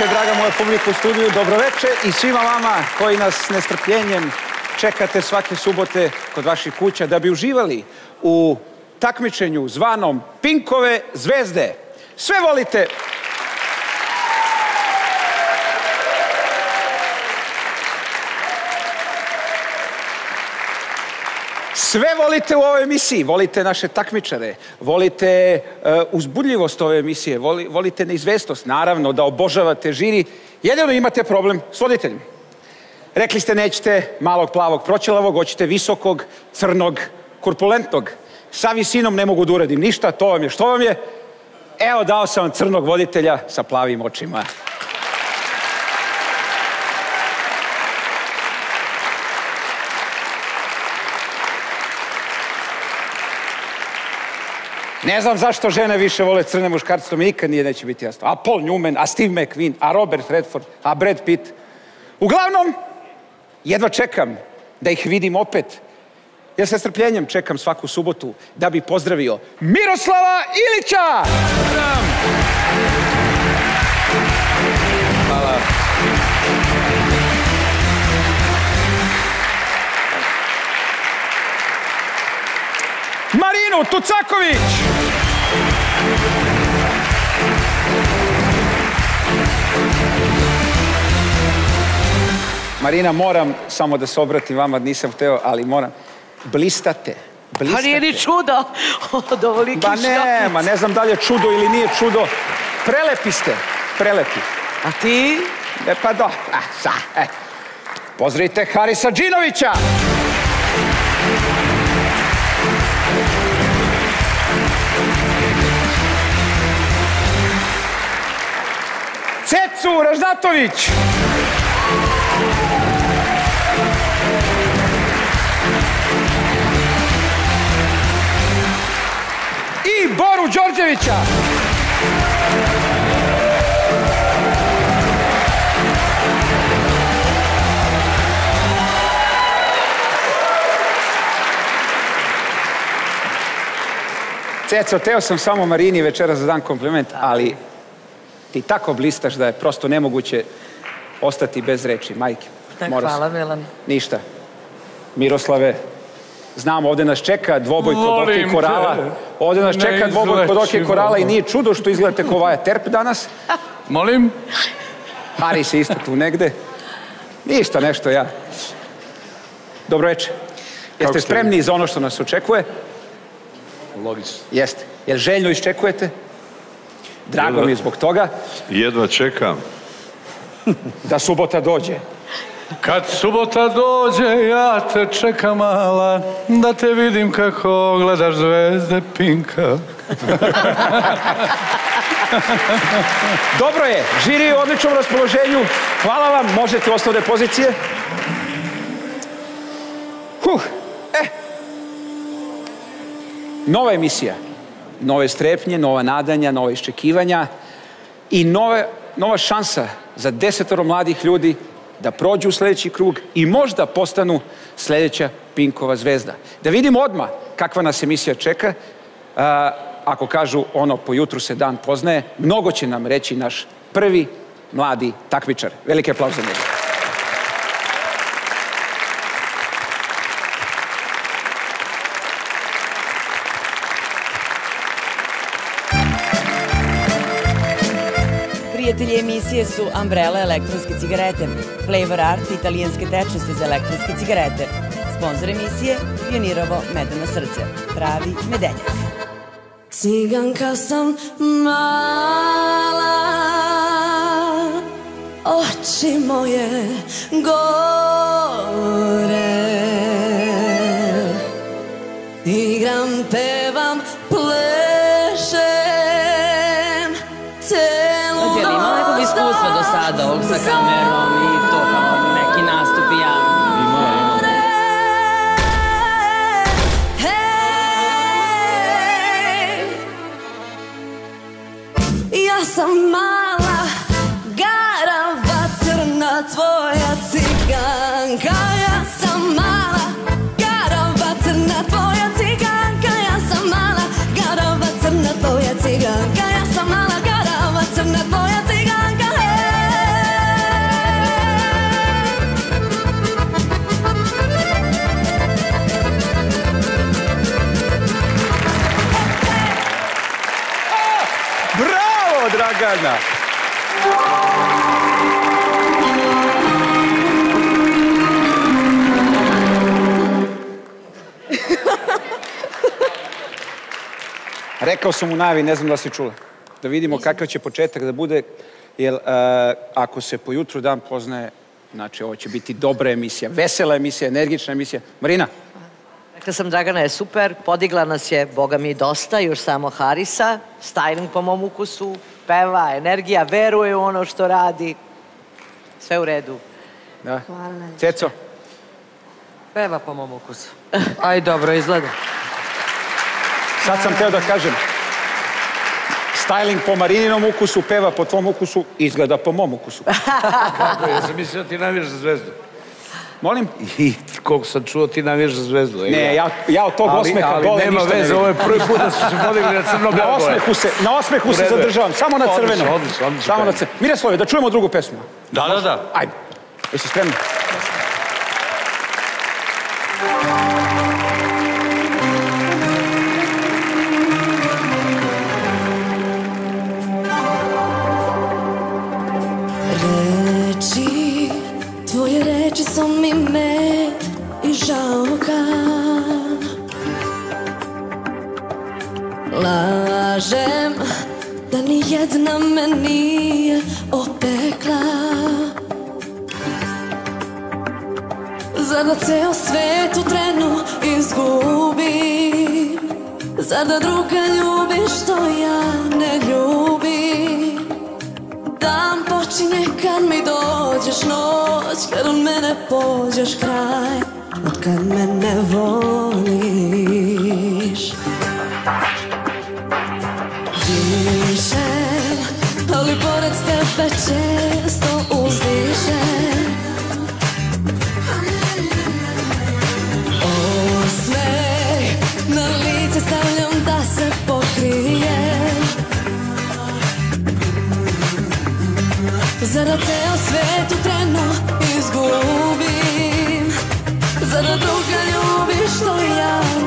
Doreče, draga moja publika u studiju, dobroveče i svima vama koji nas s nestrpljenjem čekate svake subote kod vaših kuća da bi uživali u takmičenju zvanom Pinkove zvezde. Sve volite Sve volite u ovoj emisiji, volite naše takmičare, volite e, uzbudljivost ove emisije, volite neizvestnost, naravno da obožavate žiri, jedino imate problem s voditeljem. Rekli ste nećete malog plavog proćelavog, hoćete visokog, crnog, kurpulentnog. Sa visinom ne mogu da uradim ništa, to vam je što vam je. Evo dao sam vam crnog voditelja sa plavim očima. Ne znam zašto žene više vole crne muškarce, to mi nikad nije neće biti jasno. A Paul Newman, a Steve McQueen, a Robert Redford, a Brad Pitt. Uglavnom, jedva čekam da ih vidim opet. Ja sa strpljenjem čekam svaku subotu da bi pozdravio Miroslava Ilića! Marinu Tucaković! Marina, moram samo da se obratim vama, nisam hteo, ali moram. Blistate. Blistate. Pa nije ni čudo od ovoliki Ba ne, ma ne znam da li je čudo ili nije čudo. Prelepi ste, prelepi. A ti? E pa do, a, sa, e. Pozdravite Harisa Džinovića! Cecu Raždatović! I Boru Đorđevića! Ceco, teo sam samo Marini večeras za dan kompliment, ali ti tako blistaš da je prosto nemoguće ostati bez reči, majke. Hvala, Milan. Ništa. Miroslave, znam, ovdje nas čeka dvoboj kod Oke Korala. Ovdje nas čeka dvoboj kod Oke Korala i nije čudo što izgledate ko Vaja Terp danas. Molim? Hari se isto tu negde. Ništa, nešto ja. Dobro večer. Jeste spremni za ono što nas očekuje? Logično. Jeste. Jel željno iščekujete? Drago mi je zbog toga. Jedva čekam. Da subota dođe. Kad subota dođe, ja te čekam mala, da te vidim kako gledaš zvezde Pinka. Dobro je, žiri u odličnom raspoloženju. Hvala vam, možete osnovne pozicije. Huh, e. Nova emisija, nove strepnje, nova nadanja, nova iščekivanja i nova, nova šansa za desetoro mladih ljudi da prođu u sljedeći krug i možda postanu sljedeća Pinkova zvezda. Da vidimo odmah kakva nas emisija čeka. ako kažu ono po jutru se dan poznaje, mnogo će nam reći naš prvi mladi takmičar. Velike aplauz za njega. Emisije su Umbrella elektronske cigarete, Flavor Art italijanske tečnosti za elektronske cigarete. Sponzor emisije Pionirovo medeno srce, pravi medenjak. Ciganka sam mala, oči moje gore. Iskustva do sada Dragana! Rekao sam u najavi, ne znam da si čula, da vidimo kakav će početak da bude, jer uh, ako se po jutru dan poznaje, znači ovo će biti dobra emisija, vesela emisija, energična emisija. Marina, Rekla sam Dragana je super, podigla nas je, boga mi, dosta, još samo Harisa, styling po mom ukusu, peva, energija, veruje u ono što radi, sve u redu. da. Ceco, Peva po mom ukusu. Aj, dobro, izgleda. sad sam teo da kažem, styling po Marininom ukusu, peva po tvom ukusu, izgleda po mom ukusu. Kako, ja sam mislio ti navijaš za zvezdu. Molim? I koliko sam čuo ti navijaš za zvezdu. Ne, ja, ja od tog ali, osmeha dole nema ništa ne veze, vidim. ovo je prvi put da su se podigli na crno Na osmehu se, na osmehu se zadržavam, samo na crvenom. odlično, odlično, Samo na. Miroslave, da čujemo drugu pesmu. Da, da, da. Ajde. Jesi spremni? Lažem da ni jedna me nije opekla. Zar da ceo svet u trenu izgubim Zar da druga ljubiš što ja ne ljubim? Dan počinje kad mi dođeš noć Kad od mene pođeš kraj Od kad me ne voliš tebe često uzdišem Osmeh na lice stavljam da se pokrijem Zar da ceo svet u trenu izgubim? Da druga ljubiš što ja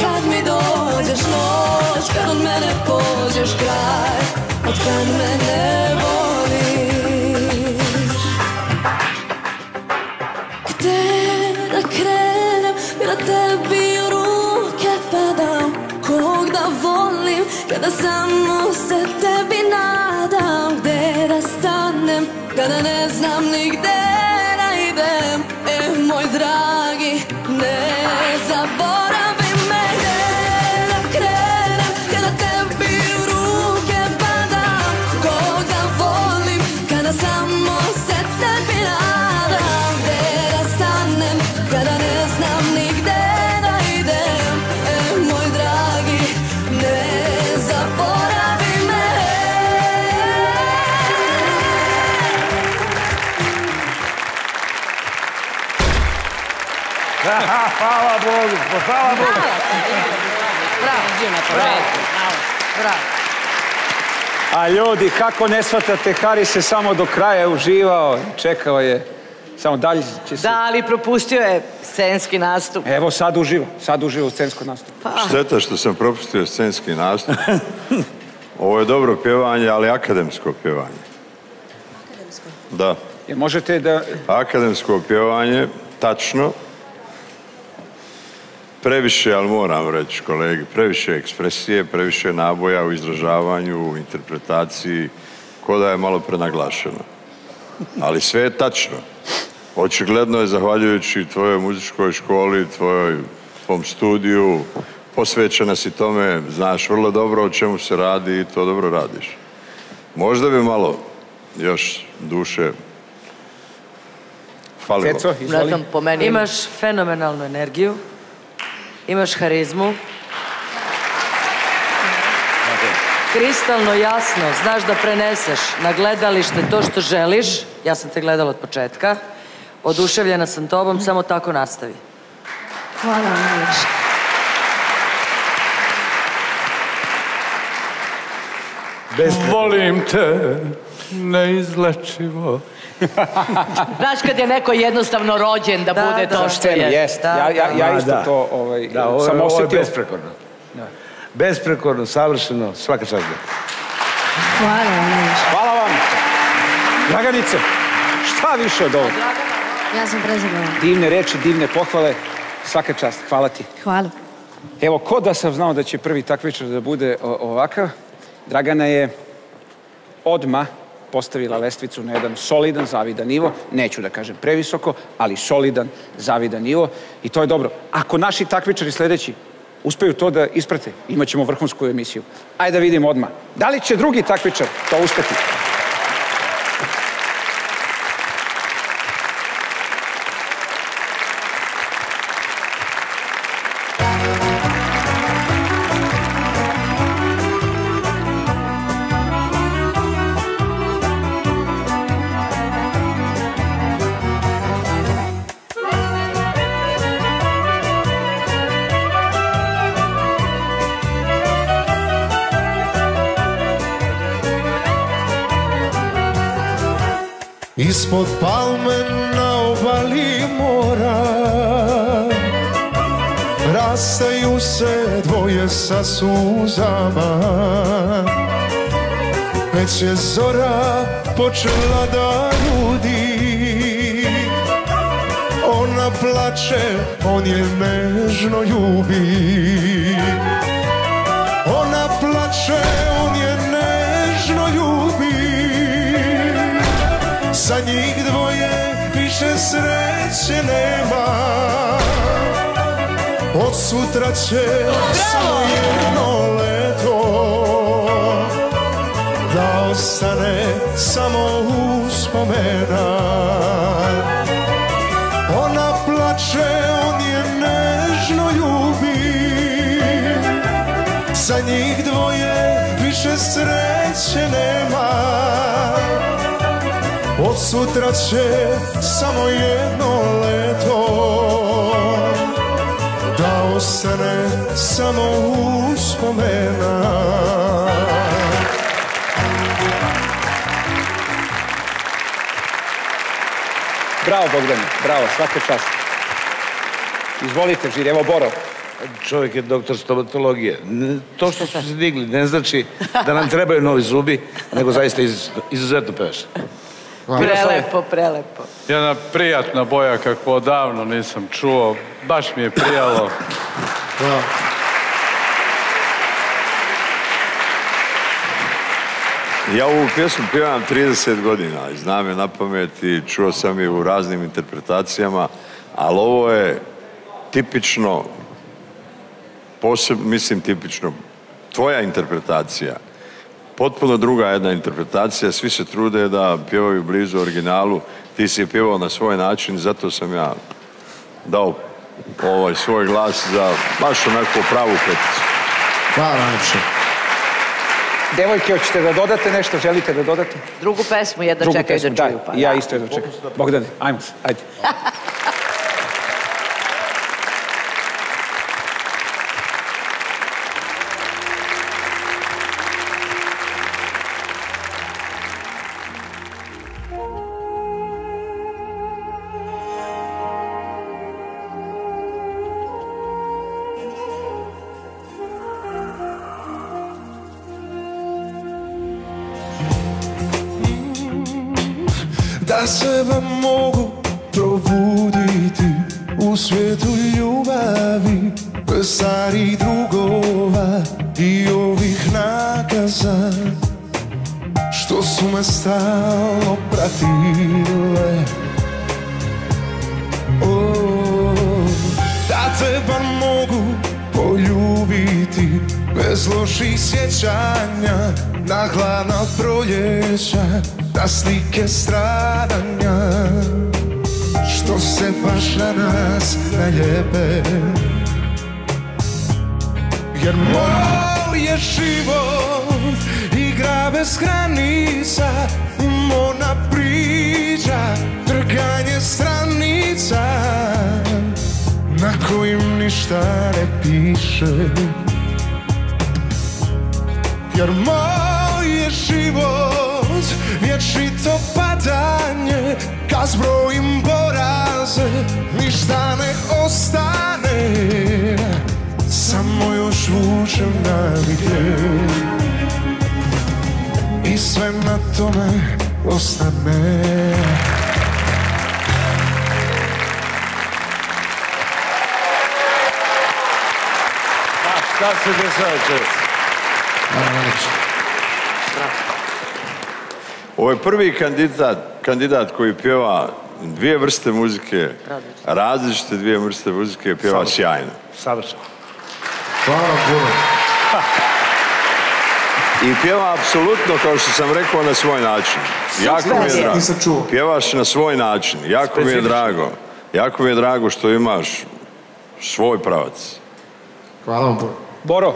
kad mi dođeš noć Kad od mene pođeš kraj Od kad me ne voliš. Gde da krenem Kada tebi u ruke padam Kog da volim Kada samo se tebi nadam. Gde da stanem Kada ne znam ni Hvala Bogu, pa hvala Bogu. Bravo. Bravo. A ljudi, kako ne shvatate, Hari se samo do kraja uživao, čekao je. Samo dalje će se... Da, ali propustio je scenski nastup. Evo sad uživa, sad uživa u scenskom nastupu. Šteta što sam propustio scenski nastup. Ovo je dobro pjevanje, ali akademsko pjevanje. Da, Jel možete da... akademsko pjevanje, tačno. Previše, ali moram reći kolegi, previše ekspresije, previše naboja u izražavanju, u interpretaciji, ko da je malo prenaglašeno. Ali sve je tačno. Očigledno je zahvaljujući tvojoj muzičkoj školi, tvojoj, tvom studiju, posvećena si tome, znaš vrlo dobro o čemu se radi i to dobro radiš. Možda bi malo još duše falilo. Ceco, Imaš fenomenalnu energiju, imaš harizmu. kristalno jasno, znaš da preneseš na gledalište to što želiš, ja sam te gledala od početka, oduševljena sam tobom, samo tako nastavi. Hvala vam najljepše. Volim te neizlečivo. Znaš kad je neko jednostavno rođen da, Da, bude da. to što je. Jest, Da, ja, ja, ja isto to ovaj, Da, ovo, je- sam ovo je osjetio. besprekorno. Besprekorno, savršeno, svaka čast. Hvala vam. Hvala vam. Draganice, šta više od ovog? Ja sam prezadovoljna. Divne reči, divne pohvale, svaka čast, hvala ti. Hvala. Evo, ko da sam znao da će prvi takmičar da bude ovakav, Dragana je odma postavila lestvicu na jedan solidan, zavidan nivo. Neću da kažem previsoko, ali solidan, zavidan nivo. I to je dobro. Ako naši takmičari sledeći uspeju to da isprate, imat ćemo vrhunsku emisiju. Ajde da vidimo odmah. Da li će drugi takmičar to uspeti? Ispod palme na obali mora. Rastaju se dvoje sa suzama. Već je zora počela da ludi Ona plače, on je nežno ljubi Za njih dvoje više sreće nema. Od sutra će samo jedno leto Da ostane samo uspomena. Ona plače, on je nežno ljubi. Za njih dvoje više sreće nema sutra će samo jedno leto Da ostane samo uspomena Bravo, Bogdan, bravo, svaka čast. Izvolite, žiri, evo Boro. Čovjek je doktor stomatologije. To što su se digli ne znači da nam trebaju novi zubi, nego zaista iz- izuzetno pevaš. Prelepo, prelepo. Jedna prijatna boja kakvu odavno nisam čuo. Baš mi je prijalo. Ja ovu pjesmu pjevam 30 godina i znam je na pamet i čuo sam je u raznim interpretacijama, ali ovo je tipično, posebno, mislim tipično, tvoja interpretacija. Potpuno druga jedna interpretacija, svi se trude da pjevaju blizu originalu, ti si je pjevao na svoj način, zato sam ja dao ovaj svoj glas za baš onako pravu peticu. Hvala najljepše. Devojke, hoćete da dodate nešto? Želite da dodate? Drugu pesmu jedno Drugu čekaju da čuju. Pa, ja da. isto jedno čekam. Bogdane, ajmo se, ajde. Svijetu ljubavi Bez starih drugova i ovih nakaza Što su me stalno pratile. Da te bar mogu poljubiti Bez loših sjećanja na hladna proljeća Na slike stradanja Se baš na nas naljepe Jer moj je život igra bez granica Mona priča, trganje stranica Na kojim ništa ne piše. Jer moj je život vječito padanje Kad zbrojim poraze ništa ne ostane Samo još vučem navike I sve na tome ostane. Šta se dešava? Ovo je prvi kandidat, kandidat koji pjeva dvije vrste muzike, različite dvije vrste muzike, pjeva sjajno. Savršeno. Hvala vam puno. I pjeva apsolutno, kao što sam rekao, na svoj način. Jako mi je drago. Pjevaš na svoj način. Jako mi je drago. Jako mi je drago što imaš svoj pravac. Hvala vam puno. Boro,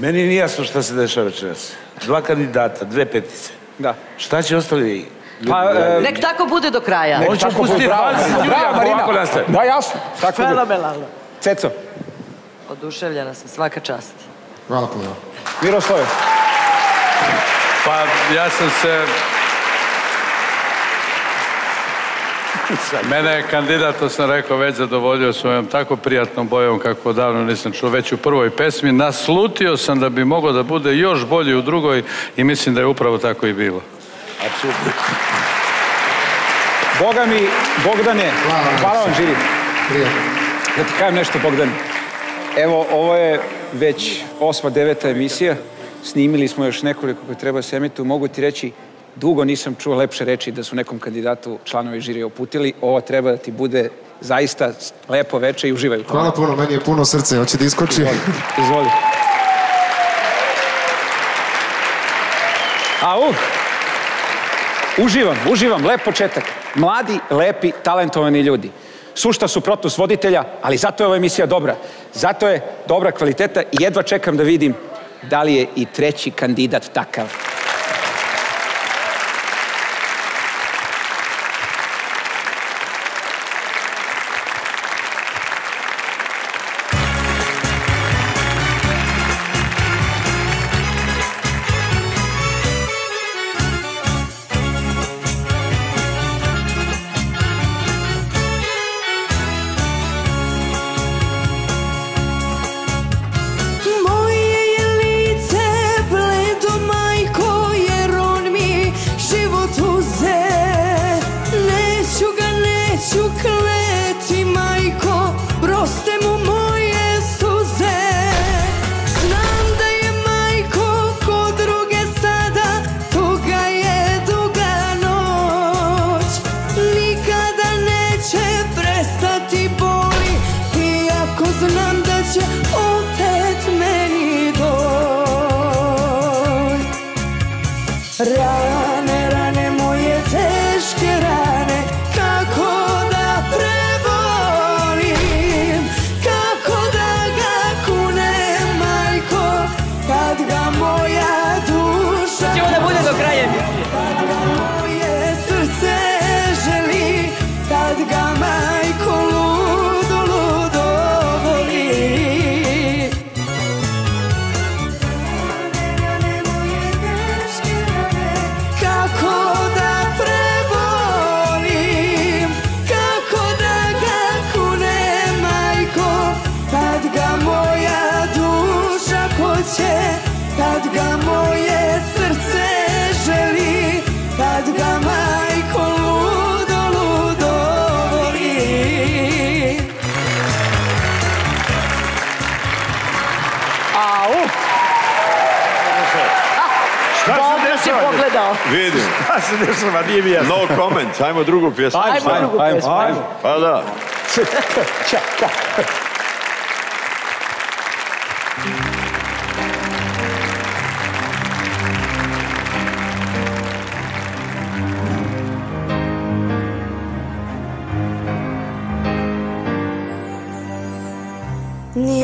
Meni nije jasno šta se dešava večeras. Dva kandidata, dve petice. da. Šta će ostali? Pa, e, Nek tako bude do kraja. On će tako pustiti bude, bravo, 20 ljudi ako ovako. Da, jasno. Tako bude. Fenomenalno. Ceco, Oduševljena sam, svaka čast. Hvala puno. Miroslave. Pa ja sam se... Mene je kandidat, to sam rekao, već zadovoljio svojom tako prijatnom bojom kako davno nisam čuo već u prvoj pesmi. Naslutio sam da bi mogao da bude još bolji u drugoj i mislim da je upravo tako i bilo. Apsolutno. Boga mi, Bogdane, Hvala vam. hvala vam žiri. Da ti kažem nešto, Bogdan. Evo, ovo je već osma, deveta emisija. Snimili smo još nekoliko koje treba se emituju. Mogu ti reći, dugo nisam čuo lepše reči da su nekom kandidatu članovi žirija uputili. Ovo treba da ti bude zaista lepo veče i uživaju. Hvala puno, meni je puno srce, hoće da iskoči. Izvoli. A uh, uživam, uživam, lep početak. Mladi, lepi, talentovani ljudi. Sušta suprotnost voditelja, ali zato je ova emisija dobra. Zato je dobra kvaliteta i jedva čekam da vidim da li je i treći kandidat takav.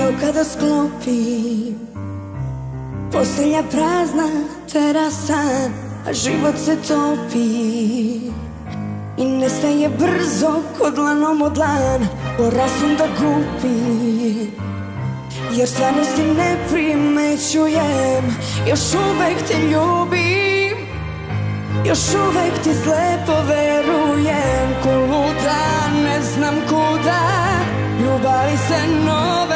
Nije kada sklopim Postelja prazna, terasa, a život se topi I nestaje brzo kod lanom od lan Mora sam da gubi Jer stvarnosti ne primećujem. Još uvek te ljubim Još uvek ti slepo verujem. Ko luda ne znam kuda Ljubavi se nove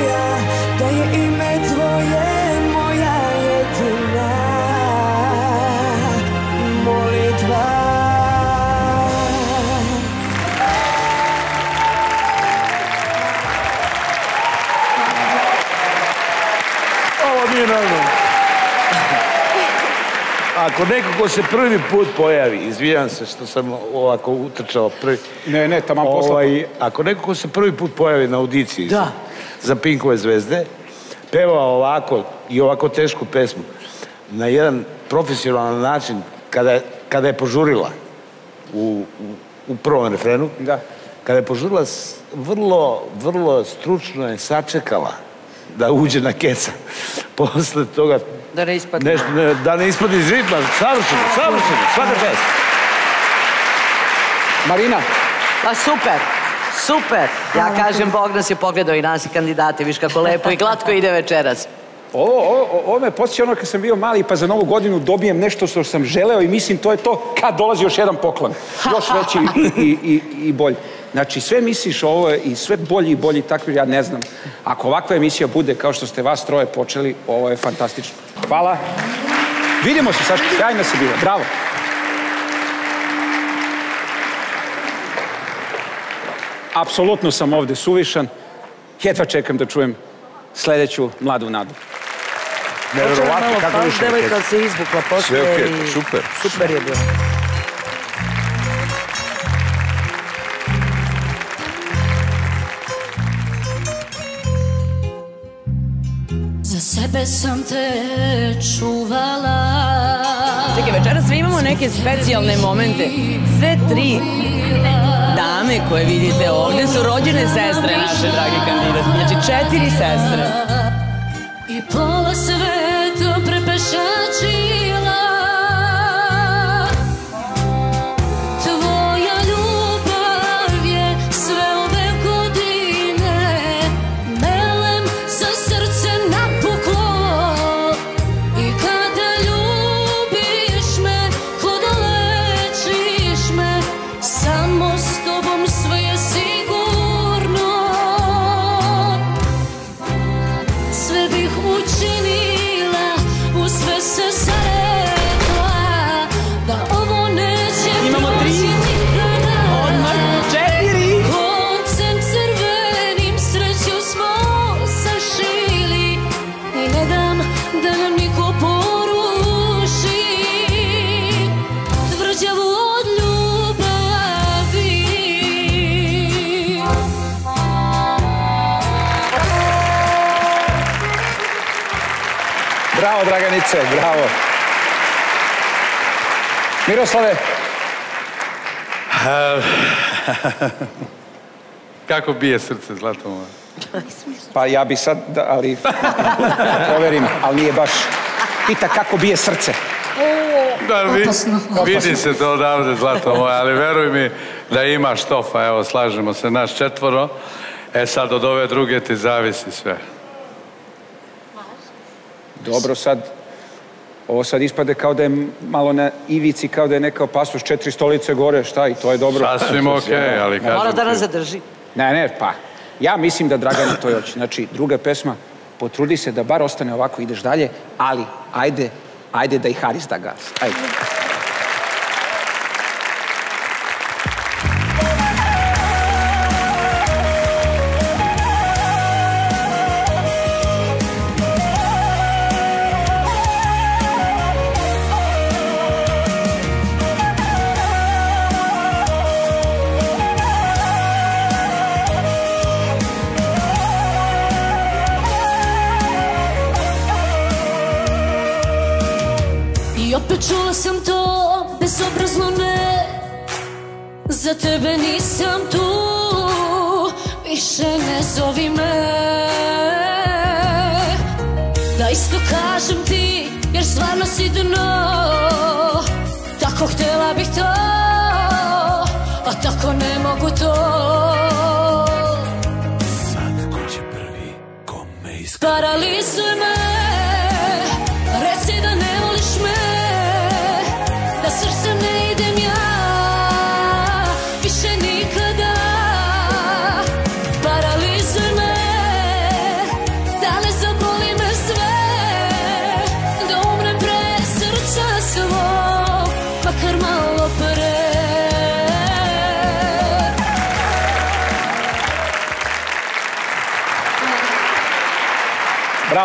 Ako neko ko se prvi put pojavi, izvijam se što sam ovako utrčao prvi. Ne, ne, posla. Ovaj, ako neko ko se prvi put pojavi na audiciji Da. za Pinkove zvezde, peva ovako i ovako tešku pesmu na jedan profesionalan način kada, je- kada je požurila u, u, u prvom refrenu, Da. kada je požurila vrlo, vrlo stručno je sačekala da uđe na keca. Posle toga Da ne ispadne. ne, da ne ispadne iz ritma, savršeno, savršeno, svaka čast. Marina, Pa super, super. Ja kažem, Bog nas je pogledao i nas i kandidate, viš kako lepo i glatko ide večeras. ovo, ovo, ovo me podsjeća ono kad sam bio mali pa za novu godinu dobijem nešto što sam želeo i mislim to je to kad dolazi još jedan poklon. Još veći i, i, i, i bolji. Znači sve misliš ovo je i sve bolji i bolji takvi, ja ne znam. Ako ovakva emisija bude kao što ste vas troje počeli, ovo je fantastično. Hvala. Vidimo se, Saška, sjajna si bila, bravo. Apsolutno sam ovde suvišan. Jedva čekam da čujem sledeću mladu nadu. Neverovatno Malo kako više. devojka se izbukla posle Sve okej, i super. super je bilo. Sebe sam te čuvala Čekaj, večeras svi imamo neke specijalne momente. Sve tri dame koje vidite ovde su rođene sestre naše drage kandidat. Znači četiri sestre. Bravo, Draganice, bravo. Miroslave, Kako bije srce, Zlato moje? pa ja bi sad, da, ali proverim, ali nije baš. Pita kako bije srce. Da, vi, vidi se to odavde, Zlato moje, ali veruj mi da ima štofa, evo, slažemo se, naš četvoro. E sad, od ove druge ti zavisi sve. Dobro, sad, ovo sad ispade kao da je malo na ivici, kao da je neka opasnost četiri stolice gore, šta i to je dobro. Sasvim okej, ali kažem Mora da nas zadrži. Ne, ne, pa, ja mislim da Dragana to hoće. Znači, druga pesma, potrudi se da bar ostane ovako, ideš dalje, ali ajde, ajde da i Haris da gas. Ajde. told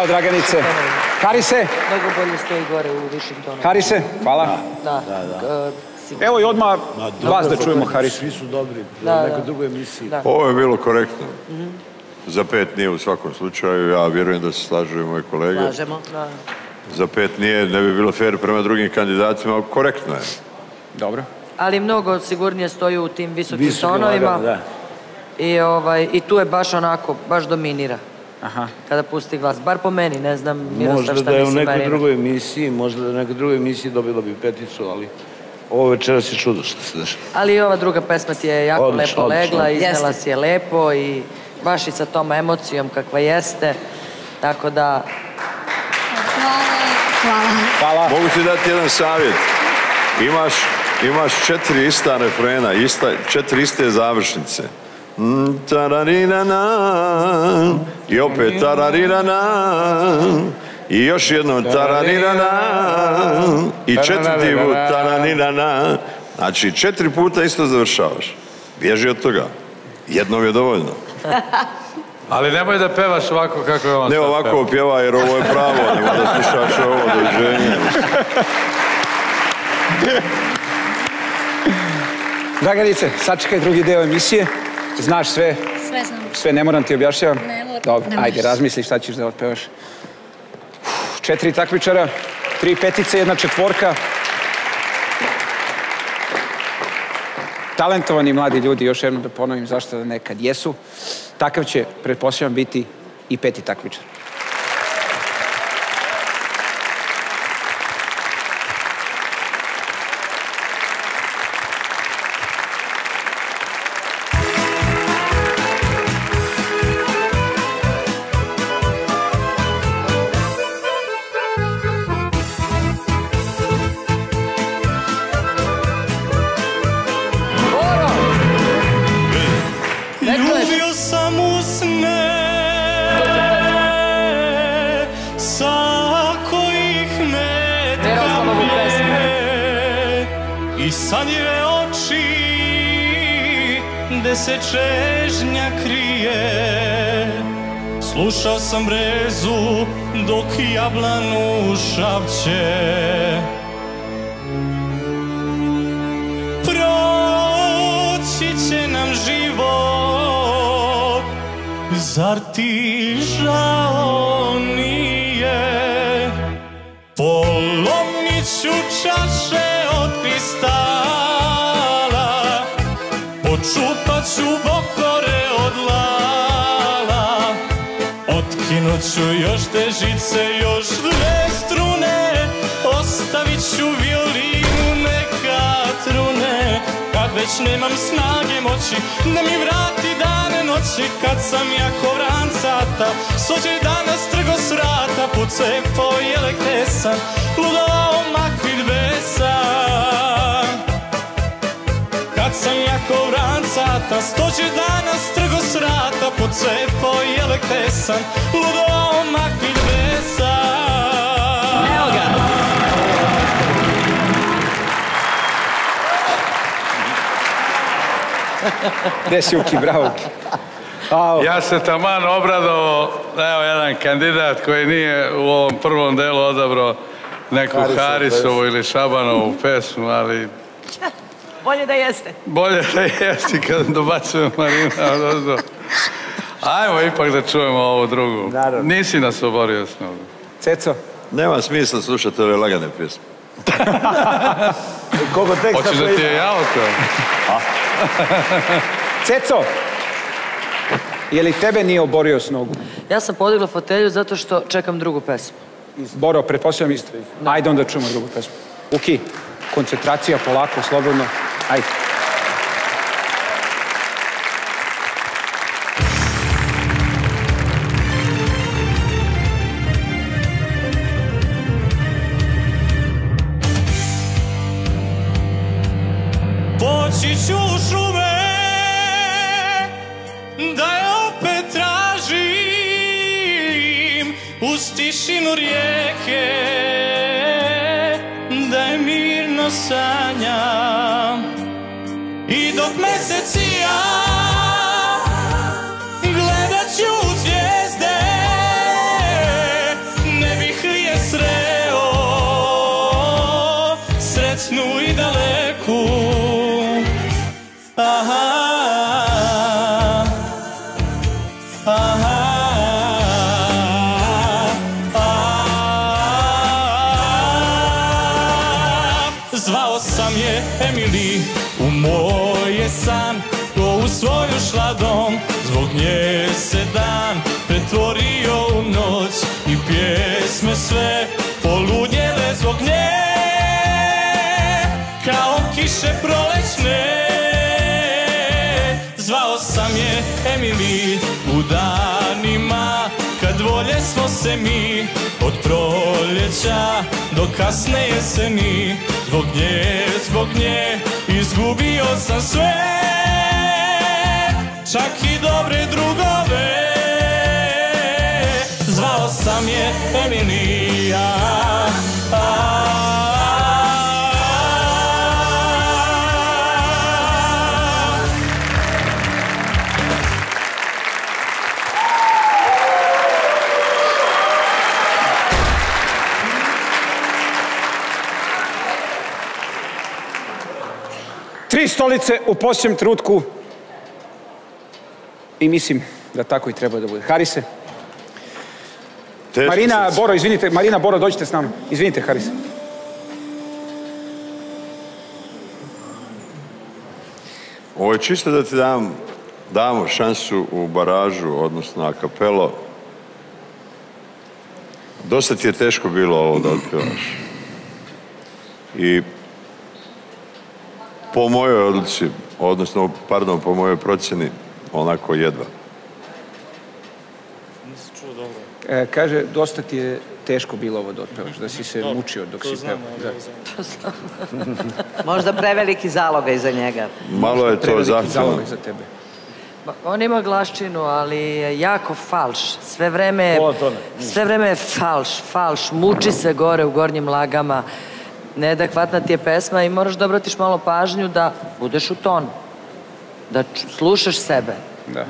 Bravo, Draganice. Harise, Mnogo bolje stoji gore u višim tonovima. Harise, hvala. Da, e, sigurno. Evo i odmah vas da čujemo, dobro, Haris. Svi su dobri, Da, u nekoj da. drugoj emisiji. Da. Ovo je bilo korektno. Za pet nije u svakom slučaju, ja vjerujem da se slažu i moji kolege. Slažemo. Da. Za pet nije, ne bi bilo fair prema drugim kandidatima, korektno je. Dobro. Ali mnogo sigurnije stoji u tim visokim Visoki tonovima. lagano, da. I, ovaj, I tu je baš onako, baš dominira. Aha. Kada pusti glas. Bar po meni, ne znam Miroslav Možda šta da je u nekoj drugoj emisiji, možda da je u nekoj drugoj emisiji dobila bi peticu, ali ovo večeras je čudo što se dešava. Ali i ova druga pesma ti je jako Odlično, lepo legla, iznela si je lepo i baš i sa tom emocijom kakva jeste. Tako da, Hvala. Mogu ti dati jedan savjet. Imaš, imaš četiri ista refrena, ista, četiri iste završnice. Tararirana, I opet tararirana, I još jednom tararirana, I četvrti put tararirana. Znači, četiri puta isto završavaš. Bježi od toga. Jednom je dovoljno. Ali nemoj da pevaš ovako kako je on Ne ovako peva. pjeva jer ovo je pravo, nema da slušaš ovo doviđenje. Draganice, sačekaj drugi deo emisije. Znaš sve, Sve znam. sve ne moram ti objašnjavam. Ne moram, Dobro, ne ajde, razmisli šta ćeš da otpevaš. Uf, Četiri takmičara, tri petice, jedna četvorka. Talentovani mladi ljudi, još jednom da ponovim zašto da nekad jesu. Takav će, pretpostavljam, biti i peti takmičar. Ti žao nije. Polomit ću čaše od kristala Počupat ću bokore od lala. Otkinut ću još te žice, još dve već nemam snage moći Da mi vrati dane noći Kad sam jako vrancata Sođe danas trgo s vrata Puce po jelek tesan Ludovao makvit besan kad sam jako vrancata Stođe danas trgo s vrata Po jelek tesan Ludo makvit Gde si Uki, bravo Uki. Ja se taman obradovao, evo jedan kandidat koji nije u ovom prvom delu odabrao neku Harisovu Harisovu ili Šabanovu pesmu, ali bolje da jeste. bolje da jesi kad dobacuje Marina odozdo. Ajmo ipak da čujemo ovu drugu. Naravno. Nisi nas oborio s njom. Ceco, Nema smisla slušati ove lagane pjesme. Koliko teksta Hoćeš da ti je jao to? Ceco, je li tebe nije oborio s nogu? Ja sam podigla fotelju zato što čekam drugu pesmu. Boro, pretpostavljam isto. Ajde onda čujemo drugu pesmu. Uki, koncentracija, polako, slobodno. Ajde. Pretvorio u noć I pjesme sve poludjele zbog nje. Kao kiše prolećne Zvao sam je Emily u danima Kad volje smo se mi. Od proljeća do kasne jeseni Zbog nje, zbog nje Izgubio sam sve. Čak i dobre drugove Sam je Emilija Tri stolice u posljednjem trenutku i mislim da tako i treba da bude. Harise. Teško Marina, srce. Boro, izvinite, Marina, Boro, dođite s nama. Izvinite, Harise. Ovo je čisto da ti dam, damo šansu u baražu, odnosno a kapelo. Dosta ti je teško bilo ovo da otpevaš. I po mojoj odluci, odnosno, pardon, po mojoj procjeni, onako jedva. E, kaže, dosta ti je teško bilo ovo da otpevaš, da si se mučio dok si pevao. Da. Možda preveliki zaloga iza njega. Malo je to Preveliki zahtjevno. za tebe. Ma, On ima glaščinu, ali je jako falš. Sve vreme, sve vreme je falš, falš. Muči se gore u gornjim lagama. Neadekvatna ti je pesma i moraš da obratiš malo pažnju da budeš u tonu. Da slušaš sebe.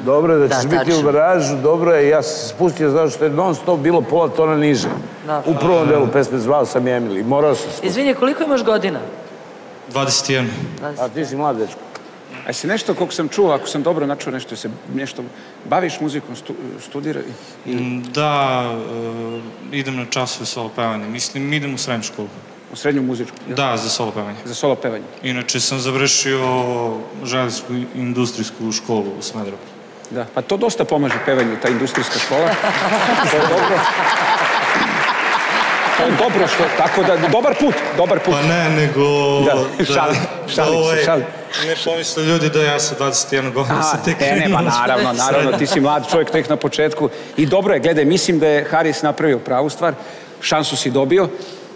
Dobro je da Da, ćeš biti u garažu, dobro je, ja sam se spustio zato što je non stop bilo pola tona niže. Da. U prvom delu pesme zvao sam je Emily, morao sam se. Izvini, koliko imaš godina? 21. A ti si mlad dečko. A si nešto, koliko sam čuo, ako sam dobro načuo nešto, se nešto baviš muzikom, stu, studira i Mm, Da, e, idem na časove solo pevanja. Mislim, idem u srednju školu. U srednju muzičku? Da, za solo pevanje. za solo pevanje. Inače sam završio željezničku industrijsku školu u Smederevu. Da, pa to dosta pomaže pevanju, ta industrijska škola. to je dobro. To je dobro što, tako da, dobar put, dobar put. Pa ne, nego... Da, šalim, šalim se, šalim. Ne pomisle ljudi da ja sa 21 godina sam tek ne, ne, pa naravno, naravno, ti si mlad čovjek tek na početku. I dobro je, gledaj, mislim da je Haris napravio pravu stvar, šansu si dobio.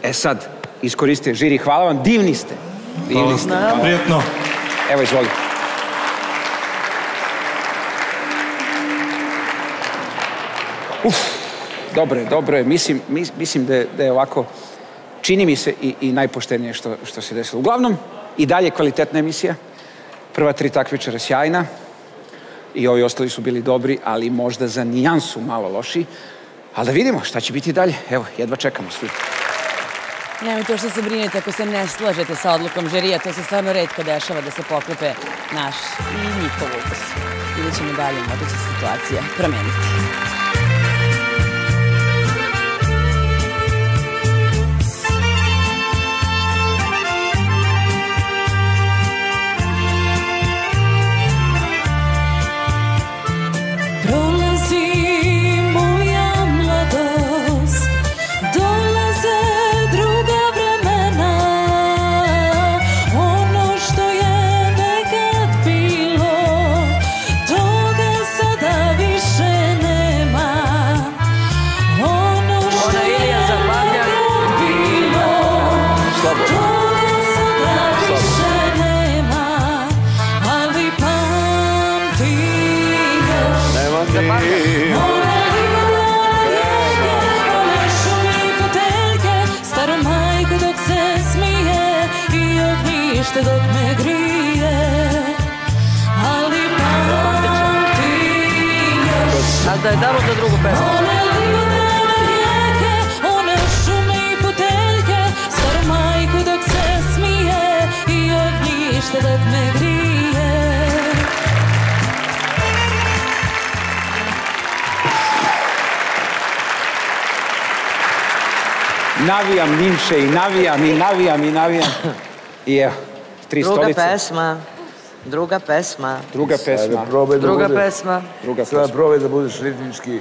E sad, iskoristite žiri, hvala vam, divni ste. Divni ste. Prijetno. Evo, izvoli. Uf, dobro je, dobro je. Mislim, mis- mislim da, je, da je ovako, čini mi se i, i najpoštenije što, što se desilo. Uglavnom, i dalje kvalitetna emisija. Prva tri takmičara sjajna i ovi ostali su bili dobri, ali možda za nijansu malo loši. Ali da vidimo šta će biti dalje. Evo, jedva čekamo svi. Nemojte što se brinete ako se ne slažete sa odlukom žirija, to se stvarno redko dešava da se poklope naš i njihov ukus. Vidjet ćemo dalje, možda će se situacija promeniti. Je damo za drugu pesmu. One livne rijeke, one šume i puteljke Staru majku dok se smije I ognjište dok me grije Navijam Nimše i navijam i navijam i navijam. I evo, tri Druga stolice. pesma. Druga pesma. Druga pesma. Sada probaj da Druga budeš- pesma. Druga Sada pesma. probaj da budeš ritmički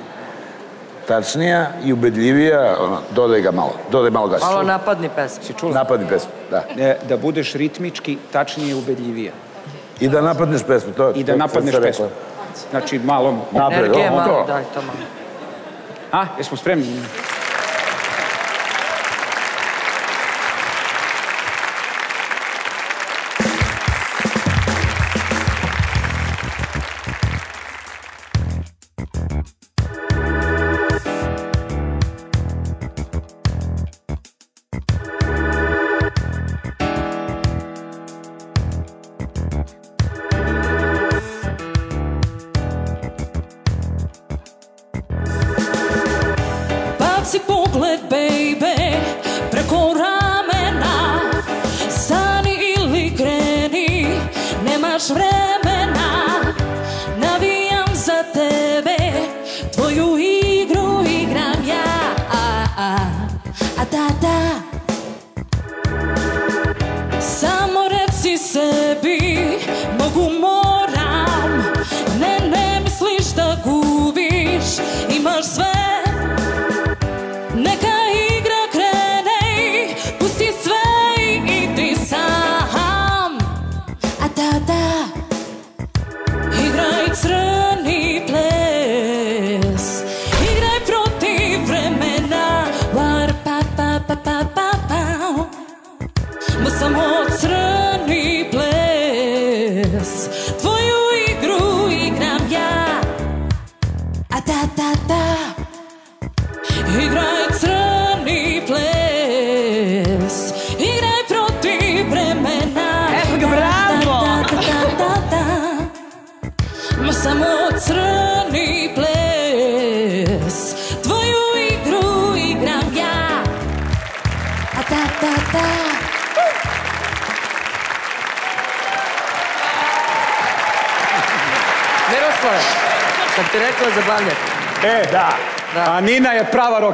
tačnija i ubedljivija, ono, dodaj ga malo, dodaj malo gasa. Malo napadni pesma. Si čula? Napadni pesmu, da. Da budeš ritmički, tačnije, ubedljivije. I da napadneš pesmu, to I da napadneš pesmu. Znači, malo... Napred, Energije malo, daj to malo. A, jesmo spremni?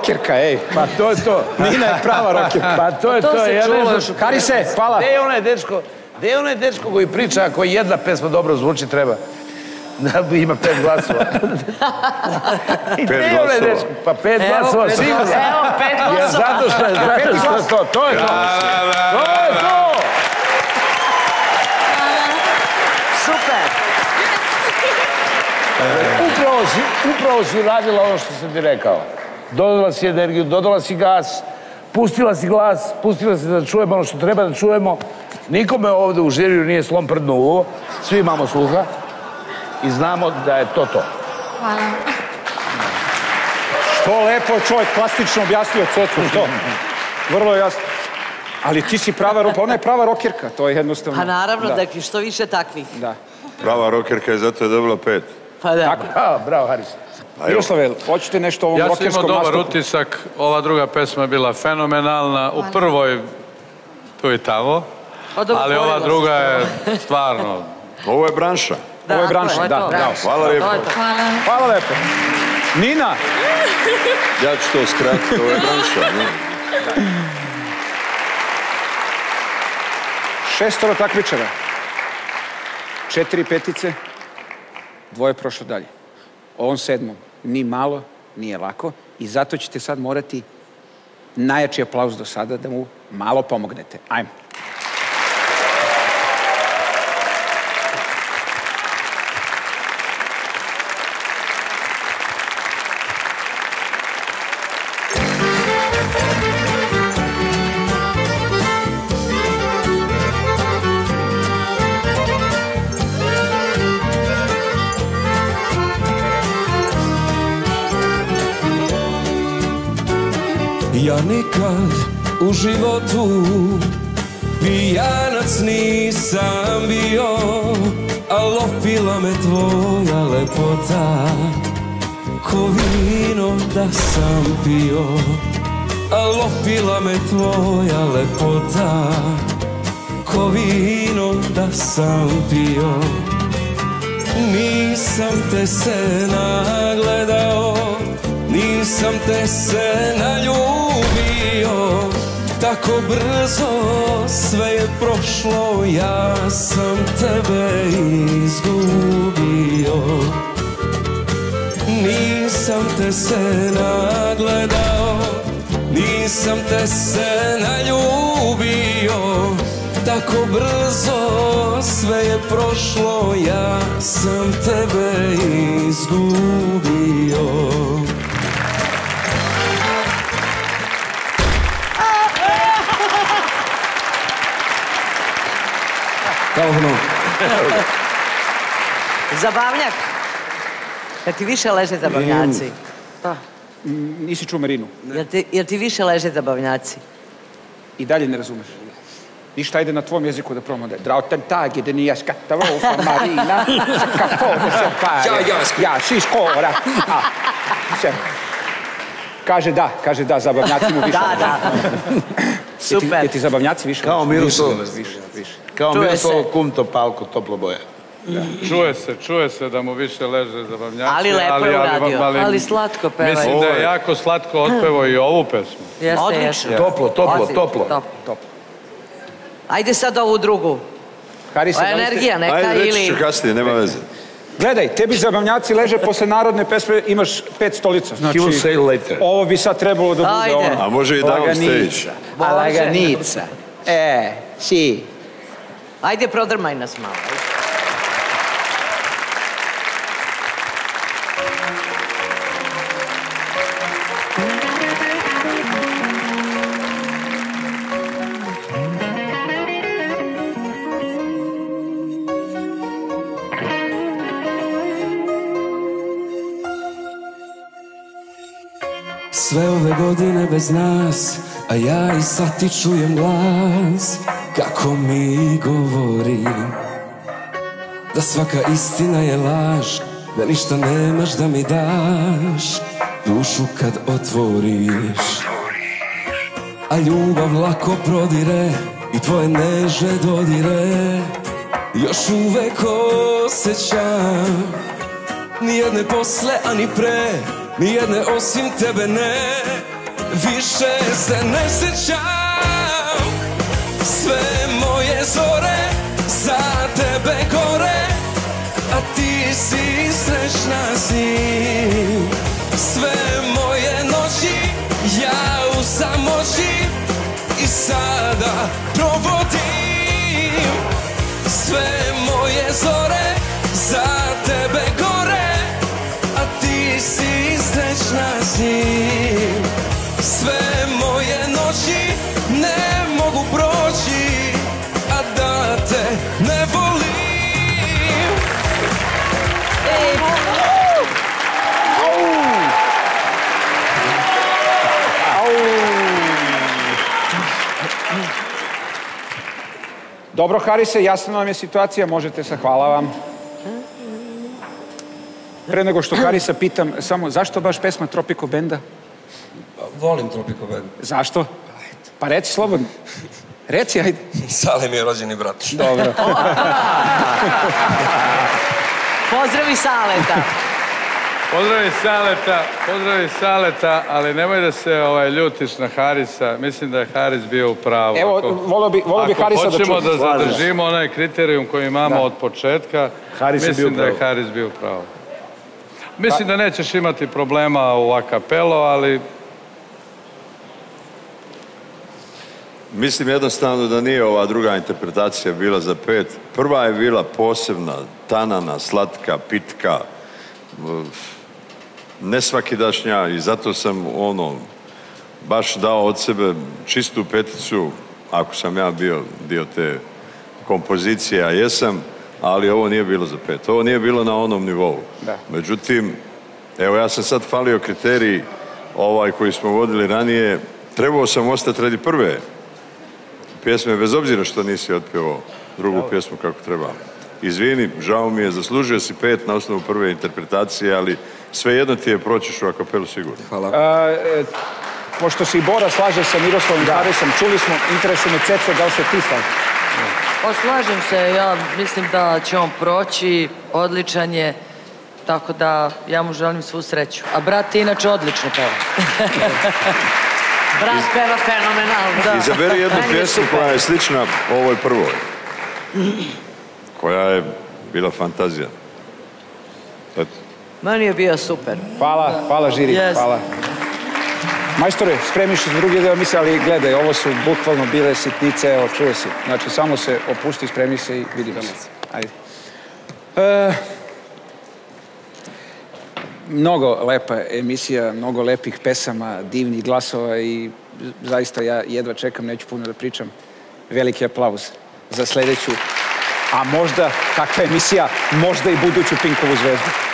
Rokirka, ej. Pa to je to. Nina je prava rokirka. Pa to je To to. se ja čulo ne znam- još u Karise, hvala. Gde je onaj dečko, gde je onaj dečko koji priča ako jedna pesma dobro zvuči treba da bi ima pet glasova. Pet glasova. dečko? Pa pet Evo, glasova pet sigurno. glasova. Evo, pet Jer glasova. zato što je, zato što je to, to je to. To je to. Super. Upravo si, upravo si radila ono što sam ti rekao. Dodala si energiju, dodala si gas, pustila si glas, pustila si da čujemo ono što treba da čujemo. Nikome ovde u žiriju nije slom prdno u uvo, svi imamo sluha i znamo da je to to. To lepo je čovjek plastično objasnio Cecu, što? Vrlo jasno. Ali ti si prava ropa, ona je prava rokirka, to je jednostavno. Pa naravno Da. da je što više takvih. Da. Prava rokerka je zato je dobila pet. Pa da. Tako. A, bravo, Haris. A evo, Miroslave, hoćete nešto o ovom Ja sam imao rokerskom dobar nastupu? utisak, ova druga pesma je bila fenomenalna, u prvoj tu i tamo, Pa ali ova druga je stvarno ovo je branša. Da, Ovo je branša, je da, bravo. Hvala lijepo. to. Hvala lepo. Nina, Ja ću to skratiti, ovo je branša. ne? šestoro takmičara. Četiri petice, dvoje prošlo dalje. Ovom sedmom ni malo nije lako i zato ćete sad morati najjači aplauz do sada da mu malo pomognete. Ajmo. Nikad u životu. Pijanac nisam bio Al opila me tvoja lepota. Ko vino da sam pio Al opila me tvoja lepota. Ko vino da sam pio Nisam te se nagledao Nisam te se naljubio Tako brzo sve je prošlo Ja sam tebe izgubio. Nisam te se nagledao Nisam te se naljubio. Tako brzo sve je prošlo Ja sam tebe izgubio Zabavljak. Jel ti više leže zabavljaci? Pa, nisi čuo Marinu. Jel ti, jel ti više leže zabavljaci? I dalje ne razumeš. Ništa, ajde na tvom jeziku da probamo da je. Drauten tag, ide nije skattavo fra Marina, ska få det som pare. Ja, si skora. A, se. Kaže da, kaže da, zabavnjaci mu više. Da, da. Super. je ti zabavnjaci više? Kao Miroslav, Više, više. Kao Čuje Miroslav se. kum Topalko, toplo boja. Čuje se, čuje se da mu više leže zabavnjaci. Ali lepo je uradio. Ali slatko peva. Mislim da je jako slatko otpevo i ovu pesmu. Jeste, Odlično. jeste. Toplo, toplo, toplo. Toplo. Ajde sad ovu drugu. Harisa, O, da li ste- energija neka Ajde, reći ili... ću kasnije, nema veze. Gledaj, tebi zabavnjaci leže posle narodne pesme, imaš pet stolica. Znači, He will say later. ovo bi sad trebalo da bude ono. A može i downstage. A laganica. E, si. Ajde, prodrmaj nas malo. Sve ove godine bez nas A ja i sad ti čujem glas Kako mi govori Da svaka istina je laž Da ništa nemaš da mi daš Dušu kad otvoriš. A ljubav lako prodire I tvoje neže dodire. Još uvek osjećam Nijedne posle, a ni pre Nijedne osim tebe ne. Više se ne sjećam Sve moje zore Za tebe gore A ti si srećna s njim. Sve moje noći Ja u samoći I sada provodim. Sve moje zore za tebe gore A ti si srećna s Dobro, Harise, jasna nam je situacija, možete se, hvala vam. Pre nego što Harisa pitam, samo zašto baš pesma Tropico Benda? Volim Tropico Band. Zašto? Pa reci slobodno. Reci, ajde. Sale mi je rođeni brat. Dobro. Pozdravi Saleta. Pozdravi Saleta, pozdravi Saleta, ali nemoj da se ovaj, ljutiš na Harisa. Mislim da je Haris bio u pravu. Evo, Ako- volio bi, volio bi Ako Harisa da hoćemo čuje. da Slažem se. zadržimo onaj kriterijum koji imamo Da. od početka, Haris je mislim bio da je. Haris bio u pravu. Mislim da nećeš imati problema u akapelo, ali Mislim jednostavno da nije ova druga interpretacija bila za pet. Prva je bila posebna, tanana, slatka, pitka, nesvakidašnja i zato sam ono baš dao od sebe čistu peticu, ako sam ja bio dio te kompozicije, a jesam, ali ovo nije bilo za pet. Ovo nije bilo na onom nivou. Da. Međutim, evo ja sam sad falio kriterij ovaj koji smo vodili ranije, trebao sam ostati radi prve pjesme, bez obzira što nisi otpjevao drugu pjesmu kako treba. Izvini, žao mi je, zaslužio si pet na osnovu prve interpretacije, ali svejedno ti je proćiš u akapelu sigurno. Hvala. A, e, pošto se i Bora slaže sa Miroslavom Harisom, čuli smo, interesuje me Ceco, da li se ti slažeš? Pa slažem se, ja mislim da će on proći, odličan je, tako da ja mu želim svu sreću. A brat je inače odlično peva. Brat peva fenomenalno. Da. Izaberi jednu pjesmu koja je slična ovoj prvoj. Koja je bila fantazija. Eto. Meni je bio super. Hvala, hvala žiri, hvala. Majstore, spremiš se drugi deo misle, ali gledaj, ovo su bukvalno bile sitnice, evo, čuo si. Znači, samo se opusti, spremi se i vidimo se. Ajde. E, mnogo lepa emisija, mnogo lepih pesama, divnih glasova i zaista ja jedva čekam, neću puno da pričam. Veliki aplauz za sledeću, a možda kakva emisija, možda i buduću Pinkovu zvezdu.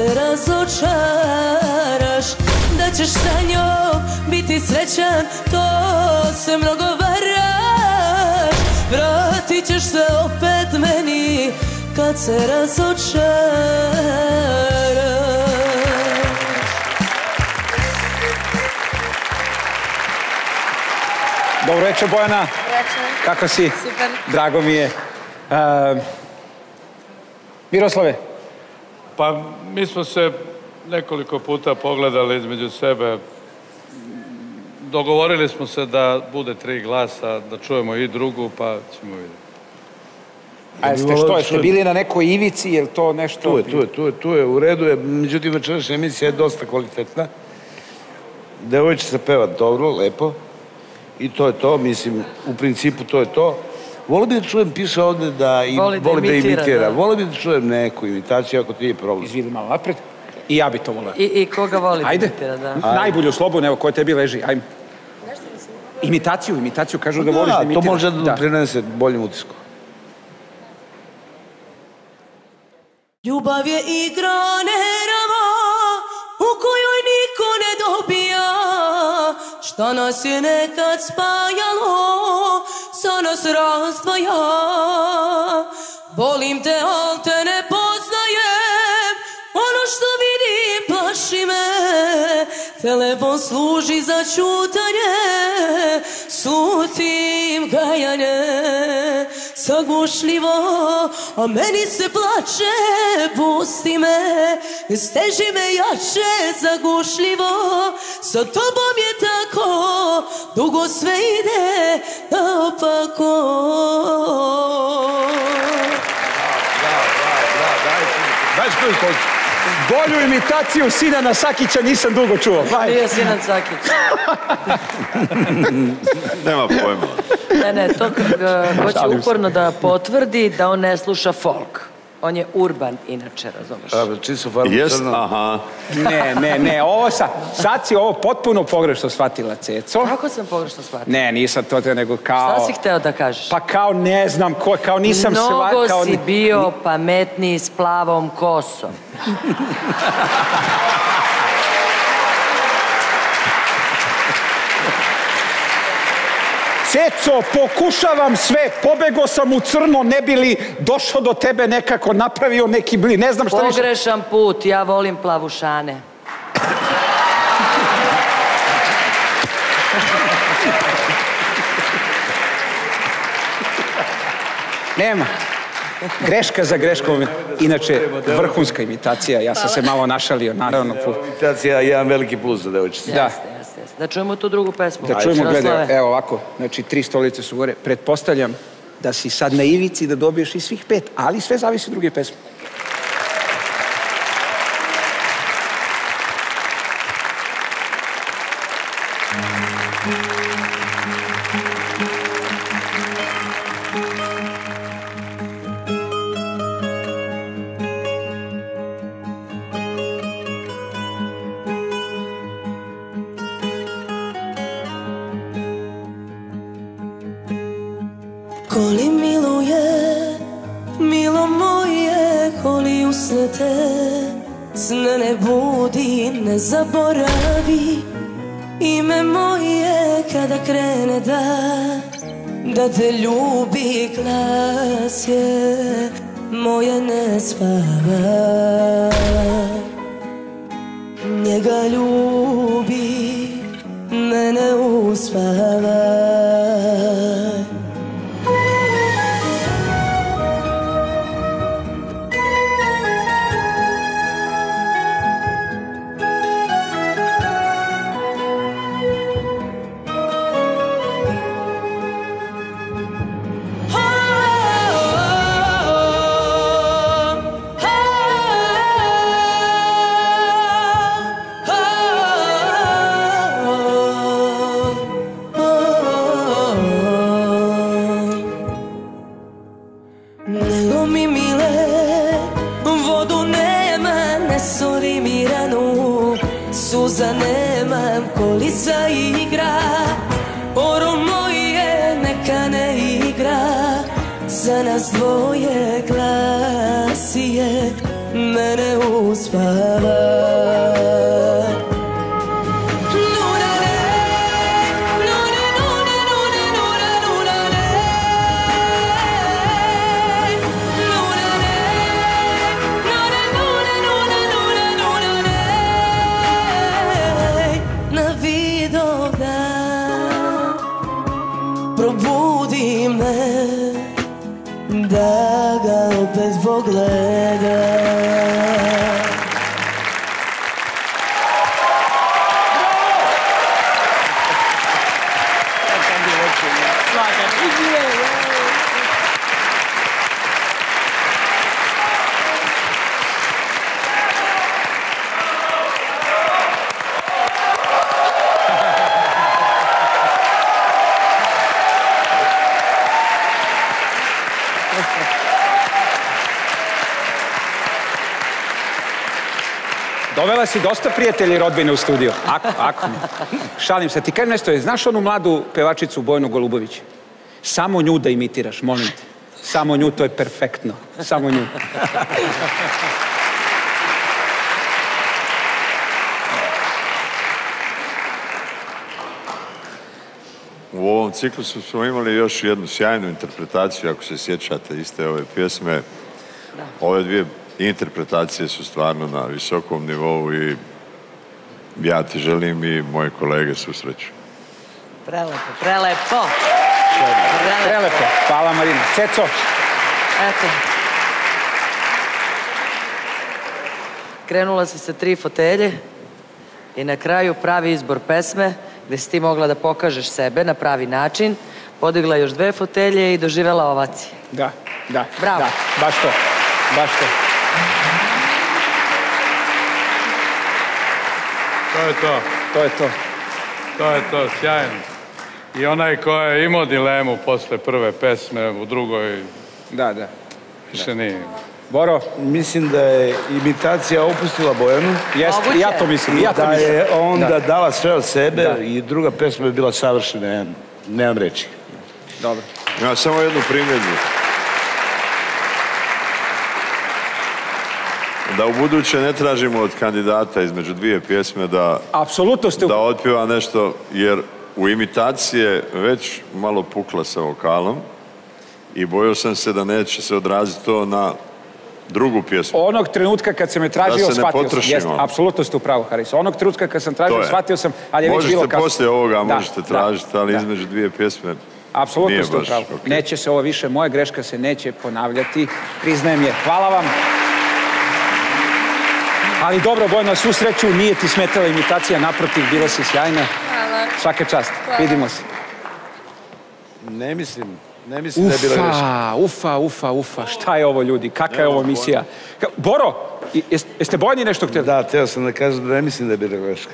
Se razočaraš. Da ćeš sa njom biti srećan, to se mnogo varaš. Vratit ćeš se opet meni kad se razočaraš. Dobro večer, Bojana. Kako si? Super. Drago mi je. E, Miroslave, Pa mi smo se nekoliko puta pogledali između sebe. Dogovorili smo se da bude tri glasa, da čujemo i drugu, pa ćemo vidjeti. a jeste što, jeste bili na nekoj ivici, je li to nešto... Tu je, tu je, tu je, tu je, u redu je. Međutim, večerašnja emisija je dosta kvalitetna. Devojčica peva dobro, lepo. I to je to, mislim, u principu to je to. Volio bi da čujem, piše ovde da, i, Voli da voli da imitira, imitira. da. Volio bi da čujem neku imitaciju, ako ti je problem. Izvidi malo napred. I ja bi to volao. I, i koga voli Ajde. da imitira, da. Najbolju slobodno, evo, koja tebi leži. Ajme. Imitaciju, imitaciju, kažu da, voliš da to imitiraš. može da doprinese boljem utisku. Ljubav je igra nerava u kojoj niko ne dobija Šta nas je nekad spajalo, sa nas razdvaja Volim te, al te ne poznajem. Ono što vidim plaši me. Telefon služi za čutanje Slutim gajanje Zagušljivo A meni se plače Pusti me Steži me jače Zagušljivo Sa tobom je tako Dugo sve ide Naopako Znaš koji? Bolju imitaciju Sinana Sakića nisam dugo čuo. Nije Sinan Sakić. Nema pojma. Ne, ne, to uh, hoće uporno da potvrdi da on ne sluša folk. On je urban, inače, razumeš? A, čisto farbu Jes, crno. aha. Ne, ne, ne, ovo sa, sad si ovo potpuno pogrešno shvatila, Ceco. Kako sam pogrešno shvatila? Ne, nisam to te, nego kao... Šta si hteo da kažeš? Pa kao ne znam ko, kao nisam Mnogo shva- kao si bio pametniji s plavom kosom. Ceco, pokušavam sve, pobego sam u crno, ne bi li došao do tebe nekako, napravio neki bli, ne znam šta više. Pogrešan put, ja volim plavušane. Nema. Greška za greškom. Inače, vrhunska imitacija. Ja sam se malo našalio, naravno. Imitacija je jedan veliki plus za devočice. Da. Da čujemo tu drugu pesmu. Da čujemo, gledaj, evo ovako, znači tri stolice su gore. Pretpostavljam da si sad na ivici da dobiješ i svih pet, ali sve zavisi od druge pesme. Dosta prijatelja i rodbine u studio. Ako, ako. Šalim se. Ti kažem nešto, znaš onu mladu pevačicu Bojanu Golubović? Samo nju da imitiraš, molim te. Samo nju, to je perfektno. Samo nju. U ovom ciklusu smo imali još jednu sjajnu interpretaciju, ako se sjećate iste ove pjesme. Ove dvije interpretacije su stvarno na visokom nivou i ja ti želim i moje kolege svu sreću. Prelepo, prelepo. Prelepo. Hvala Marina. Ceco. Eto. Krenula si sa tri fotelje i na kraju pravi izbor pesme gdje si ti mogla da pokažeš sebe na pravi način, podigla još dve fotelje i doživjela ovacije. Da, da. Bravo. Da, baš to. Baš to. To je to. To je to. To je to, sjajno. I onaj ko je imao dilemu posle prve pesme, u drugoj Da, da. više nije. Boro, Mislim da je imitacija opustila Bojanu. jeste, ja to mislim, I ja to da mislim. je onda Da. dala sve od sebe Da. i druga pesma je bila savršena, nemam, reći. Dobro. Ima samo jednu primjedbu. Da u buduće ne tražimo od kandidata između dvije pjesme da, Apsolutno ste u da otpjeva nešto, jer u imitacije već malo pukla sa vokalom i bojao sam se da neće se odraziti to na drugu pjesmu. Onog trenutka kad sam je tražio, Da se ne shvatio sam. potrošimo. Jeste, apsolutno ste u pravu, Haris. Onog trenutka kad sam tražio, shvatio sam, ali je već bilo Možete kasno. poslije ovoga, Da, možete da, tražiti, ali da. između dvije pjesme Apsolutno ste u pravu. Neće se ovo više, moja greška se neće ponavljati. Priznajem je. Hvala vam. Ali dobro, Bojno, na svu sreću nije ti smetala imitacija, naprotiv, bila si sjajna. Hvala. Svaka čast. Hvala. Vidimo se. Ne mislim, ne mislim da je bila greška. Ufa, ufa, ufa, ufa. Šta je ovo, ljudi? Kakva je ovo misija? Boro, jeste Bojani nešto htjeli? Da, teo sam da kažem da ne mislim da je bila greška.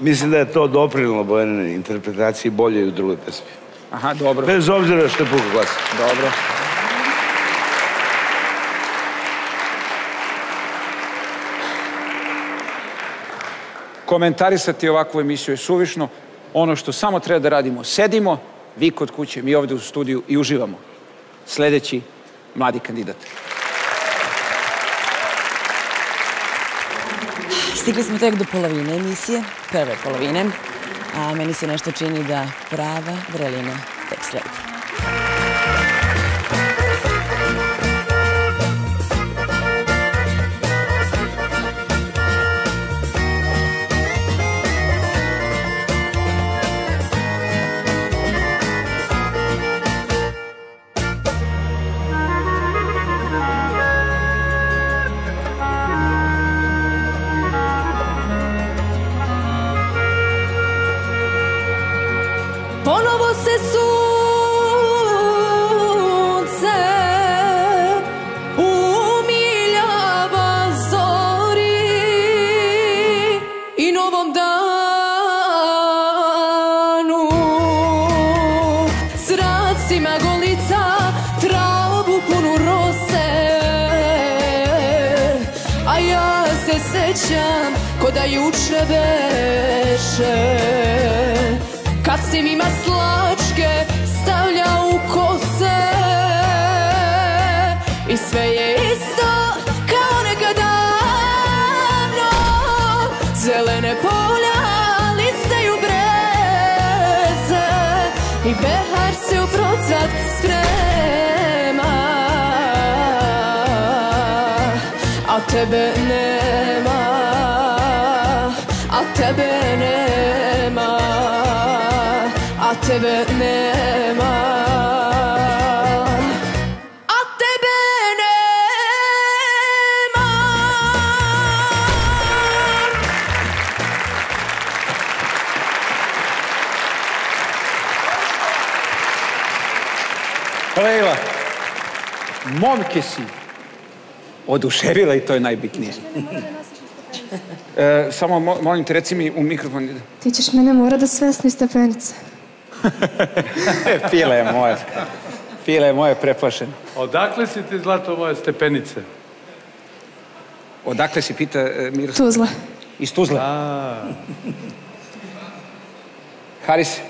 Mislim da je to doprinilo Bojane interpretaciji bolje i u drugoj pesmi. Aha, dobro. Bez obzira što je puko glas. Dobro. Komentarisati ovakvu emisiju je suvišno. Ono što samo treba da radimo, sedimo, vi kod kuće, mi ovdje u studiju i uživamo. Sljedeći mladi kandidat. Stigli smo tek do polovine emisije, prve polovine, a meni se nešto čini da prava vrelina tek sledi. Beše. Kad si mi maslačke stavlja u kose I sve je isto kao nekad davno Zelene polja listaju breze I behar se u procvat sprema. A tebe nema Lejla, momke si oduševila i to je najbitnije. E, samo mo- molim te, reci mi u mikrofon. Ti ćeš mene mora da svesni stepenice. Pile je moje. Pile je moje preplašeno. Odakle si ti zlato moje stepenice? Odakle si pita e, Miroslav? Tuzla. Iz Tuzle. Haris,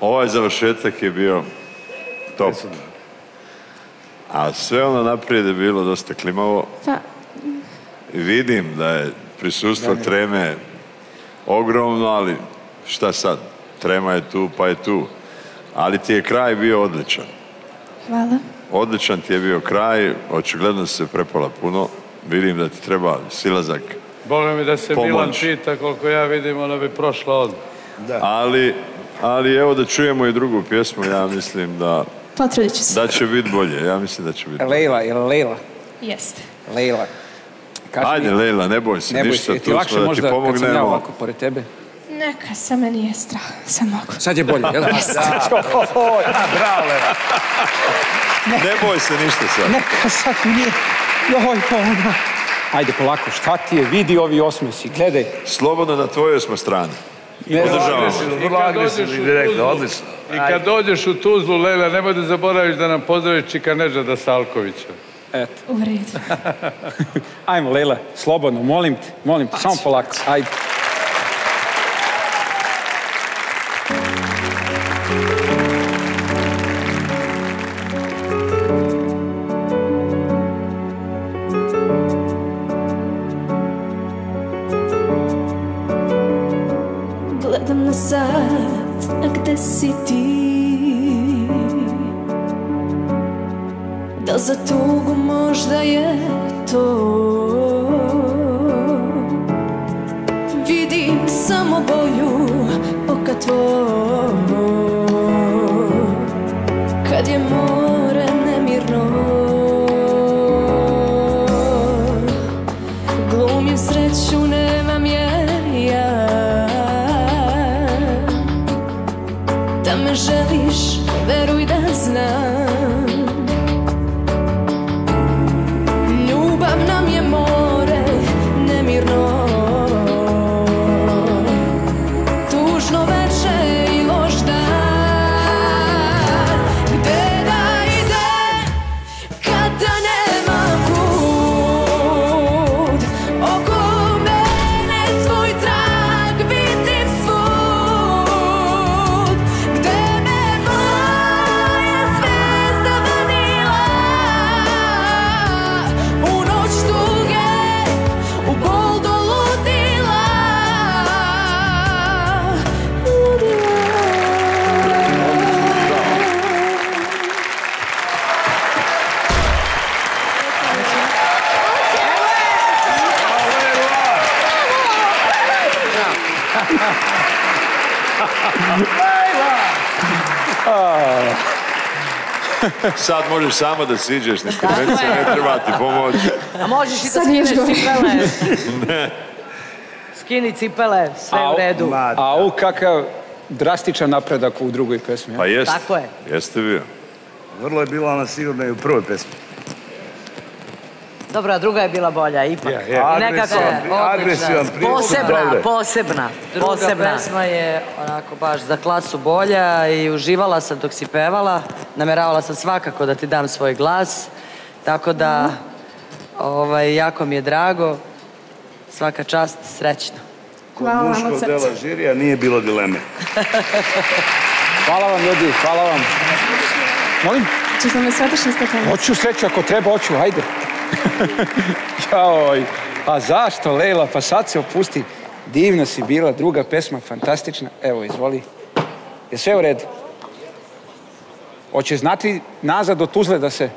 Ovaj završetak je bio top. A sve ono naprijed je bilo dosta klimavo. I vidim da je prisustvo treme ogromno, ali šta sad? Trema je tu, pa je tu. Ali ti je kraj bio odličan. hvala. Odličan ti je bio kraj, očigledno se prepala puno. Vidim da ti treba silazak, Boga mi da se Pomoć. Milan pita koliko ja vidim, ona bi prošla odmah. ali, ali evo da čujemo i drugu pjesmu, ja mislim da, Potrudit ću se. da će biti bolje. Ja mislim da će biti bolje. Lejla, je li Lejla? Jeste. Lejla. Kaži Ajde, mi, Lejla, ne boj se, ne boj ništa, se, tu smo da ti možda kad sam ja pomognemo. ovako pored tebe? Neka, sa meni nije strah. Sam mogu. Sad je bolje, jel? Ne boj se ništa sad. Neka sad mi nije. Joj, pa ona. Ajde, polako, šta ti je? Vidi ovi osmesi, gledaj. Slobodno na tvojoj smo strani. Podržavamo. Vrlo agresivno i direktno, odlično. I kad dođeš u Tuzlu, Lejla, nemoj da zaboraviš da nam pozdraviš Čika Nežada Salkovića. Eto. U redu. Ajmo, Lejla, slobodno, molim te, molim te, samo polako, ajde. Sad možeš samo da siđeš na stepenice, ne treba ti pomoć. A možeš i da skineš cipele. Ne. Skini cipele, sve u redu. A u kakav drastičan napredak u drugoj pesmi. Pa jeste. Tako je. Jeste bio. Vrlo je bila ona sigurno i u prvoj pesmi. Dobro, a druga je bila bolja, ipak. Agresivan, Posebna, posebna, Druga posebna. pesma je onako baš za klasu bolja i uživala sam dok si pevala. Nameravala sam svakako da ti dam svoj glas. Tako da, ovaj, jako mi je drago. Svaka čast, srećno. Kod Hvala vam od muškog srca. dela žirija nije bilo dileme. Hvala vam ljudi, hvala vam. Molim? Češ da me svetiš na stepenicu? Hoću sreću, ako treba, hoću, hajde. Jaoj, a zašto, Lejla, pa sad se opusti. Divna si bila, druga pesma, fantastična. Evo, izvoli. Je sve u redu? Hoće znati nazad do Tuzle da se...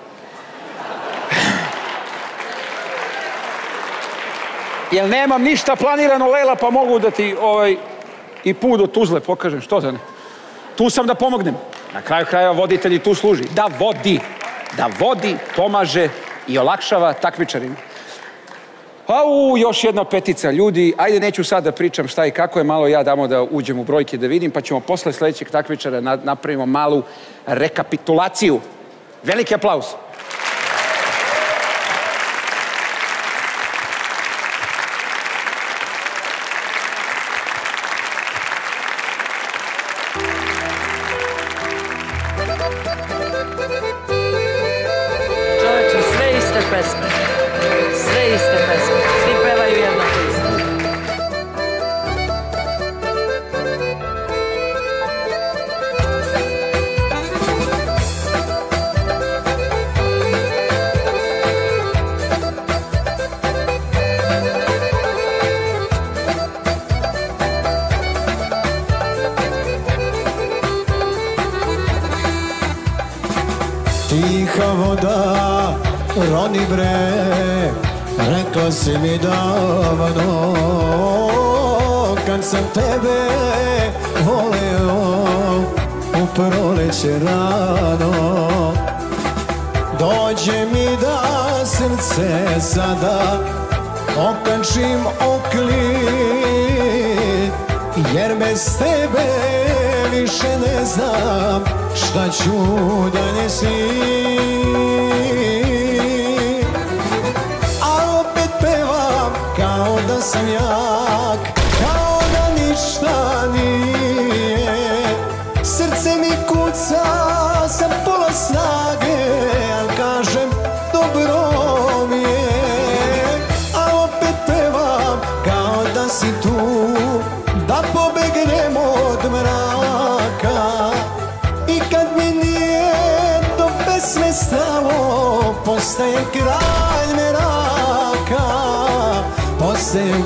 Jel nemam ništa planirano, Lela, pa mogu da ti ovaj, i put do Tuzle pokažem, što da ne? Tu sam da pomognem. Na kraju krajeva voditelj i tu služi. Da vodi. Da vodi, pomaže i olakšava takmičarima. Au, još jedna petica. Ljudi, ajde neću sad da pričam šta i kako je, malo ja damo da uđem u brojke da vidim, pa ćemo posle sledećeg takmičara na- napravimo malu rekapitulaciju. Veliki aplauz.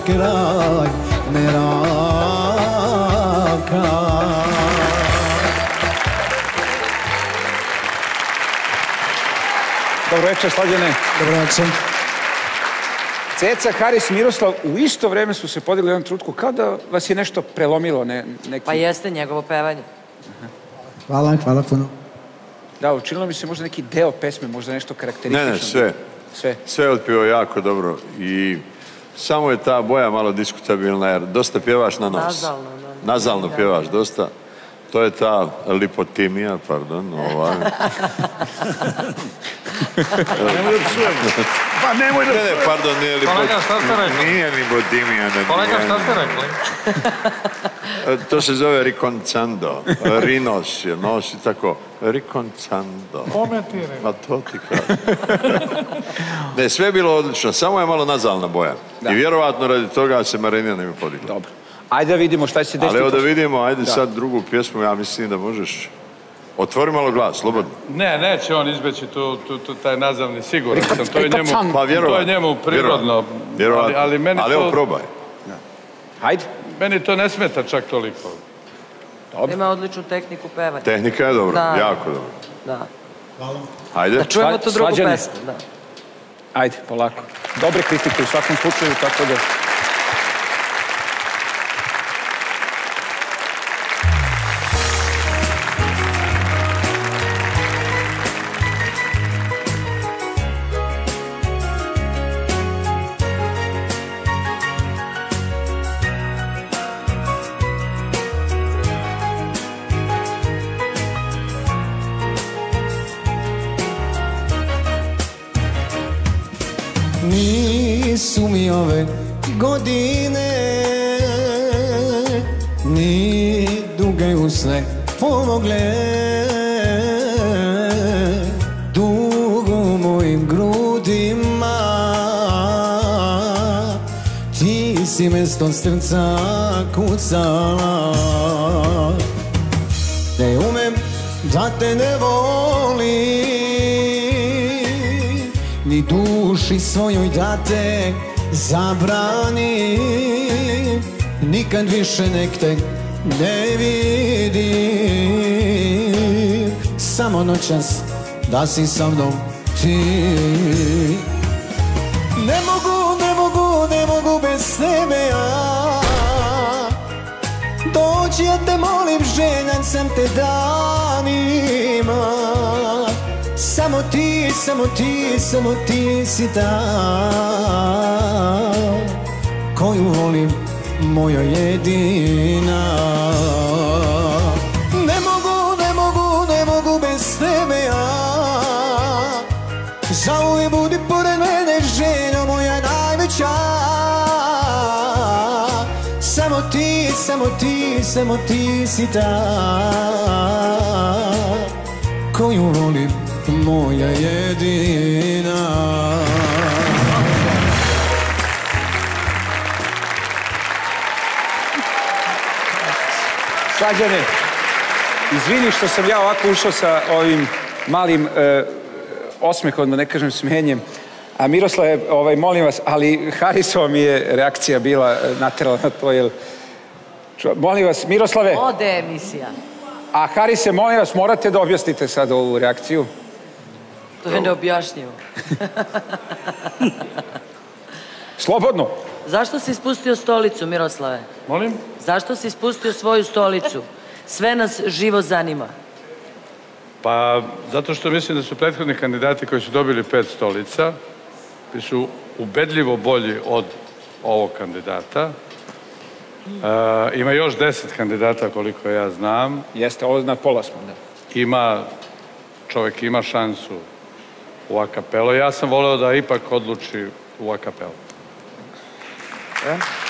Kralj meraka Dobro večer, slađene. Dobro večer. Ceca, Haris, Miroslav u isto vreme su se podigli u jednom trutku, kao da vas je nešto prelomilo, ne, neki... Pa jeste njegovo pevanje. Hvala, hvala puno. Da, učinilo mi se možda neki deo pesme, možda nešto karakteristično. Ne, ne, sve. Sve. Sve je otpio jako dobro i samo je ta boja malo diskutabilna jer dosta pjevaš na nos. Nazalno. Nazalno pjevaš dosta. To je ta lipotimija, pardon, ovaj. Nemoj da psujemo. Pa nemoj da Ne, ne, pardon, nije lipo... Kolega, šta ste rekli? Nije lipotimija. ne, Kolega, šta ste rekli? To se zove riconcando. Rinos je nosi tako. Riconcando. Komentiraj. Ma to ti kažem. Ne, sve je bilo odlično, samo je malo nazalna boja. I vjerovatno radi toga se Marenija ne bi podigla. Dobro. Ajde da vidimo šta će se desiti. Ali evo da vidimo, ajde Da. sad drugu pjesmu, ja mislim da možeš. Otvori malo glas, slobodno. Ne, neće on izbeći tu, tu, tu taj nazavni, siguran sam. To je njemu, Pa to je njemu prirodno. Vjerovatno. Ali, ali meni Ali to, evo probaj. Ajde. Meni to ne smeta čak toliko. Ima odličnu tehniku pevanja. Tehnika je dobra, Da. jako dobra. Da. Ajde. Da čujemo tu drugu pesmu. Da. Ajde, polako. Dobre kritike u svakom slučaju, tako da... pomogle Dugo grudima. Ti si mesto srca kucala. Ne umem da te ne volim Ni duši svojoj da te zabranim. Nikad više nek te ne vidim Samo noćas da si sa mnom ti. Ne mogu, ne mogu, ne mogu bez tebe ja. Dođi ja te molim, željan sam te danima. Samo ti, samo ti, samo ti si ta Koju volim, moja jedina. Ne mogu, ne mogu, ne mogu bez tebe ja. Zauvijek budi pored mene želja moja najveća. Samo ti, samo ti, samo ti si ta Koju volim, moja jedina Slađane, izvini što sam ja ovako ušao sa ovim malim e, osmehom, da ne kažem smenjem. A Miroslave, ovaj, molim vas, ali Harisova mi je reakcija bila e, naterala na to, jel... Molim vas, Miroslave, Ode emisija. a Harise, molim vas, morate da objasnite sad ovu reakciju. To je neobjašnjivo. Slobodno. Zašto si spustio stolicu, Miroslave? Molim? Zašto si spustio svoju stolicu? Sve nas živo zanima. Pa, zato što mislim da su prethodni kandidati koji su dobili pet stolica, bi su ubedljivo bolji od ovog kandidata. E, ima još deset kandidata koliko ja znam. Jeste, ovo na pola smo, da. Ima, čovjek ima šansu u akapelo. Ja sam voleo da ipak odluči u akapelu.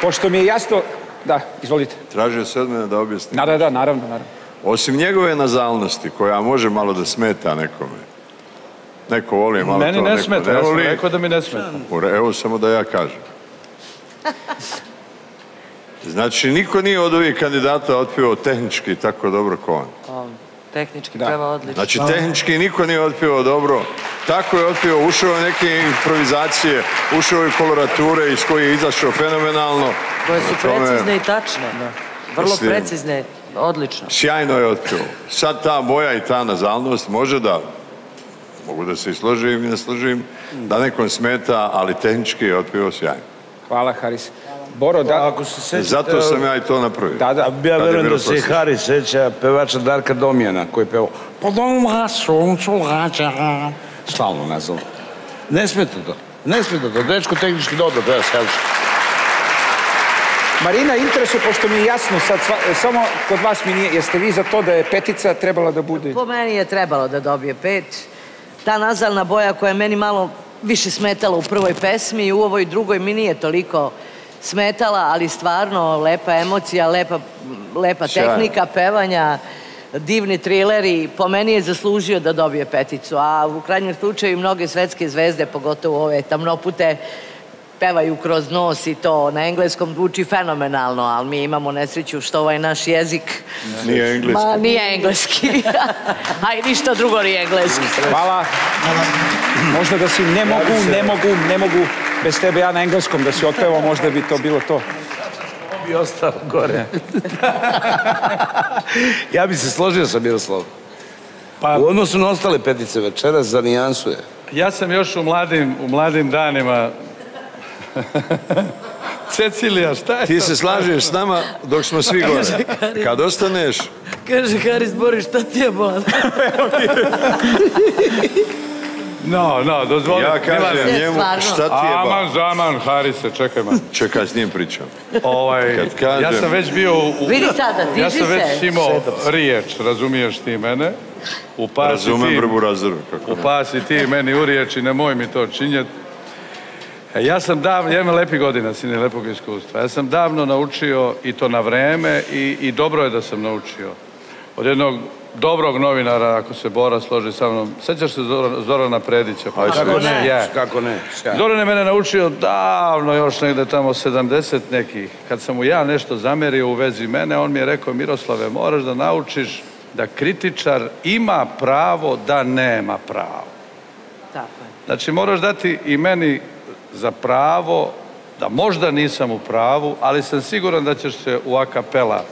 Pošto mi je jasno... Da, izvolite. Tražio se od mene da objasnim. Da, da, da, naravno, naravno. Osim njegove nazalnosti, koja može malo da smeta nekome, neko voli malo Meni to, ne neko smeta, ne ja sam voli. rekao da mi ne smeta. Evo samo da ja kažem. Znači, niko nije od ovih kandidata otpio tehnički tako dobro kao tehnički peva odlično. Znači, tehnički niko nije otpio dobro. Tako je otpio, ušao je u neke improvizacije, ušao je u kolorature iz koje je izašao fenomenalno. Koje su tome, precizne i tačne. Vrlo Mislim- precizne. Odlično. Sjajno je otpio. Sad ta boja i ta nazalnost može da, mogu da se i složim i ne složim, da nekom smeta, ali tehnički je otpio sjajno. Hvala, Haris. Boro, da... Ako se sećate... Zato sam ja i to napravio. Da, da. Ja verujem da se i. Hari seća pevača Darka Domjana koji je pevao Po doma suncu lađa Stalno nazval. Ne smeta to. Ne smeta to. Dečko tehnički dobro peva, skaže. Marina, interesuje, pošto mi je jasno sad, sva- samo kod vas mi nije, jeste vi za to da je petica trebala da bude? Po meni je trebalo da dobije pet. Ta nazalna boja koja je meni malo više smetala u prvoj pesmi i u ovoj drugoj mi nije toliko smetala, ali stvarno lepa emocija, lepa, lepa tehnika pevanja, divni trileri. Po meni je zaslužio da dobije peticu, a u krajnjem slučaju mnoge svetske zvezde, pogotovo ove tamnopute, pevaju kroz nos i to na engleskom zvuči fenomenalno, ali mi imamo nesreću što ovaj naš jezik Nije engleski. Ma, nije engleski. A i ništa drugo nije engleski. Hvala. Možda da si ne mogu, ne mogu, ne mogu bez tebe ja na engleskom da si otpevao, možda bi to bilo to. bi ostao gore. ja bi se složio sa Miroslavom. Pa- U odnosu na ostale petice večeras za nijansu je. Ja sam još u mladim, u mladim danima... Cecilija, šta je Ti se slažeš s nama dok smo svi gore. Kad ostaneš, Kaže Haris Boris, šta ti je bolan? No, no, dozvoli. ja kažem njemu šta ti je ba? Aman, zaman, Harise, čekaj man. Čekaj, s njim pričam. Ovaj, Kad kažem- Ja sam već bio u... Vidi sada, diži Ja sam već se. imao riječ, razumiješ ti mene? U pasi Razumem ti, brbu ne. upasi ti meni u riječ i nemoj mi to činjeti. E, Ja sam davno, ja imam lepi godina, sine, lepog iskustva. Ja sam davno naučio i to na vreme i, i dobro je da sam naučio. Od jednog dobrog novinara, ako se Bora složi sa mnom. Sjećaš se Zora- Zorana Predića? Pa Kako ne? Je. Kako ne? Zoran je mene naučio davno, još negdje tamo 70 nekih. Kad sam mu ja nešto zamerio u vezi mene, on mi je rekao, Miroslave, moraš da naučiš da kritičar ima pravo da nema pravo. Tako je. Znači, moraš dati i meni za pravo da možda nisam u pravu, ali sam siguran da ćeš se u akapela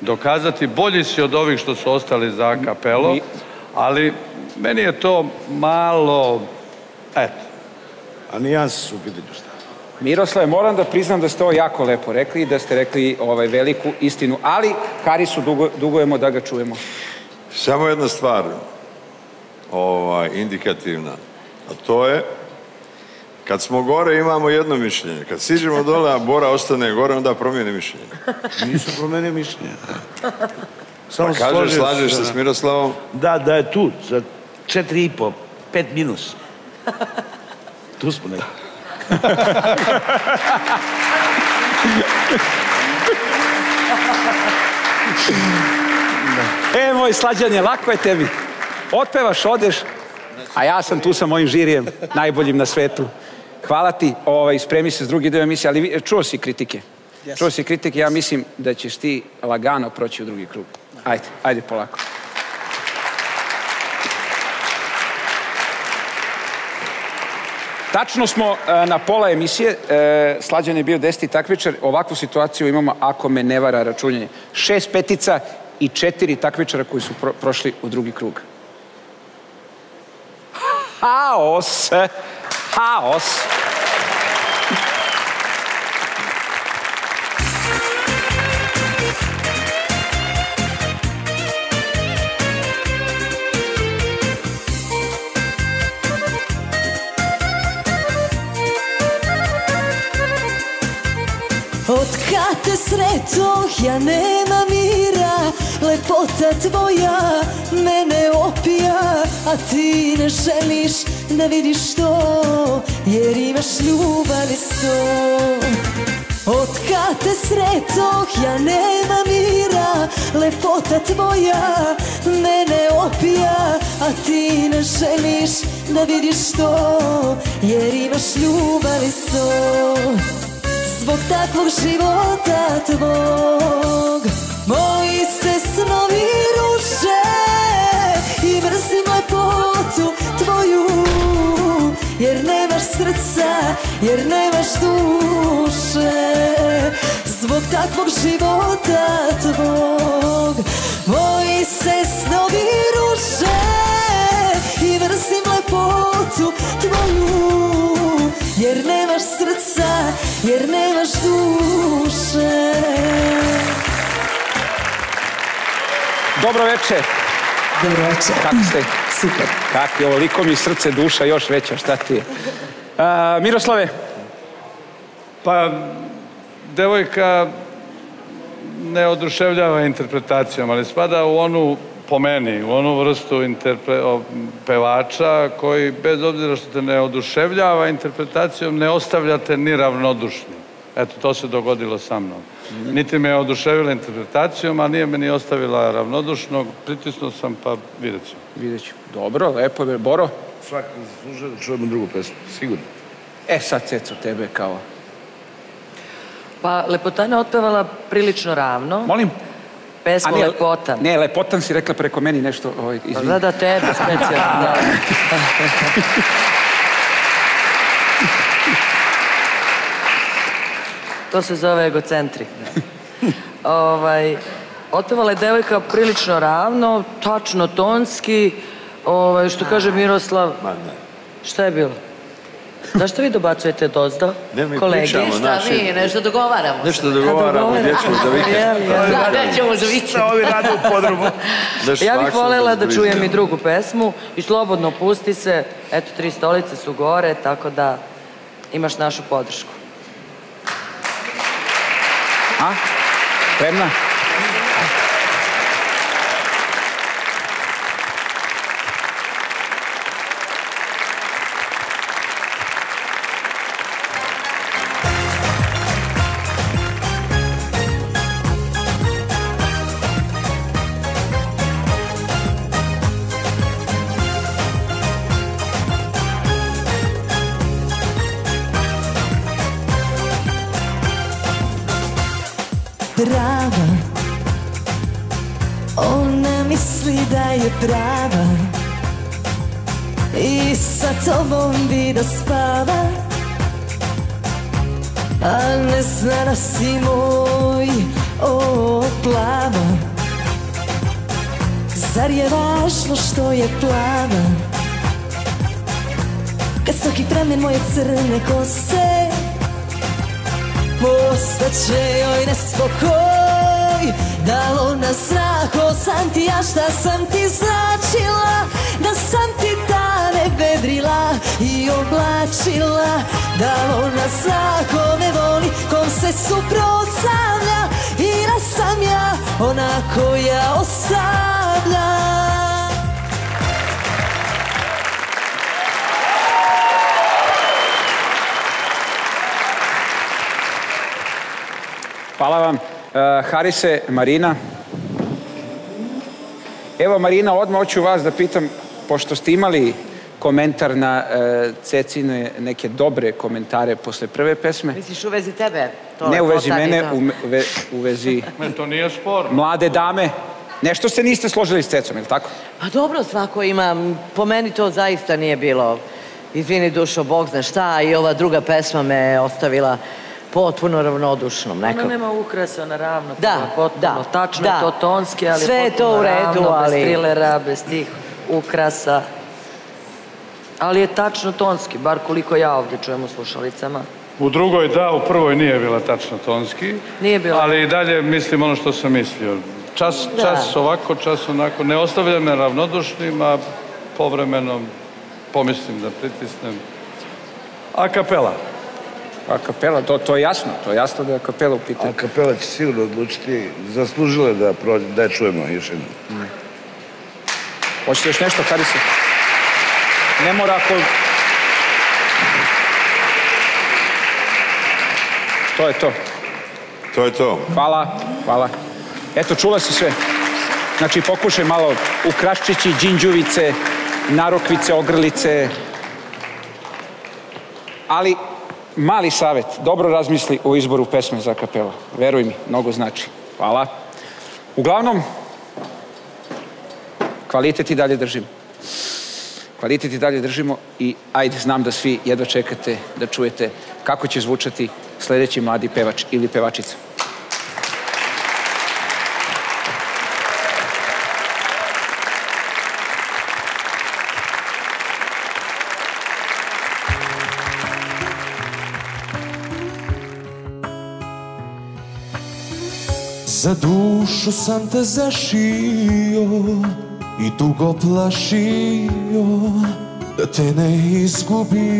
dokazati. Bolji si od ovih što su ostali za akapelo, ali meni je to malo, eto, A nijanse su u pitanju šta? Miroslave, moram da priznam da ste ovo jako lepo rekli i da ste rekli ovaj, veliku istinu, ali Harisu dugo, dugujemo da ga čujemo. Samo jedna stvar ovaj, indikativna, a to je kad smo gore imamo jedno mišljenje. Kad siđemo dole, a Bora ostane gore, onda promijeni mišljenje. Nisu promenio mišljenje. Samo Pa kažeš, slažeš se s Miroslavom, Da, da je tu, za četiri i po, pet minus. Tu smo neki. E, moj slađanje, lako je tebi. Otpevaš, odeš, a ja sam tu sa mojim žirijem, najboljim na svetu. Hvala ti, ovaj, spremi se s drugi dio emisije, ali čuo si kritike. Čuo si kritike, ja mislim da ćeš ti lagano proći u drugi krug. Ajde, ajde polako. Tačno smo e, na pola emisije, e, Slađan je bio deseti takmičar, ovakvu situaciju imamo ako me ne vara računjanje. Šest petica i četiri takmičara koji su pro- prošli u drugi krug. Haos! Haos! Od kad te sretoh ja nema mira Lepota tvoja mene opija A ti ne želiš da vidiš to Jer imaš ljubav i sto Od kad te sretoh ja nema mira. Lepota tvoja mene opija A ti ne želiš da vidiš to Jer imaš ljubav i sto Zbog takvog života tvog Moji Jer nemaš srca, jer nemaš duše Zbog takvog života tvog Moji se snovi ruše I mrzim lepotu tvoju jer nemaš srca, jer nemaš duše. Dobro večer. Dobro večer. Kako ste? Super. Kako je ovoliko mi srce, duša još veća, šta ti je? A, Miroslave, Pa, devojka ne oduševljava interpretacijom, ali spada u onu, po meni, u onu vrstu interpre- o, pevača koji, bez obzira što te ne oduševljava interpretacijom, ne ostavljate ni ravnodušni. Eto, to se dogodilo sa mnom. Niti me je oduševila interpretacijom, a nije me ni ostavila ravnodušnog. Pritisnuo sam, pa vidjet ćemo. Vidjet ću. Dobro, lepo je. Boro? Svako zaslužuje da čujemo drugu pesmu, sigurno. E sad, Ceco, tebe kao... Pa Lepotana je otpevala prilično ravno. Molim? Pesmu Lepotan. Ne, Lepotan si rekla preko meni nešto, ovaj, Pa izvini. da, da, tebe specijalno, To se zove egocentrik. Da. ovaj, otpevala je devojka prilično ravno, tačno tonski, ovaj, što kaže Miroslav. Ma ne. Šta je bilo? Zašto vi dobacujete dozdo? Ne, mi kolege? pričamo, Ništa, naši- mi nešto dogovaramo. Nešto dogovaramo, gdje ćemo za vikend. Da, da ćemo za vikend. Ovi rade u podrumu. Ja bih voljela da čujem i drugu pesmu i slobodno pusti se. Eto, tri stolice su gore, tako da imaš našu podršku. A? Spremna? Prava da spava A ne zna da si moj O plava. Zar je važno što je plava? Kad svaki pramen moje crne kose Postaće joj nespokoj. Da ona zna ko sam ti, a šta sam ti značila? Da sam ti dane vedrila i oblačila Da ona zna ko me voli, kom se suprotstavlja I da sam ja ona koja ostavlja Hvala vam. Uh, Harise, Marina. Evo Marina, odmah hoću vas da pitam, pošto ste imali komentar na uh, Cecine neke dobre komentare posle prve pesme. Misliš u vezi tebe? To ne u vezi mene, to. u, ve- vezi Ne, to nije sporno. mlade dame. Nešto se niste složili s Cecom, je li tako? Pa dobro, svako ima, po meni to zaista nije bilo, izvini dušo, Bog zna šta, i ova druga pesma me je ostavila potpuno ravnodušnom. Ona nema ukrasa na ravno. Da, potpuno, da, tačno da. je to tonski, ali Sve je to potpuno u redu, ravno, ali- bez trilera, bez tih ukrasa. Ali je tačno tonski, bar koliko ja ovdje čujem u slušalicama. U drugoj da, u prvoj nije bila tačno tonski. Nije bila. Ali i dalje mislim ono što sam mislio. Čas, Da. čas ovako, čas onako. Ne ostavlja me ravnodušnim, a povremeno pomislim da pritisnem. A kapela. A kapela, to, to je jasno, to je jasno da je kapela u pitanju. A kapela će sigurno odlučiti, zaslužila je da, prođe, da je čujemo još jednom. Hoćete još nešto, Harise? Ne mora ako... To je to. To je to. Hvala, hvala. Eto, čula si sve. Znači, pokušaj malo ukraščići, džinđuvice, narokvice, ogrlice. Ali, mali savjet, dobro razmisli o izboru pesme za kapela. Veruj mi, mnogo znači. Hvala. Uglavnom, kvalitet i dalje držimo. Kvalitet i dalje držimo i ajde, znam da svi jedva čekate da čujete kako će zvučati sljedeći mladi pevač ili pevačica. Za dušu sam te zašio i dugo plašio da te ne izgubim.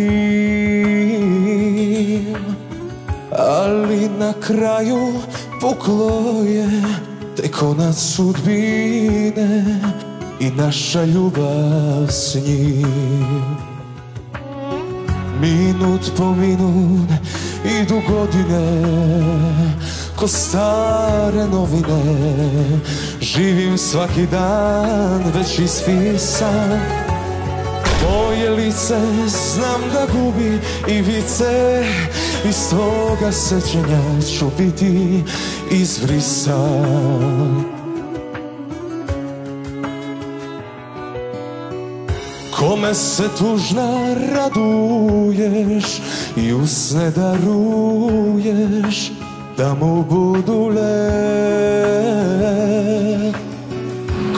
Ali na kraju puklo je Tek konac sudbine I naša ljubav s njim. Minut po minut idu godine Ko stare novine Živim svaki dan već ispisan Moje lice znam da gubi ivice Iz svoga sećanja ću biti izbrisan Kome se tužna raduješ i usne daruješ da mu budu lep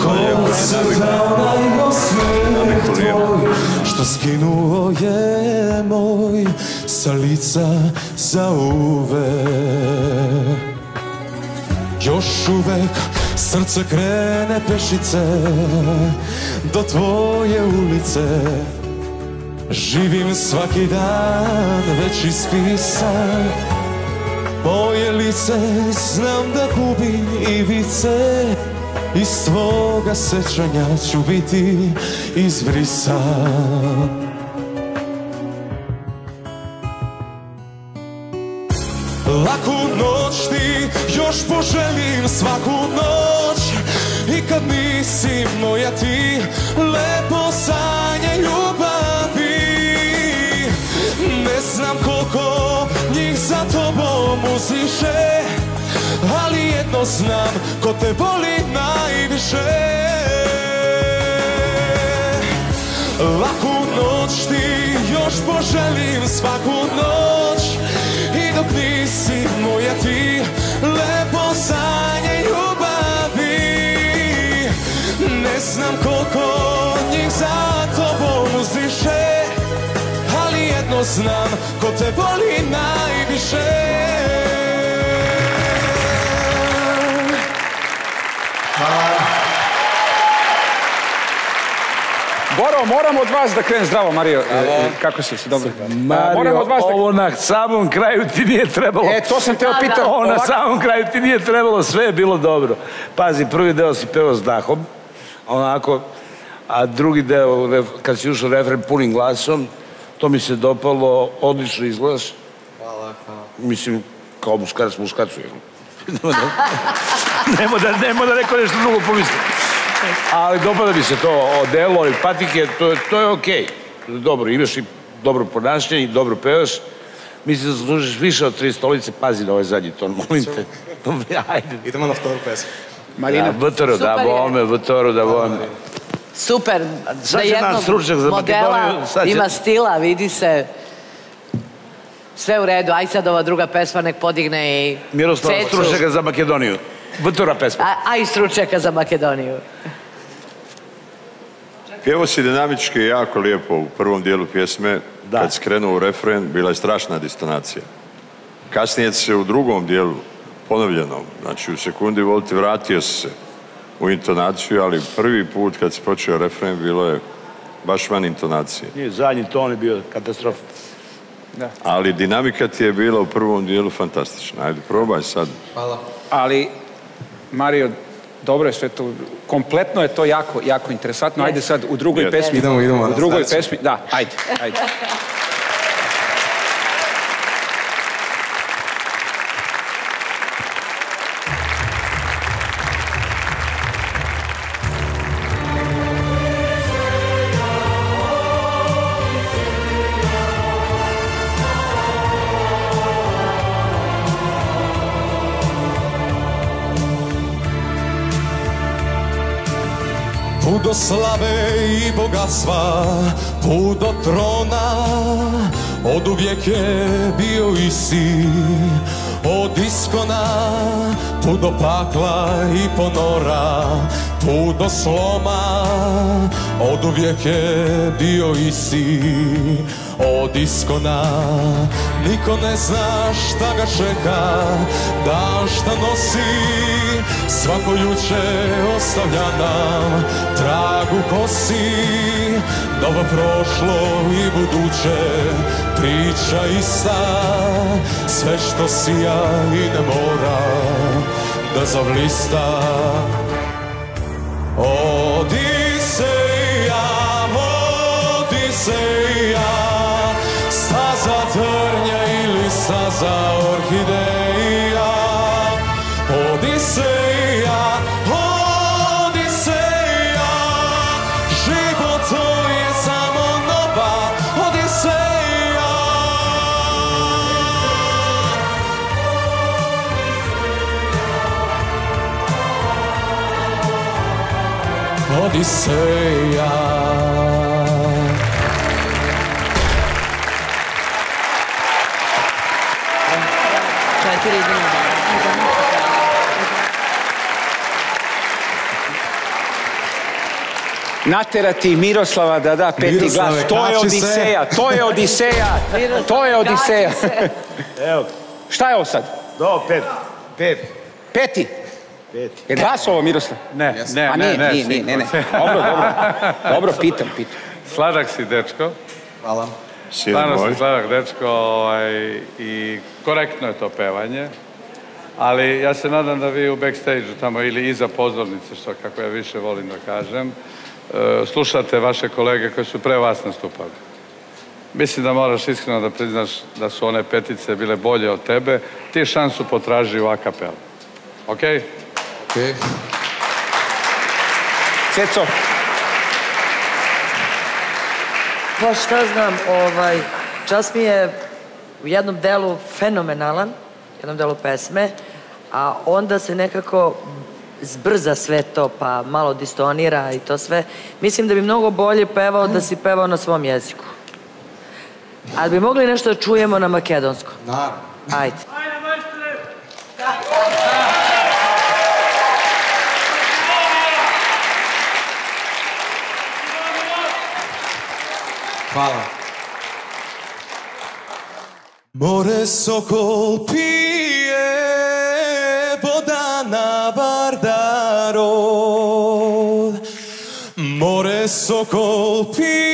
Ko se da onaj osmijeh tvoj što skinuo je moj sa lica za uvek još uvek srce krene pešice do tvoje ulice. Živim svaki dan već ispisan Moje lice znam da gubim ivice. Iz tvoga sećanja ću biti izbrisan Laku noć ti još poželim svaku noć. I kad nisi moja ti lepo sanje ljubavi tobom uziše Ali jedno znam ko te voli najviše. Laku noć ti još poželim svaku noć. I dok nisi moja ti lepo sanje ljubavi. Ne znam koliko njih za jedno znam ko te voli najviše Boro, moram od vas da krenem zdravo, Mario. E, Kako si, si dobro? Mario, moram od vas da... ovo na samom kraju ti nije trebalo. E, to sam teo pitati. Ovo na samom kraju ti nije trebalo, sve je bilo dobro. Pazi, prvi deo si peo s dahom, onako, a drugi deo, kad si ušao refren punim glasom, to mi se dopalo, odlično izgledaš. Hvala, hvala. Mislim, kao muškarac muškacu, jel? nemo da, nemo da neko nešto drugo pomisli. Ali dopada mi se to o delo i patike, to, je- to je okej. Dobro, imaš i dobro ponašanje i dobro pevaš. Mislim da zaslužiš više od tri stolice, pazi na ovaj zadnji ton, molim te. Ajde. Idemo na vtoru pesmu. Marina. Da, Vtoru, da bome, Vtoru, da bome. Super, da naš jednog za modela će- ima stila, vidi se. Sve u redu, aj sad ova druga pesma nek podigne i Miroslav cecu. Stručnjaka za Makedoniju. Vtora pesma. A, a i stručnjaka za Makedoniju. Pjevo si dinamički jako lijepo u prvom dijelu pjesme. Kad si krenuo u refren, bila je strašna distonacija. Kasnije se u drugom dijelu, ponovljenom, znači u sekundi volti vratio si se u intonaciju, ali prvi put kad si počeo refren bilo je baš van intonacije. Nije, zadnji ton je bio katastrofa. Ali dinamika ti je bila u prvom dijelu fantastična. Ajde, probaj sad. Hvala. Ali, Mario, dobro je sve to. Kompletno je to jako, jako interesantno. Ajde sad u drugoj Yes. pesmi. Idemo, idemo U drugoj pesmi, da, ajde, ajde. do slave i bogatstva, put do trona, od uvijek je bio isti, od iskona, put do pakla i ponora, put do sloma, od uvijek je bio isti, od iskona Niko ne zna šta ga čeka Dan šta nosi. Svako juče ostavlja nam Trag u kosi. Novo prošlo i buduće Priča ista. Sve što sija i ne mora Da zavlista. Odiseja, Odiseja Četiri dana. Naterati Miroslava da da peti Miroslave, glas. To je. Odiseja, to je Odiseja, to je Odiseja. Evo, Šta je ovo sad? do, pet, pet, Peti? Je ovo Miroslav? Ne, ne, A ne, nije, ne, nije, nije, ne, ne. Dobro, dobro. Dobro, pitam, pitam. Sladak si, dečko. Hvala. Stvarno si sladak, dečko, ovaj, i korektno je to pevanje. Ali ja se nadam da vi u backstage tamo ili iza pozornice, što kako ja više volim da kažem, e, slušate vaše kolege koji su pre vas nastupali. Mislim da moraš iskreno da priznaš da su one petice bile bolje od tebe. Ti šansu potraži u akapelu. Ok? Okej. Ceco, Pa šta znam, ovaj, čas mi je u jednom delu fenomenalan, u jednom delu pesme, a onda se nekako zbrza sve to, pa malo distonira i to sve. Mislim da bi mnogo bolje pevao da si pevao na svom jeziku. Ali bi mogli nešto da čujemo na makedonskom. Naravno. Ajde. Hvala. More sokol pije, voda na Vardarod. More sokol pije,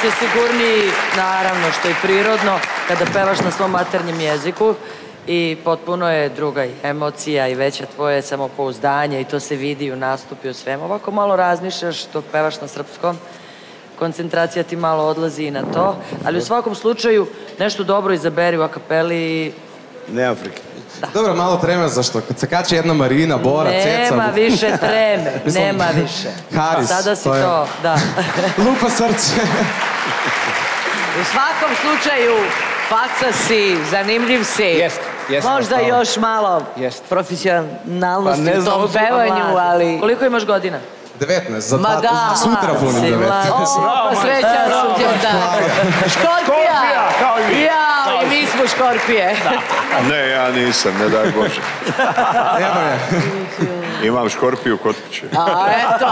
si sigurniji, naravno, što je prirodno, kada pevaš na svom maternjem jeziku i potpuno je druga emocija i veća tvoje samopouzdanje i to se vidi u nastupi u svemu. Ovako malo razmišljaš što pevaš na srpskom, koncentracija ti malo odlazi i na to, ali u svakom slučaju nešto dobro izaberi u akapeli. Ne Afrike. Dobro, malo treme zašto? Kad se kače jedna Marina, Bora, Ceca... Nema više treme, Mislim, nema više. Haris, Sada si to je- to, da. Lupa srce. U svakom slučaju, faca si, zanimljiv si. Jest, jest, Možda hvala. još malo Jest. profesionalnosti Pa ne u tom pevanju, ali... Koliko imaš godina? 19, za Ma da, sutra punim si 19. mlad. O, pa sreća ti da. Škorpija! Ja, i mi smo škorpije. Ne, ja nisam, ne daj Bože. Evo je. Imam škorpiju kod kuće. A, eto.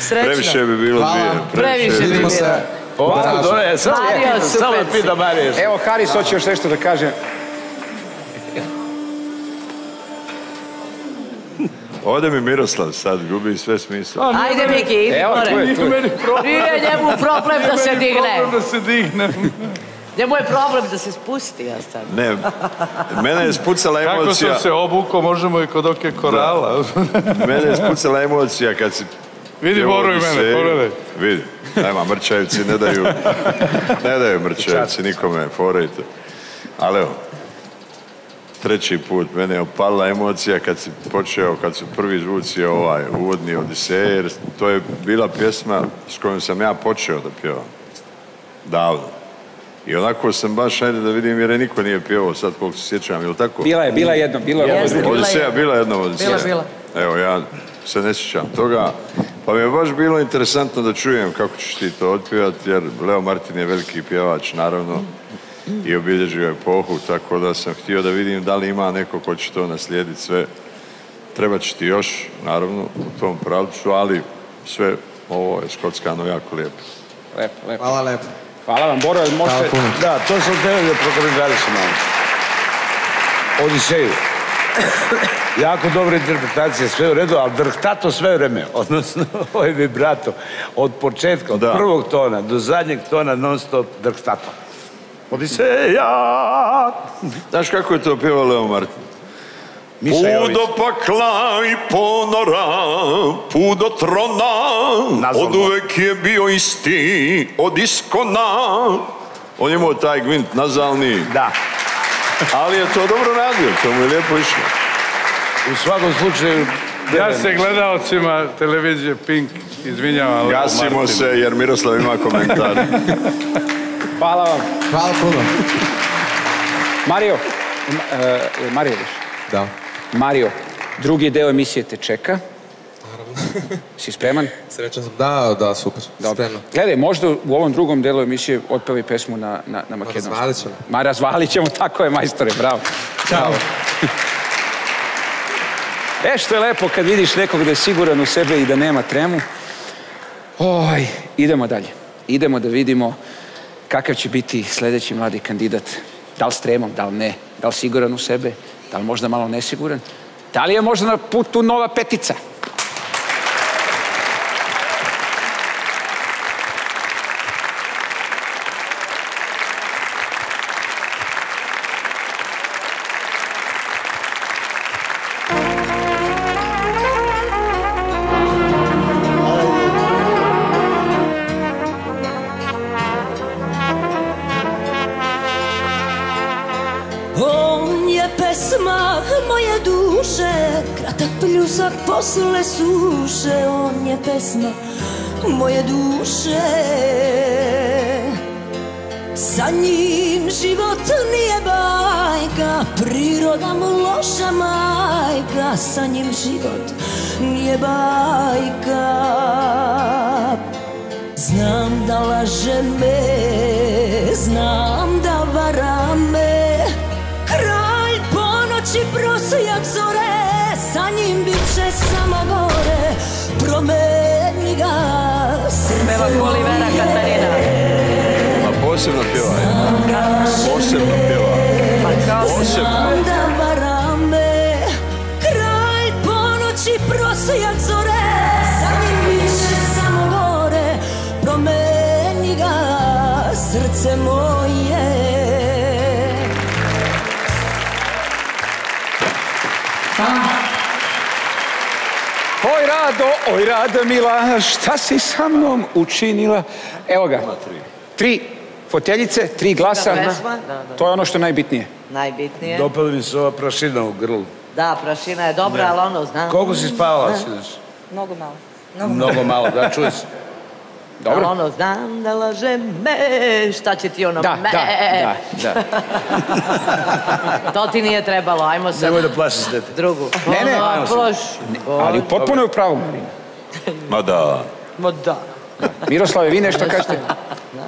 Srećno. Previše bi bilo dvije. Previše bi bilo. Ovako, dole, samo, pita Mario. evo Haris hoće još nešto da kaže. Ode mi Miroslav sad, gubi sve smisla. Ajde, Miki, idi gore. Nije njemu problem da se digne. da se digne. Njemu je problem da se spusti, ja sad. Ne, mene je spucala Kako emocija, sam se obukao, možemo i kod oke korala. mene je spucala emocija kad si... Vidi Boru i mene, pogledaj. Vidi, nema, Mrčajevci ne daju, ne daju Mrčajevci nikome, forejte. Ali evo, treći put mene je opalila emocija kad si počeo, kad su prvi zvuci ovaj uvodni Odiseje, jer to je bila pjesma s kojom sam ja počeo da pjevam. Davno. I onako sam baš, ajde da vidim, jer je niko nije pjevao sad koliko se sjećam, jel tako? Bila je, bila je jedno, bila je. Odiseja bila jedna Bila, Odiseja. bila. Evo, ja se ne sjećam toga. Pa mi je baš bilo interesantno da čujem kako ćeš ti to otpjevati, jer Leo Martin je veliki pjevač, naravno, i obilježio je epohu, tako da sam htio da vidim da li ima neko ko će to naslijediti sve. Treba će ti još, naravno, u tom pravcu, ali sve ovo je skockano jako lijepo. Lepo, lepo. Hvala lepo. Hvala vam, Boro, jel možete... Hvala puno. Da, to sam teo da prokomentarišem malo. Odiseju. jako dobra interpretacija, sve u redu, ali drhtato sve vreme, odnosno ovaj vibrato, od početka, od Da. prvog tona do zadnjeg tona non stop drhtato. Odiseja! Znaš kako je to pjevao Leo Martin? Miša Jović. Put do pakla i ponora, put do trona, od uvek je bio isti, od iskona. On je imao taj gvint nazalni, Da. ali je to dobro radio, to mu je lijepo išlo. U svakom slučaju... Ja se gledalcima televizije Pink izvinjavam. Gasimo Martinu. se jer Miroslav ima komentar. Hvala vam. Hvala puno. Mario, e, Mario još? Da. Mario, drugi deo emisije te čeka. Si spreman? Srećan sam. Da, da, super. Dobro. Spremno. Gledaj, možda u ovom drugom delu emisije otpevi pesmu na, na, na makedonskom. Razvalit ćemo. Ma razvalit ćemo, tako je majstore, bravo. Ćao. E, što je lepo kad vidiš nekog da je siguran u sebe i da nema tremu. Oj, idemo dalje. Idemo da vidimo kakav će biti sljedeći mladi kandidat. Da li s tremom, da li ne, da li siguran u sebe, da li možda malo nesiguran, da li je možda na putu nova petica. Sa njim život nije bajka Znam da laže me, znam da vara me Kralj ponoći prosijak zore Sa njim bit će samo gore Promeni ga srce Peva Olivera Katarina. A posebno pjeva. Posebno pjeva. Pa Posebno. Oj Rado mila, šta si sa mnom učinila? Evo ga, tri foteljice, tri glasa, to je ono što je najbitnije. Najbitnije. Dopala mi se ova prašina u grlu. Da, prašina je dobra, ali ono, znam. Koliko si spavala sinoć? Mnogo malo. Mnogo malo, da, čuj se. Ali ono, znam da laže me, šta će ti ono Da, me? da, da, da. To ti nije trebalo, ajmo sad. Nemoj da plašiš dete. Drugu. Ne, ne. Ono, proš. Ali potpuno je u pravu, Marina. Ma da. Ma da. Miroslave, vi nešto kažete?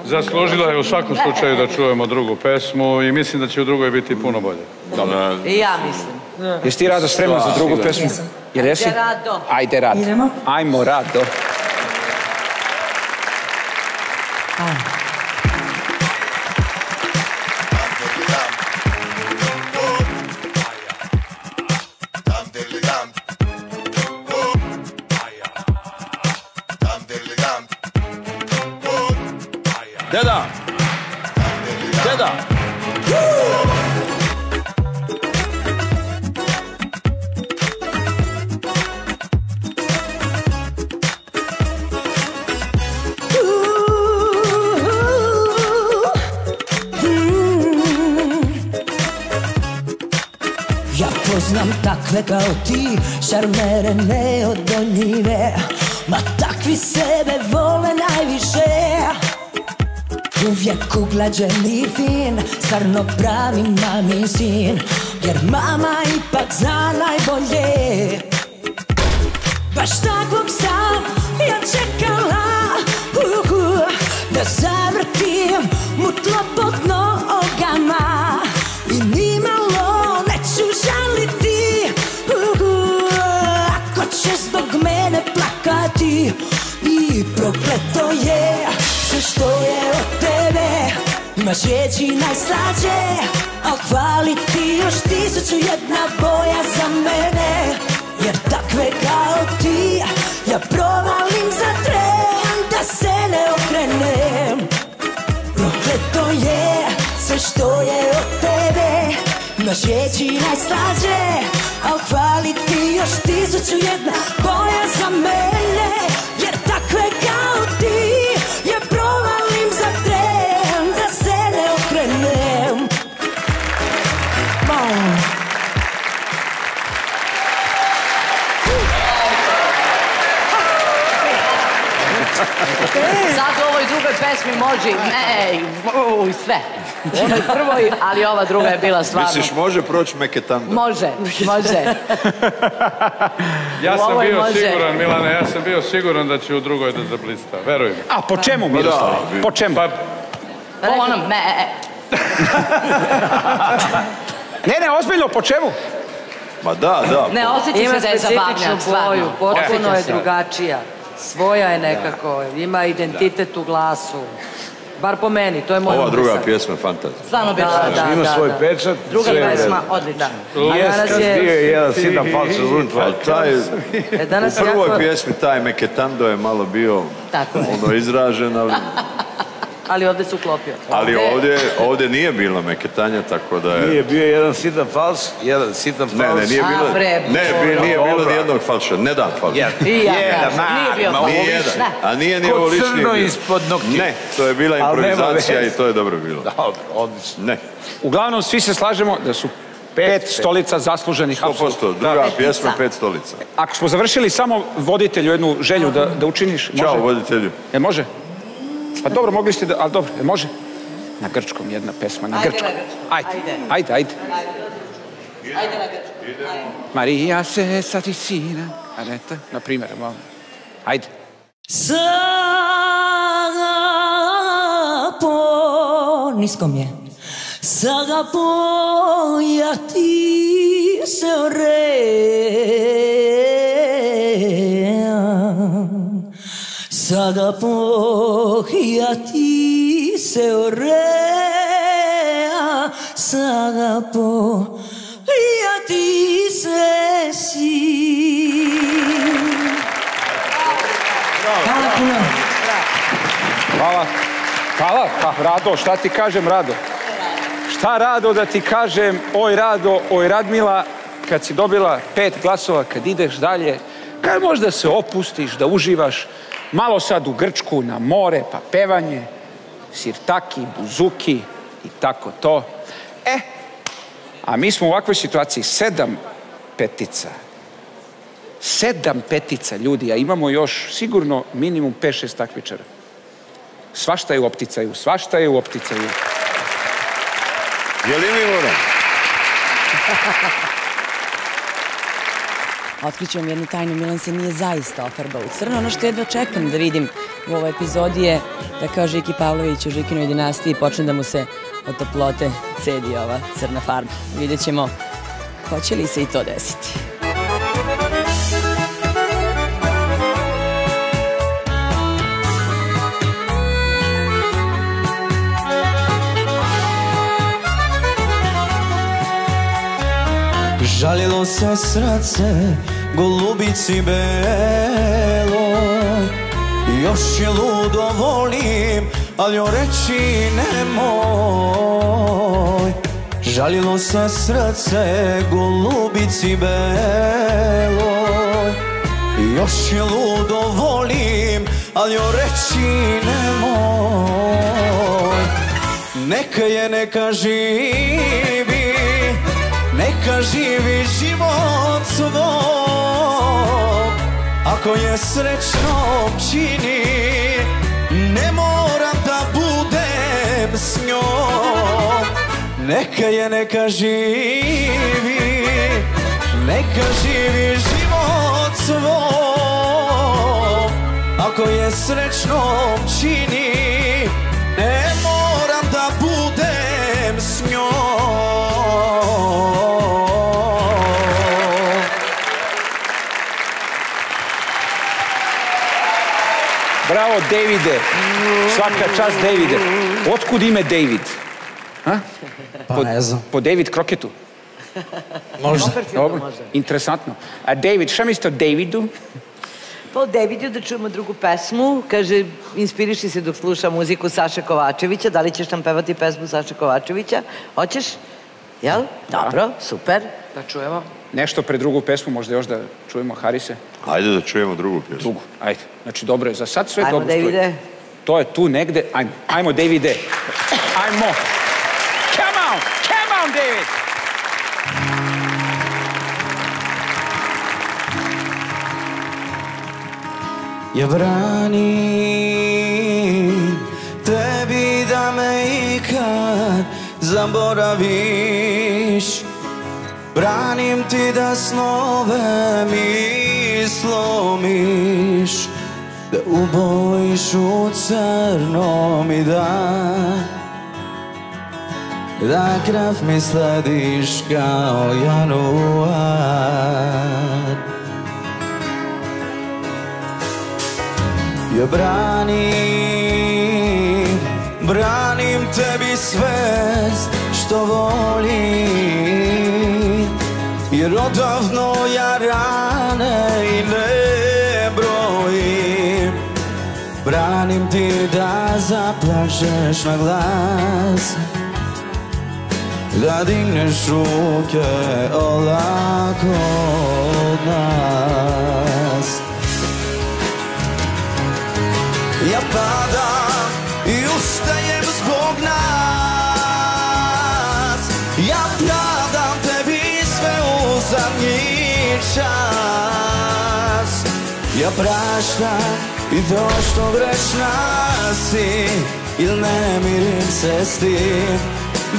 Zaslužila je u svakom slučaju da čujemo drugu pesmu i mislim da će u drugoj biti puno bolje. Dobro. I ja mislim. Jesi ti Rado spremna za drugu pesmu? Jesi? Ajde, Rado. Ajde, Rado. Idemo. Ajmo, Rado. Deda! Kao ti, šarmere neodoljive? Ma takvi sebe vole najviše. Uvijek uglađen i fin Stvarno pravi mami sin. Jer mama ipak zna najbolje. Baš takvog sam ja čekala. Uhu, Da zavrtim mutlo pod Imaš riječi najslađe Al hvali ti još tisuću jedna boja za mene. Jer takve kao ti Ja provalim za tren Da se ne okrenem. Prokleto je sve što je od tebe. Imaš riječi najslađe Al hvali ti još tisuću jedna boja za mene Sad u ovoj drugoj pesmi može, ne, uj, sve. U onoj prvoj, ali ova druga je bila stvarno. Misliš, može proći Meketanda? Može, može. Ja U sam bio može. siguran, Milane, ja sam bio siguran da će u drugoj da zablista. Veruj mi. A po čemu, Pa Miroslav? Po čemu? Pa, Po onom, me, Ne, ne, ozbiljno, po čemu? Ma da, da. Ne, osjeća se da je specifičnu zabavnjak, boju, stvarno. potpuno je drugačija. Svoja je nekako, ima identitet u glasu. Bar po meni, to je moj Ova druga utisak. pjesma je fantastična. Stvarno bilo Da, da, da, Ima svoj pečat, Druga sve je redu. odlična. Jes, danas kad bio je, je jedan sitan falš Ali taj, e, danas u je prvoj jako, pjesmi taj Meketando je malo bio Tako je. ono izražen, ali, ali ovdje se uklopio. ali ovdje, ovdje nije bilo Meketanja, tako da je... Nije bio jedan sitan fals, jedan sitan fals. Ne, ne, nije A, bilo, bre, ne, bi- nije bilo ni jednog falša, ne dam falša. Jedan. I ja Jedan, kažem, mali, nije bio ma, falš. Nije jedan, a nije ni ovo lični crno bio. ispod noktiju. Ne, to je bila improvizacija i to je dobro bilo. Dobro, odlično. Ne, Uglavnom, svi se slažemo da su pet stolica zasluženih 100%, apsolutno. druga Da. pjesma, pet stolica. Ako smo završili samo voditelju jednu želju da, da učiniš, može? Ćao, voditelju. E može? Pa dobro, mogli ste da, ali dobro, može? Na grčkom jedna pesma, na Ajde grčkom. grčkom, Ajde, ajde. ajde, ajde. Ajde na grčku. Ajde. Marija se satisina, Aneta, na primjer, malo. Ajde. Sagapo, nisko mi je. Sagapo, ja ti se. Ja ti se oream. Sagapo, ja ti se si. Hvala puno. Hvala. Hvala. Pa, Rado, šta ti kažem, Rado? Šta, Rado, da ti kažem, oj, Rado, oj, Radmila, kad si dobila pet glasova, kad ideš dalje, kad možda se opustiš, da uživaš, malo sad u Grčku, na more, pa pevanje, sirtaki, buzuki i tako to. E, a mi smo u ovakvoj situaciji, sedam petica. Sedam petica, ljudi, a imamo još sigurno minimum 5-6 takmičara. Svašta je u opticaju, svašta je u opticaju. Je li mi? Otkriću vam jednu tajnu, Milan se nije zaista ofarbao u crno. Ono što jedva čekam da vidim u ovoj epizodi je da kao Žiki Pavlović u Žikinoj dinastiji počne da mu se od toplote cedi ova crna farba. Vidjet ćemo hoće li se i to desiti. Žalilo se srce golubici beloj Još je ludo volim, ali joj reći nemoj. Žalilo se srce golubici beloj Još je ludo volim, ali joj reći nemoj. Neka je, neka živi neka živi život svoj Ako je srećno čini Ne moram da bude Neka je, neka živi Neka živi život svoj. Ako je srećnom čini Ne moram da budem s njom Davide. Svaka čast, Davide. Otkud ime David? Ha? Pa ne znam. Po David Kroketu? Možda. Dobro, interesantno. A David, šta mislite o Davidu? Pa od Davidu da čujemo drugu pesmu. Kaže, inspiriši se dok sluša muziku Saše Kovačevića. Da li ćeš nam pevati pesmu Saše Kovačevića? Hoćeš? Jel? Dobro, super. Da čujemo. Nešto pre drugu pesmu, možda još da čujemo Harise? Ajde da čujemo drugu pjesmu. Drugu, ajde. Znači, dobro je. Za sad sve Ajmo, dobro stoji. Davide. To je tu negde. Ajmo, ajmo Davide. Ajmo. Come on, come on, David. Ja branim tebi da me ikad zaboraviš Branim ti da snove mi slomiš Da ubojiš u crnom i da. Da krav mi slediš kao januar. Ja branim, branim tebi svest što volim Jer odavno ja rane i ne brojim. Branim ti da zaplačeš na glas Da digneš ruke olako od nas. Ja padam čas Ja praštam i to što grešna si Il ne mirim se s tim.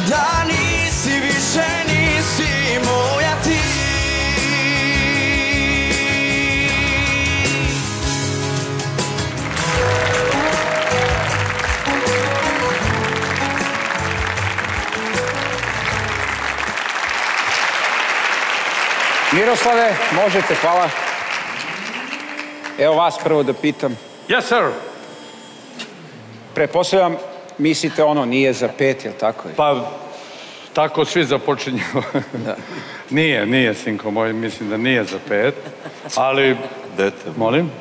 Da nisi više nisi moja Miroslave, možete, hvala. Evo vas prvo da pitam. Yes, sir. Prepostavljam, mislite ono, nije za pet, jel tako? je? Pa, tako svi započinju. nije, nije, sinko moj, mislim da nije za pet. Ali, Dete. molim?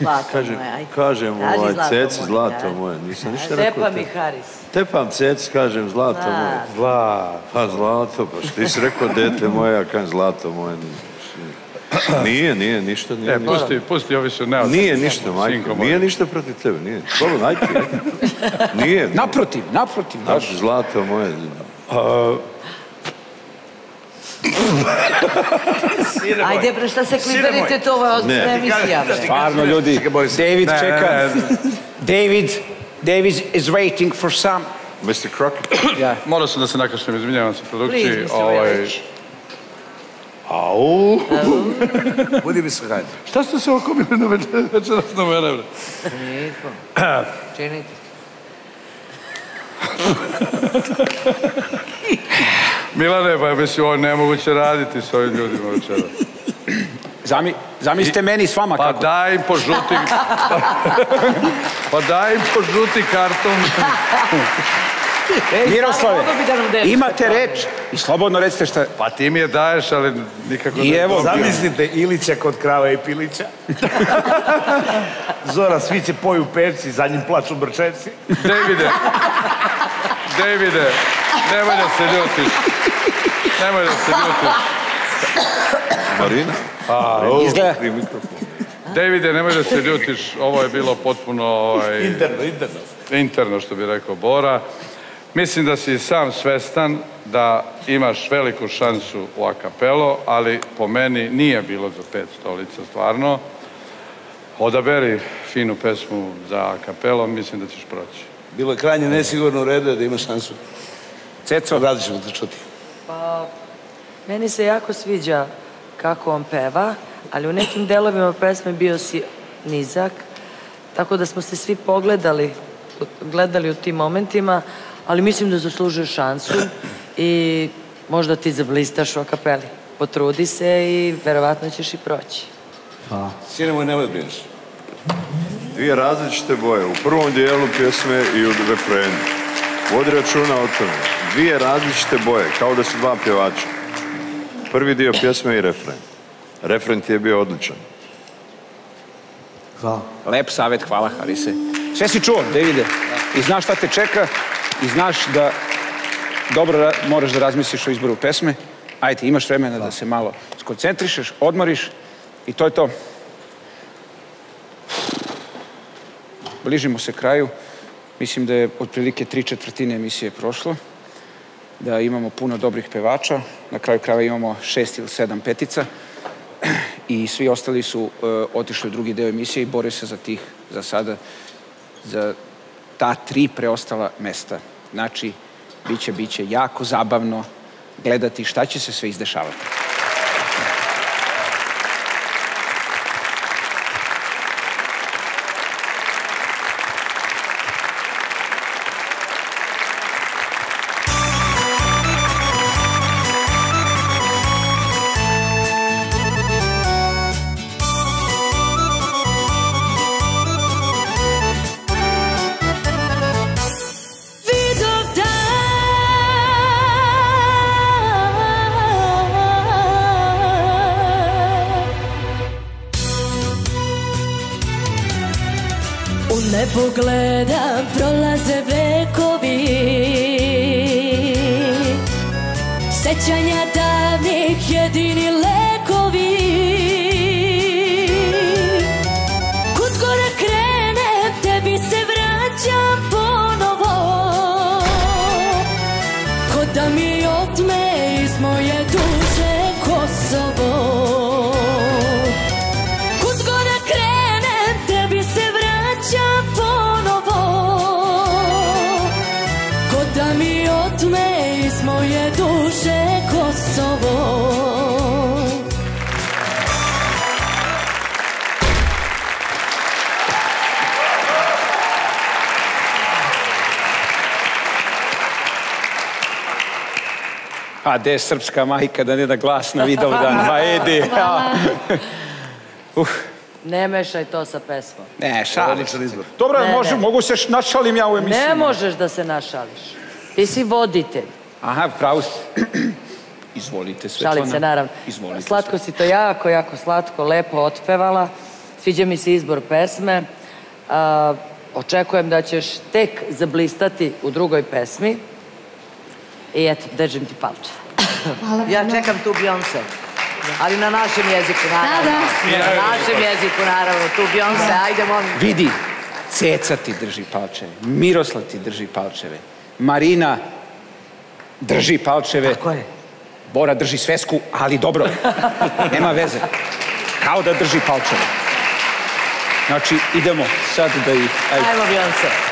Zlato Kažem, moje, aj. kažem ovaj, ceci moje, zlato moje, nisam ništa rekao. Tepa mi Haris. Tepam ceci, kažem zlato Zlato. moje. Zlato. Pa zlato, pa što ti si rekao dete moje, ja kažem zlato moje. Nije, nije, ništa nije. E, ništa. pusti, pusti, ovi su neodgovorni. Nije ništa, majko, nije ništa protiv tebe, nije. Slobodno, ajde. Nije. Naprotiv, naprotiv. Znaš, zlato moje. Ajde, bre, šta se kliberite, to je ozbiljna emisija, bre. Stvarno, ljudi. David čeka. David, David is waiting for some. Mr. Crockett. Ja. Morao sam da se nakašem, izvinjavam se produkciji. Please, Mr. Velić. Au. Budi mi se hajde. Šta ste se okomili na večer- večeras na mene, bre? Nismo. Činite. Milane, pa mislim, ovo je nemoguće raditi s ovim ljudima večeras. Zami, zamislite meni s vama Pa kako. daj im po žutim... pa daj im po žuti karton. Miroslave, imate reč i slobodno recite šta... Pa ti mi je daješ, ali nikako I ne- evo, Zamislite Ilića kod krava i pilića. Zora, svi će poju perci, za njim plaču brčeci. Davide, Davide, nemoj da se ljutiš. Nemoj da se ljutiš. Marina? A, Izgleda, Pri mikrofonu. Davide, nemoj da se ljutiš. Ovo je bilo potpuno ovaj, Interno, interno. interno, što bi rekao Bora. Mislim da si sam svestan da imaš veliku šansu u akapelo, ali po meni nije bilo za pet stolica, stvarno. Odaberi finu pesmu za akapelo, mislim da ćeš proći. Bilo je krajnje nesigurno u redu da ima šansu. Ceco? Rado ćemo te čuti. Pa, meni se jako sviđa kako on peva, ali u nekim delovima pesme bio si nizak, tako da smo se svi pogledali, gledali u tim momentima, ali mislim da zaslužuje šansu i možda ti zablistaš u akapeli. Potrudi se i verovatno ćeš i proći. Hvala. Sine moj, nemoj brineš. Dvije različite boje. U prvom dijelu pjesme i u refrenu. Vodi računa o tome. Dvije različite boje, kao da su dva pjevača. Prvi dio pjesme i refren. Refren ti je bio odličan. Hvala. Lep savjet, hvala Harise. Sve si čuo, Davide. I znaš šta te čeka i znaš da dobro ra- moraš da razmisliš o izboru pesme. Ajde, imaš vremena da se malo skoncentrišeš, odmoriš i to je to. Bližimo se kraju. Mislim da je otprilike tri četvrtine emisije prošlo. Da imamo puno dobrih pevača. Na kraju krajeva imamo šest ili sedam petica i svi ostali su e, otišli u drugi deo emisije i bore se za tih, za sada, za ta tri preostala mesta. Znači, bit će, bit će jako zabavno gledati šta će se sve izdešavati. A gde je srpska majka da ne da glas na Vidovdan? Ma edi. Uh, Ne mešaj to sa pesmom. ne, šalim Odličan se. izbor. Dobro, Ne, može, ne. mogu se našalim ja u emisiji. Ne možeš da se našališ. Ti si voditelj. Aha, pravo. Izvolite, Svetlana. Šalim se, naravno. Izvolite. Slatko si to jako, jako slatko, lepo otpevala. Sviđa mi se izbor pesme. Očekujem da ćeš tek zablistati u drugoj pesmi. I eto, držim ti palče. Ja čekam tu Beyoncé. Ali na našem jeziku, naravno. Da, Na našem jeziku, naravno. Tu Beyoncé, ajde, molim. Vidi, Ceca ti drži palčeve, Miroslav ti drži palčeve, Marina drži palčeve. Tako je. Bora drži svesku, ali dobro, nema veze. Kao da drži palčeve. Znači, idemo sad da ih... Ajde. Ajmo Beyoncé.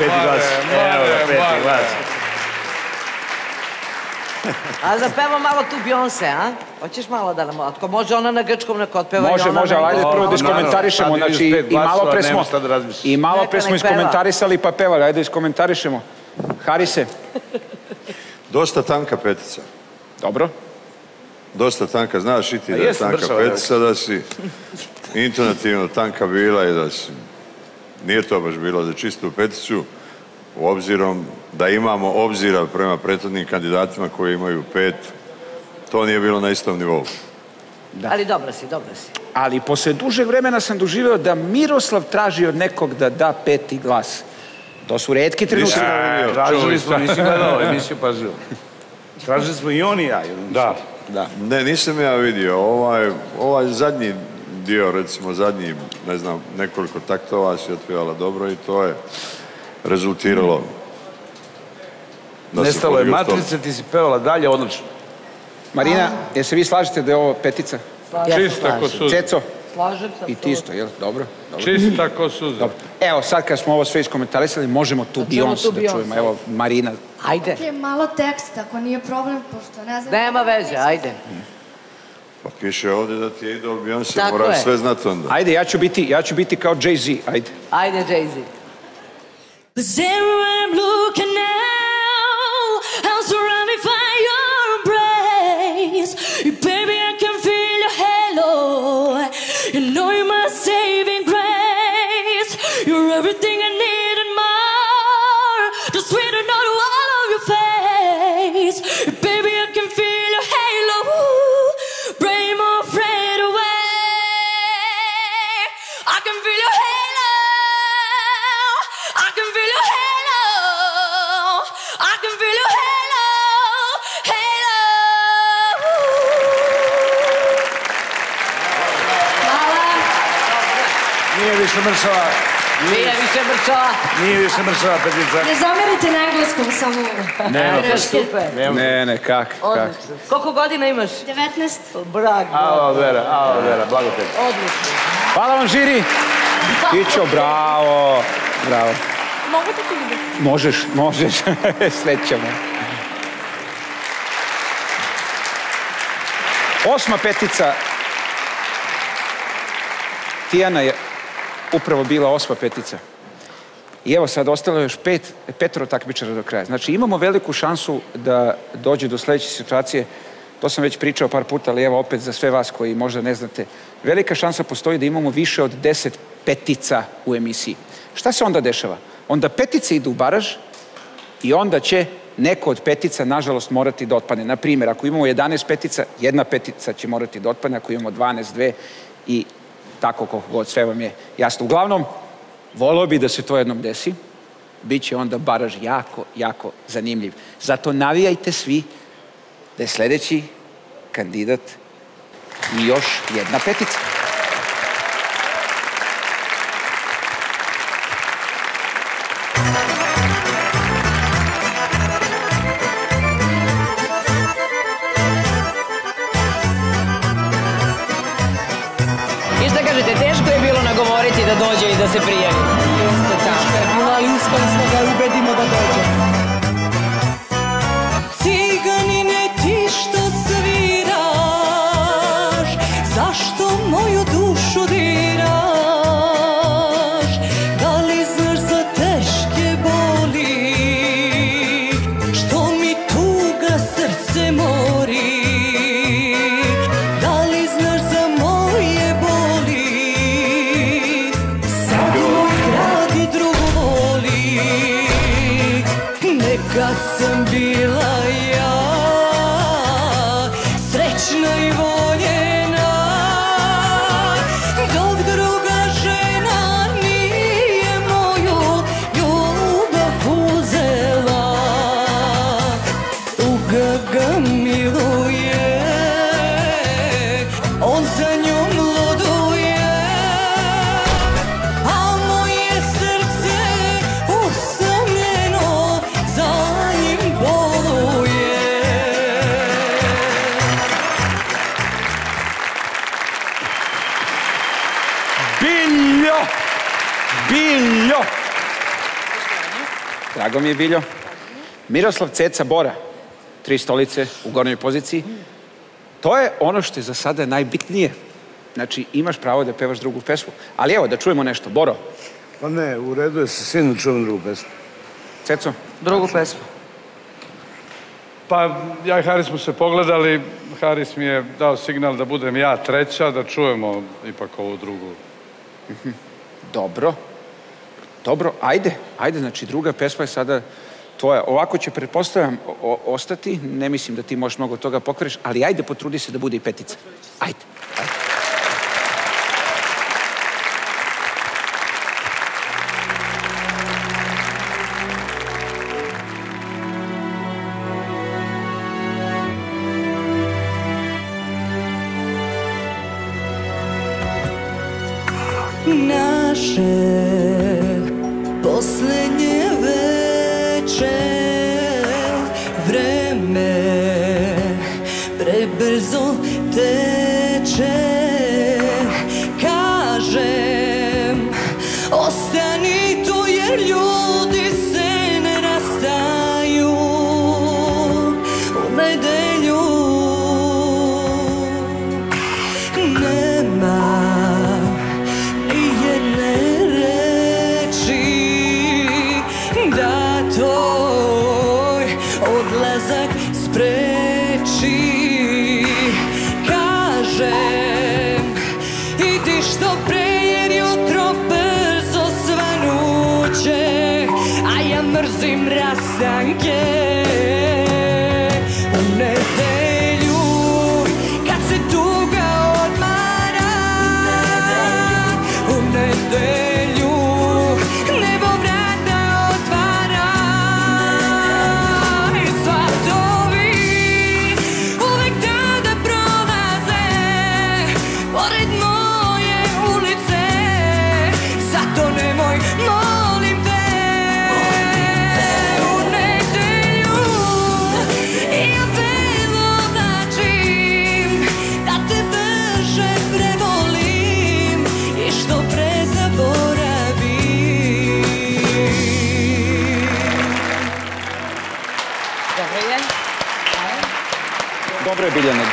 Peti glas. Evo ga, peti glas. A zapeva malo tu Beyoncé, a? Hoćeš malo da nam... Ako može ona na grčkom, nek otpeva i Može, ona može, ali ajde prvo da iskomentarišemo. Znači, i malo pre smo, i malo pre smo iskomentarisali pa pevali. Ajde iskomentarišemo. Harise, Dosta tanka petica. dobro. Dosta tanka, znaš i ti A da je tanka bršava, petica, da si intonativno tanka bila i da si... Nije to baš bilo za čistu peticu, u obzirom da imamo obzira prema prethodnim kandidatima koji imaju pet, to nije bilo na istom nivou. Ali dobra si, dobra si. Ali posle dužeg vremena sam doživio da Miroslav traži od nekog da da peti glas. To su redki. Nisam vidio. Tražili smo, nisi gledao emisiju pažljivo. Tražili smo i on i ja. Da. Da. Ne, nisam ja vidio. Ovaj, ovaj zadnji dio, recimo zadnji, ne znam, nekoliko taktova si otpjevala dobro i to je rezultiralo. da se Nestalo je matrice, ti si pevala dalje, odlično. Marina, jel se vi slažete da je ovo petica? Čista ko suza. Ceco? Slažem se. I ti isto, jel? Dobro. dobro. Čista ko suza. Dobro. Evo, sad kad smo ovo sve iskomentarisali, možemo tu Beyoncé da čujemo. Evo, Marina. Ajde. Je malo teksta, ako nije problem, pošto ne znam... Nema veze, ajde. Pa piše ovdje da ti je idol Beyoncé, moraš je. sve znati onda. Ajde, ja ću biti, ja ću biti kao Jay-Z, ajde. Ajde, Jay-Z. Mršava. Nije više mrčava. Nije više mršava petica. Ne zamerite na engleskom samo. Nema, Ne, super. Ne, ne, kak, kak. Koliko godina imaš? 19. Brag. Alo, Vera, alo, Vera, blago tebi. Odlično. Hvala vam, žiri. Tićo, bravo. Bravo. Mogu da ti vidim? Možeš, možeš. Sve ćemo. Osma petica. Tijana je upravo bila osma petica. I evo sad ostalo je još pet, petro takmičara do kraja. Znači imamo veliku šansu da dođe do sljedeće situacije. To sam već pričao par puta, ali evo opet za sve vas koji možda ne znate. Velika šansa postoji da imamo više od deset petica u emisiji. Šta se onda dešava? Onda petice idu u baraž i onda će neko od petica, nažalost, morati da otpadne. Na primjer, ako imamo 11 petica, jedna petica će morati da otpadne, ako imamo 12, dve i tako koliko god, sve vam je jasno. Uglavnom, volio bi da se to jednom desi, bit će onda baraž jako, jako zanimljiv. Zato navijajte svi da je sljedeći kandidat i još jedna petica. Se prijavi? Drago mi je, Biljo. Miroslav Ceca Bora, tri stolice u gornjoj poziciji. To je ono što je za sada najbitnije. Znači, imaš pravo da pevaš drugu pesmu. Ali evo, da čujemo nešto. Boro, Pa ne, u redu je sa sinu čujem drugu pesmu. Ceco? Drugu pesmu. Pa ja i Haris smo se pogledali, Haris mi je dao signal da budem ja treća, da čujemo ipak ovu drugu. Dobro. Dobro, ajde, ajde, znači druga pesma je sada tvoja. Ovako će, pretpostavljam, ostati. Ne mislim da ti možeš mnogo toga pokvariš, ali ajde, potrudi se da bude i petica. Ajde. naše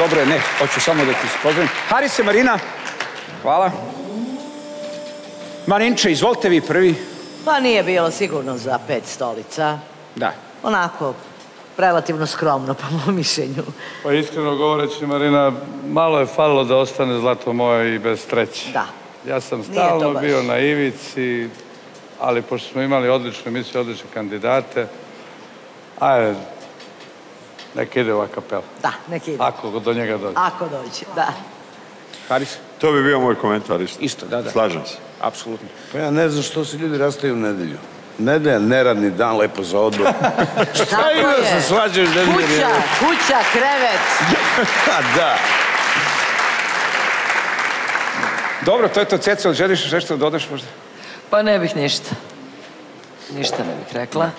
dobro je. Ne, hoću samo da ti pozdravim. Harise, Marina. Hvala. Marinče, izvolite vi prvi. Pa nije bilo sigurno za pet stolica. Da. Onako, relativno skromno po mom mišljenju. Pa iskreno govoreći, Marina, malo je falilo da ostane zlato moje i bez treće. Da. Ja sam stalno bio na ivici, ali pošto smo imali odličnu emisiju, odlične kandidate, ajde, neka ide ova kapela. Da, neki ide. Ako do njega dođe. Ako dođe, da. Haris? To bi bio moj komentar isto. Isto, da, da. Slažem se. Apsolutno. Pa ja ne znam što se ljudi rastaju u nedelju. Nedelja, neradni dan, lepo za odmor. Šta ima se svađaju nedelje? Kuća, kuća, krevet. da. Dobro, to je to, Ceco, želiš nešto da dodaš možda? Pa ne bih ništa. Ništa ne bih rekla.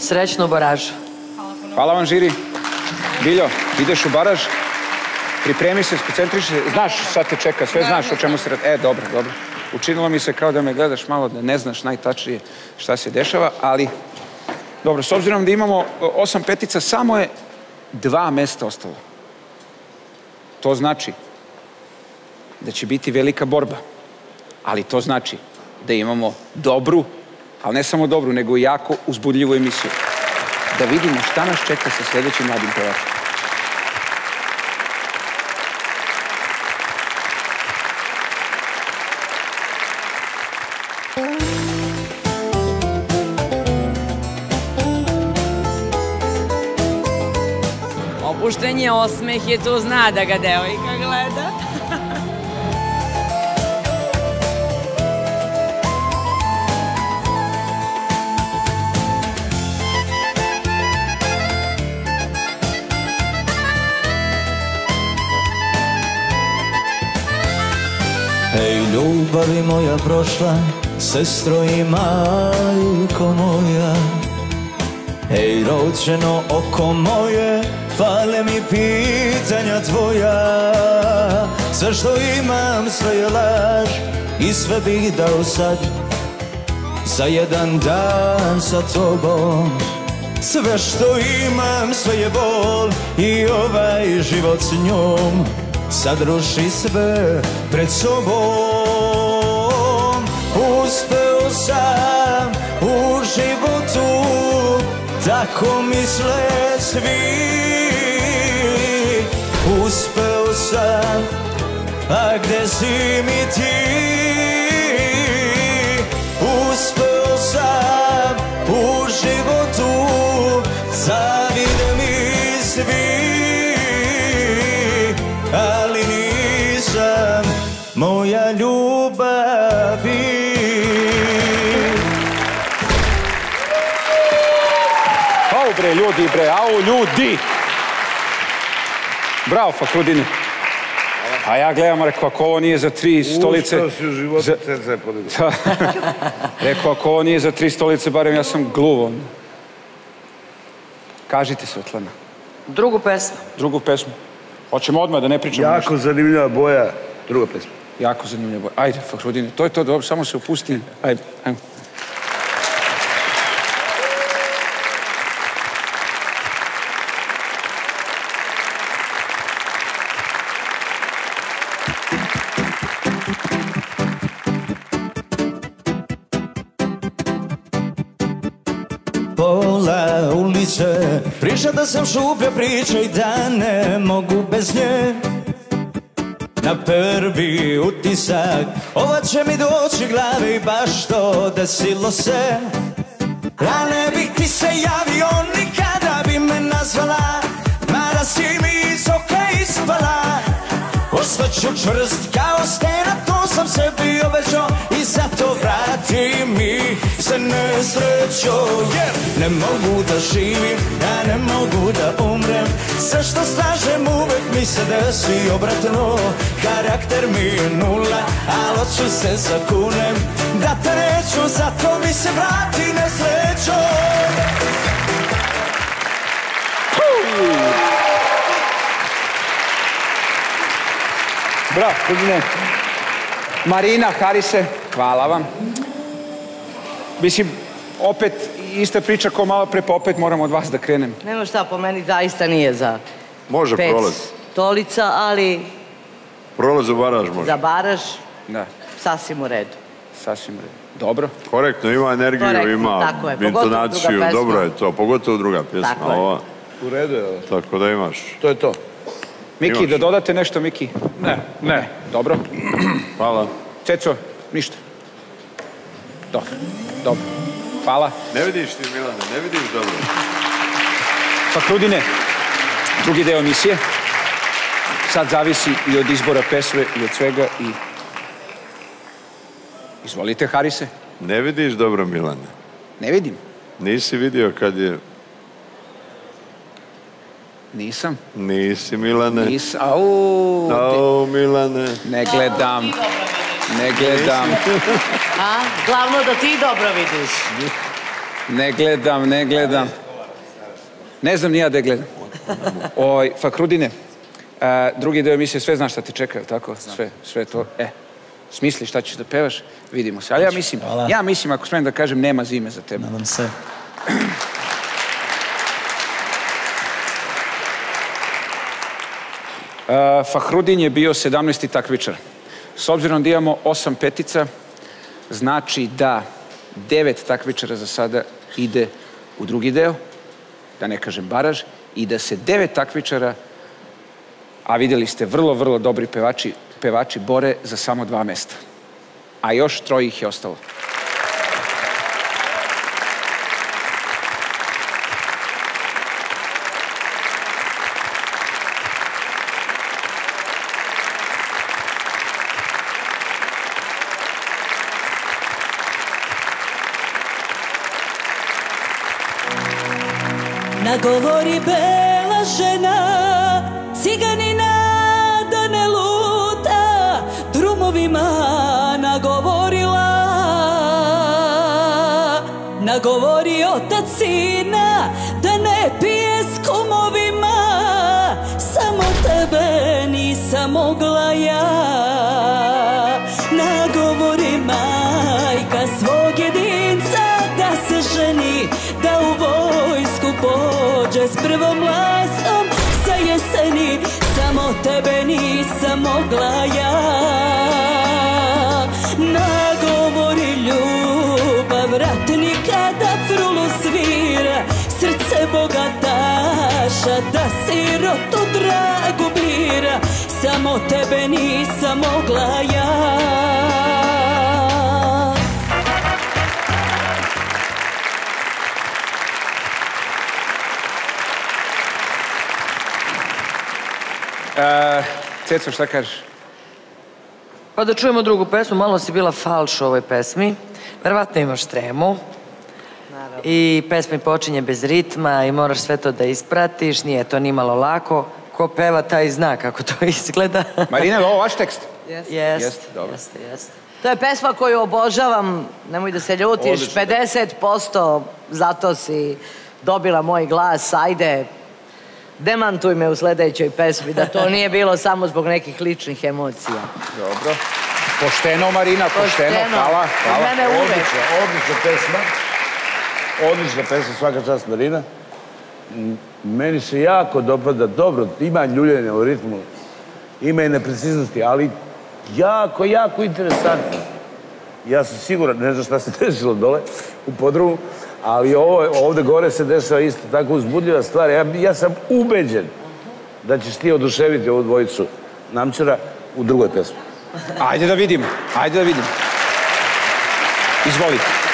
Srećno u baražu. Hvala vam, žiri. Biljo, ideš u baraž, pripremi se, skoncentriš se, znaš šta te čeka, sve znaš o čemu se. E, dobro, dobro. Učinilo mi se kao da me gledaš malo, da ne znaš najtačnije šta se dešava, ali dobro, s obzirom da imamo o, osam petica, samo je dva mesta ostalo. To znači da će biti velika borba, ali to znači da imamo dobru, ali ne samo dobru, nego i jako uzbudljivu emisiju. Da vidimo šta nas čeka sa sljedećim mladim pevačima. Opušten je osmeh je tu zna da ga devojka gleda. Hej, ljubavi moja prošla, sestro i majko moja. Hej, rođeno oko moje, fale mi pitanja tvoja. Sve što imam, sve je laž i sve bih dao sad. Za jedan dan sa tobom. Sve što imam, sve je bol i ovaj život s njom Sad ruši sve pred sobom Uspeo sam u životu Tako misle svi Uspeo sam, a gde si mi ti? Ljudi bre, au ljudi! Bravo, Fakrudine. A ja gledam, rekao, ako ovo nije za tri stolice... Uspeo si u životu za- CC podigao. Da. rekao, ako ovo nije za tri stolice, barem ja sam gluvo. Kažite, Svetlana. Drugu pesmu. Drugu pesmu. Hoćemo odmah da ne pričamo. Jako zanimljiva boja, druga pesma. Jako zanimljivo. boja. Ajde, Fakrudine, to je to, dobro, samo se upusti. Ajde, ajmo. Priča da sam šuplja priča i da ne mogu bez nje. Na prvi utisak Ova će mi doći glavi baš to desilo se. A ne bih ti se javio nikada bi me nazvala Mada si mi iz oka ispala Ostaću čvrst kao stena, to sam sebi obećao I zato vrati mi se nesrećo Jer ne mogu da živim, ja ne mogu da umrem. Sve što slažem uvek mi se desi obratno Karakter mi je nula, ali hoću se zakunem. Da te neću, zato mi se vrati nesrećo Bravo, Fakrudine. Marina, Harise, hvala vam. Mislim, opet ista priča kao malo pre, pa opet moram od vas da krenem. Nema šta, po meni zaista nije za Može pet prolaz. stolica, ali Prolaz u baraž može. za baraž Da, sasvim u redu. sasvim u redu. Dobro. Korektno, ima energiju, Korektno, ima je, intonaciju, dobro je to, pogotovo druga pjesma. Tako je. Ova, U redu je ovo. tako da imaš. To je to. Miki, Imaš. da dodate nešto, Miki? Ne, ne. Dobro. Hvala. Ceco, ništa. Dobro, dobro. Hvala. Ne vidiš ti, Milane, ne vidiš dobro. Fakrudine, drugi deo emisije. Sad zavisi i od izbora pesme i od svega i... Izvolite, Harise. Ne vidiš dobro, Milane. Ne vidim. Nisi vidio kad je... Nisam. Nisi, Milane. Nisam. Au, Au, Milane. ne gledam. Ne gledam. A? Glavno da ti dobro vidiš. Ne gledam, ne gledam. Ne znam ni ja da gledam. Oj, Fakrudine, a, drugi deo emisije, sve znaš šta te čeka, jel tako? Sve, sve to. E, smisli šta ćeš da pevaš, vidimo se. Ali ja mislim, Hvala. ja mislim, ako smijem da kažem, nema zime za tebe. Nadam se. Fahrudin je bio 17. takmičar. S obzirom da imamo osam petica, znači da devet takmičara za sada ide u drugi deo, da ne kažem baraž, i da se devet takmičara, a vidjeli ste vrlo, vrlo dobri pevači, pevači bore za samo dva mesta. A još troje ih je ostalo. Nagovori bela žena, ciganina da ne luta, drumovima nagovorila. Nagovori otac sina da ne pije s kumovima, samo tebe nisam mogla ja. Prvom lasom sa jeseni Samo tebe nisam mogla ja. Nagovori ljubav ratnika da frulu svira Srce bogataša da sirotu dragu bira Samo tebe nisam mogla ja E, Ceco, šta kažeš? Pa da čujemo drugu pesmu, malo si bila falš u ovoj pesmi. Verovatno imaš tremu. I pesmi počinje bez ritma i moraš sve to da ispratiš, nije to ni malo lako. Ko peva taj zna kako to izgleda. Marina, ovo vaš tekst? Jeste, dobro. jeste, jeste. To je pesma koju obožavam, nemoj da se ljutiš, Odlično. 50% zato si dobila moj glas, ajde, demantuj me u sledećoj pesmi, da to nije bilo samo zbog nekih ličnih emocija. Dobro. Pošteno, Marina, pošteno. Pošteno. Hvala, hvala. Od mene uvek. Odlična, odlična pesma. Odlična pesma, svaka čast Marina. Meni se jako dopada, dobro, ima ljuljenja u ritmu, ima i nepreciznosti, ali jako, jako interesantno. Ja sam siguran, ne znam šta se desilo dole u podrumu, ali ovo, ovde gore se dešava isto tako uzbudljiva stvar. Ja, ja sam ubeđen da ćeš ti oduševiti ovu dvojicu Namčara u drugoj pesmi. Ajde da vidimo, ajde da vidimo. Izvolite.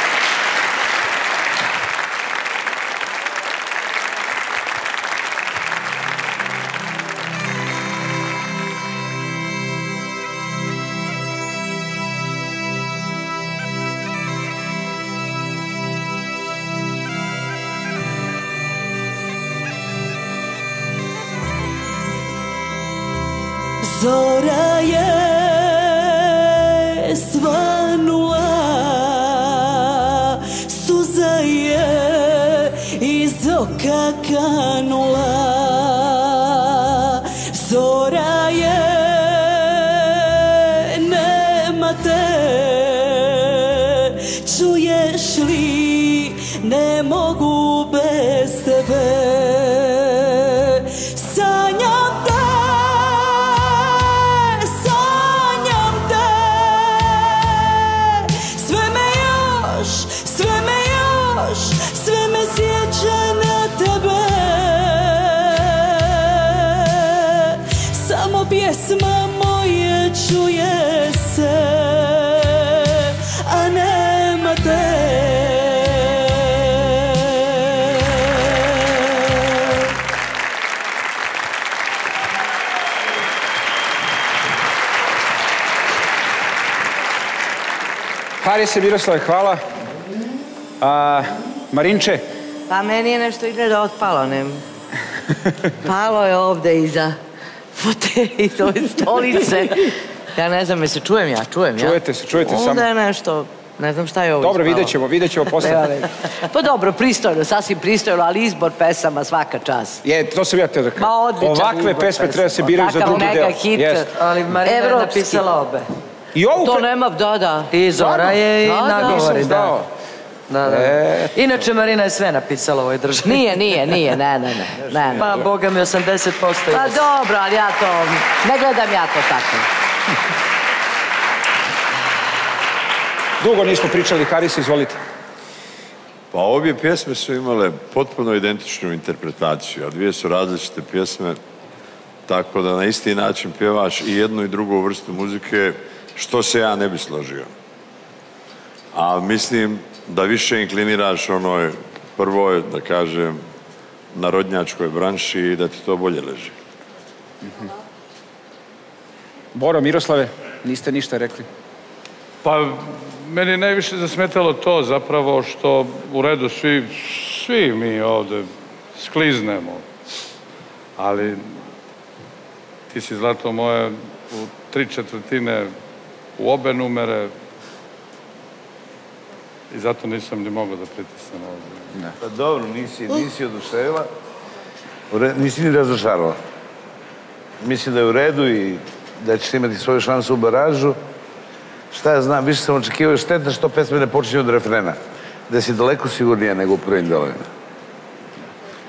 Haris i Miroslave, hvala. A, Marinče, Pa meni je nešto izgleda otpalo, ne? Palo je ovde iza fotelje, iz ove stolice. Ja ne znam, se čujem ja, čujem ja. Čujete se, čujete samo. Onda je nešto, ne znam šta je ovo dobro, vidjet ćemo, vidjet ćemo posle. Pa dobro, pristojno, sasvim pristojno, ali izbor pesama svaka čast. Je, to sam ja da kažem. Ma odličan Ovakve pesme treba se biraju za Takav drugi mega deo. hit. Jest. Ali Marina je napisala obe. I ovu To pe- nema, da, da. I Zora je i nagovori, da. Da, da. E. Inače, Marina je sve napisala u ovoj državi. Nije, nije, nije, ne, ne, ne. ne. Pa, boga mi, 80% Pa dobro, ali ja to, ne gledam ja to tako. Dugo nismo pričali, Haris, izvolite. Pa obje pjesme su imale potpuno identičnu interpretaciju, a dvije su različite pjesme, tako da na isti način pjevaš i jednu i drugu vrstu muzike, što se ja ne bi složio. A mislim da više inkliniraš onoj prvoj, da kažem, narodnjačkoj branši i da ti to bolje leži. Boro, Miroslave, niste ništa rekli. Pa, meni je najviše zasmetalo to zapravo što u redu svi, svi mi ovde skliznemo. Ali ti si zlato moje u tri četvrtine u obe numere i zato nisam ni mogao da pritisnem ovde. Pa dobro, nisi, nisi oduševila, nisi ni razočarala. Mislim da je u redu i da ćeš imati svoju šansu u baražu. Šta ja znam, više sam očekivao šteta što pesme ne počinju od refrena. Da si daleko sigurnija nego u prvim delovima.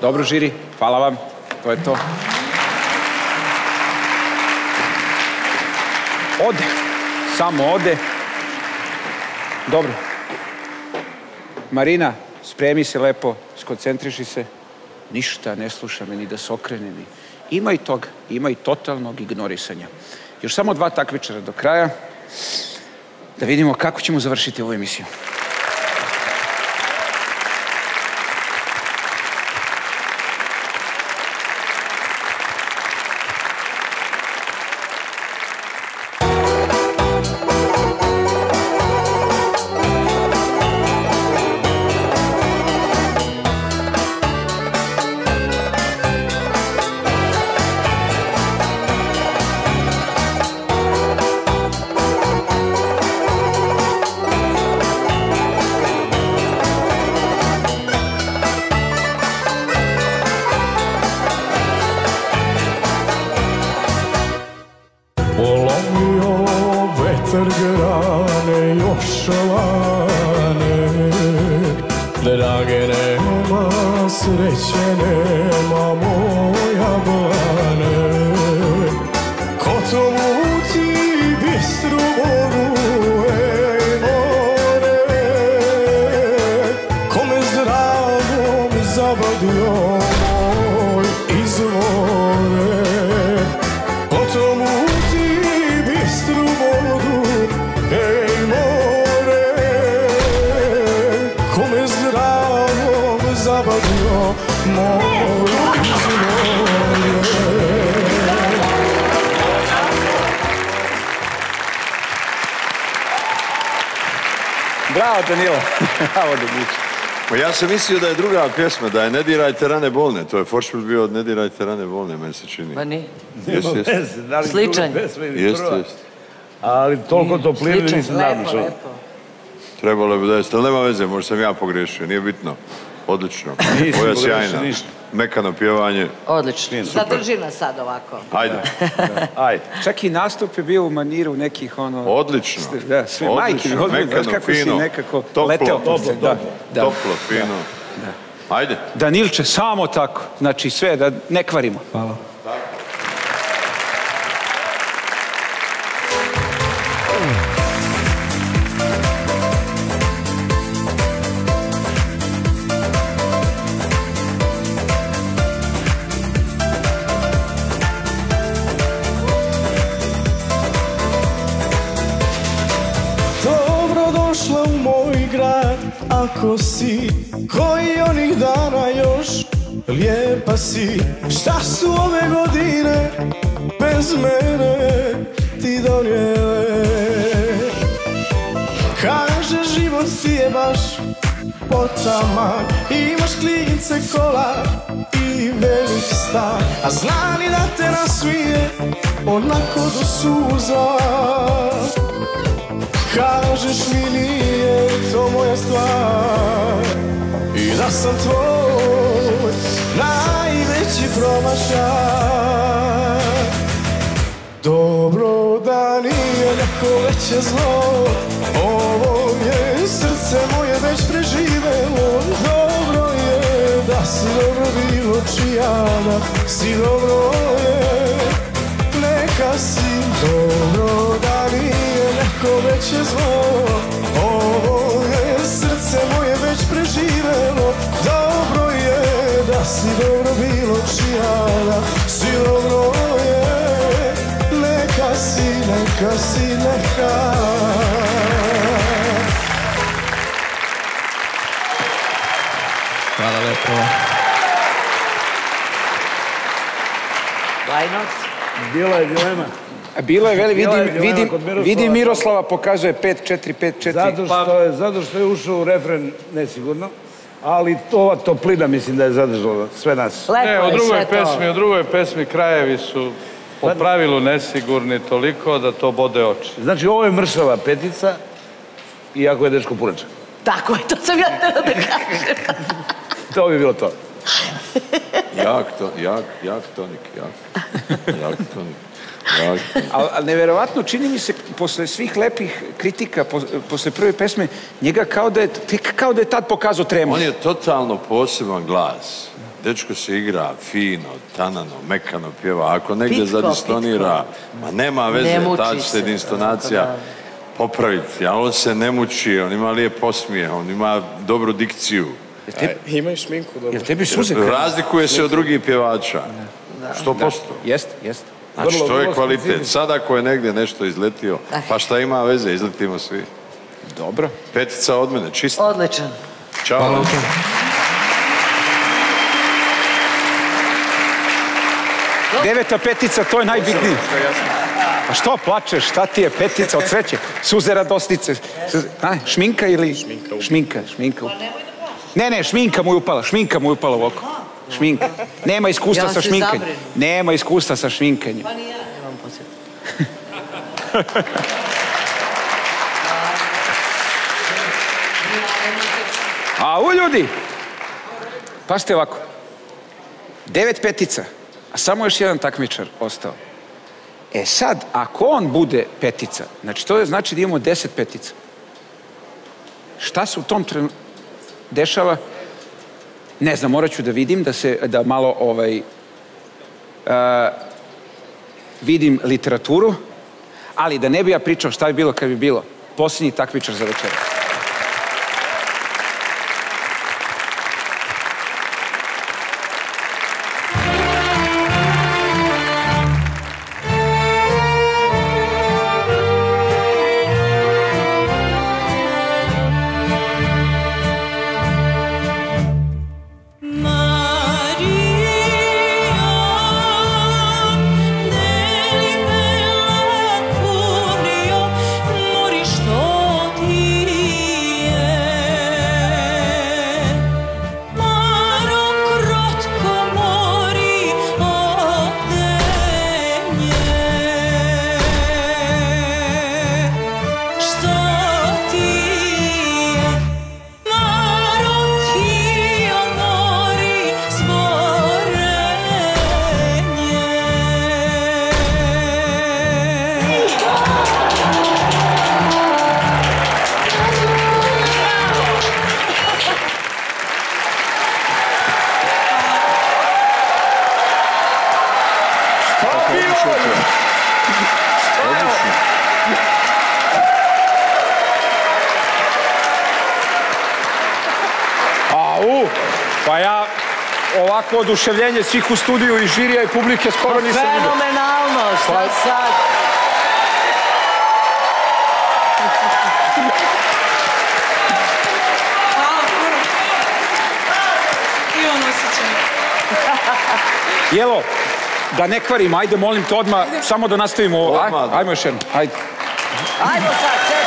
Dobro, žiri, hvala vam. To je to. Ode. Samo ode. Dobro. Marina, spremi se lepo, skoncentriši se. Ništa ne sluša me ni da se okrene ni. Ima i toga, ima i totalnog ignorisanja. Još samo dva takmičara do kraja. Da vidimo kako ćemo završiti ovu emisiju. Sam mislio da je druga pjesma, da je Ne dirajte rane bolne. To je Foršpil bio od Ne dirajte rane bolne, meni se čini. Pa nije. Veze, da li Sličan. druga pesma ili Jeste, prva. jeste. Ali toliko Sličan. nisam lepo. Trebalo bi da jeste, ali nema veze, možda sam ja pogriješio, nije bitno. Odlično. Ovo je sjajna. ništa. Mekano pjevanje. Odlično. Zadrži nas sad ovako. Ajde. Ajde. Čak i nastup je bio u maniru nekih ono... Odlično. Da, sve Odlično, majke odlično, mekano, znaš kako si fino. nekako Toplo, leteo. toplo, sve, da, da. Toplo, fino. Ajde. Danilče, samo tako. Znači sve, da ne kvarimo. Ako si koji onih dana još? Lijepa si Šta su ove godine Bez mene Ti donijele? Kaže život ti je baš Potaman. Imaš klince kola I velik stan. A zna li da te nasmije Onako do suza Kažeš mi nije to moja stvar. I da sam tvoj najveći promašaj. Dobro da nije neko veće zlo. Ovo je srce moje već preživelo. Dobro je da si dobro bilo čija da si dobro je. Neka si dobro si dobro bilo čija da si dobro je Neka si, neka si, neka Hvala lepo. Why not? Bila je dilema. Bilo je, veli, vidim, dilema vidim, vidim Miroslava pokazuje 5-4-5-4. Zato što, je, zato što je ušao u refren nesigurno. Ali to, ova toplina mislim da je zadržala sve nas. Ne, u drugoj pesmi, u drugoj pesmi krajevi su po pravilu nesigurni toliko da to bode oči. Znači ovo je mršava petica, iako je dečko punačak. Tako je, to sam ja da kažem. To bi bilo to. Jak, to, jak, jak tonik, jak. Jak tonik. Ali al nevjerovatno čini mi se posle svih lepih kritika, pos- posle prve pesme, njega kao da je, tek kao da je tad pokazao tremu. On je totalno poseban glas. Dečko se igra fino, tanano, mekano pjeva. Ako negdje Pitko, zadistonira, ma nema veze, Ne muči ta će se, distonacija popraviti. Ali on se ne muči, on ima lijep osmijeh, on ima dobru dikciju. Imaju šminku dobro. Jel tebi suze? Razlikuje se od drugih pjevača. Sto posto. Jest, jest. Znači, Vrlo, to je kvalitet. specifično. Sad ako je negdje nešto izletio, pa šta ima veze, izletimo svi. Dobro. Petica od mene, čisto. Odličan. Ćao. Deveta petica, to je najbitnije. A što plačeš, šta ti je petica od sreće? Suze radosnice. A, šminka ili? Šminka, šminka. Ne, ne, šminka mu je upala, šminka mu je upala u oko. Šminka. Nema iskustva Ja sa šminkanjem. Nema iskustva sa šminkanjem. Nemam posjet. A u ljudi, pašte ovako, devet petica, a samo još jedan takmičar ostao. E sad, ako on bude petica, znači to je znači da imamo deset petica. Šta se u tom trenutku dešava? Ne znam, morat ću da vidim, da se, da malo ovaj, a, vidim literaturu, ali da ne bi ja pričao šta bi bilo kad bi bilo. Posljednji takmičar za večer. Oduševljenje svih u studiju i žirija i publike skoro nisam vidio. Fenomenalno, šta Pa- sad? Jelo, da ne kvarim, ajde molim te odmah, samo da nastavimo ovo. Ajmo još jednom, ajde. Ajmo sad,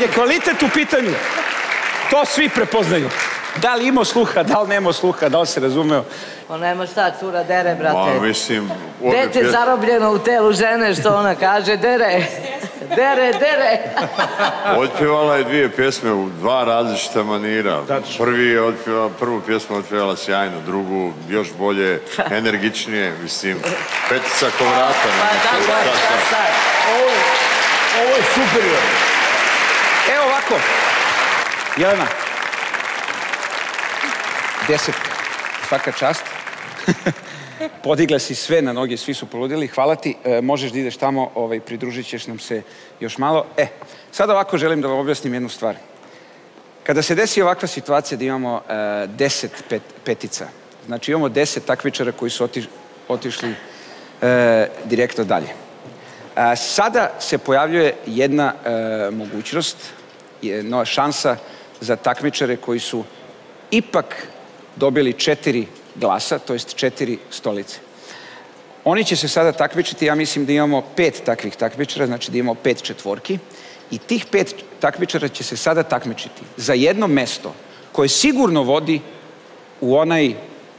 Kad je kvalitet u pitanju, to svi prepoznaju. Da li imao sluha, da li nemao sluha, da li se razumeo. Pa nema šta, cura dere, brate. Ma, mislim, Dete zarobljeno u telu žene, što ona kaže, dere. Dere, dere. Otpjevala je dvije pjesme u dva različita manira. Prvi je otpjevala, prvu pjesmu otpjevala sjajno, drugu još bolje, energičnije, mislim, petica ko vrata. Pa da, da, Šta šta sad? ovo je superior. Ovako. Jelena. Deset. Svaka čast. Podigla si sve na noge, svi su poludili. Hvala ti. E, možeš da ideš tamo, ovaj, pridružit ćeš nam se još malo. E, sad ovako želim da vam objasnim jednu stvar. Kada se desi ovakva situacija da imamo e, deset pet, petica, znači imamo deset takmičara koji su otiš- otišli e, direktno dalje. Sada se pojavljuje jedna e, mogućnost, jedna šansa za takmičare koji su ipak dobili četiri glasa, to jest četiri stolice. Oni će se sada takmičiti, ja mislim da imamo pet takvih takmičara, znači da imamo pet četvorki i tih pet takmičara će se sada takmičiti za jedno mesto koje sigurno vodi u onaj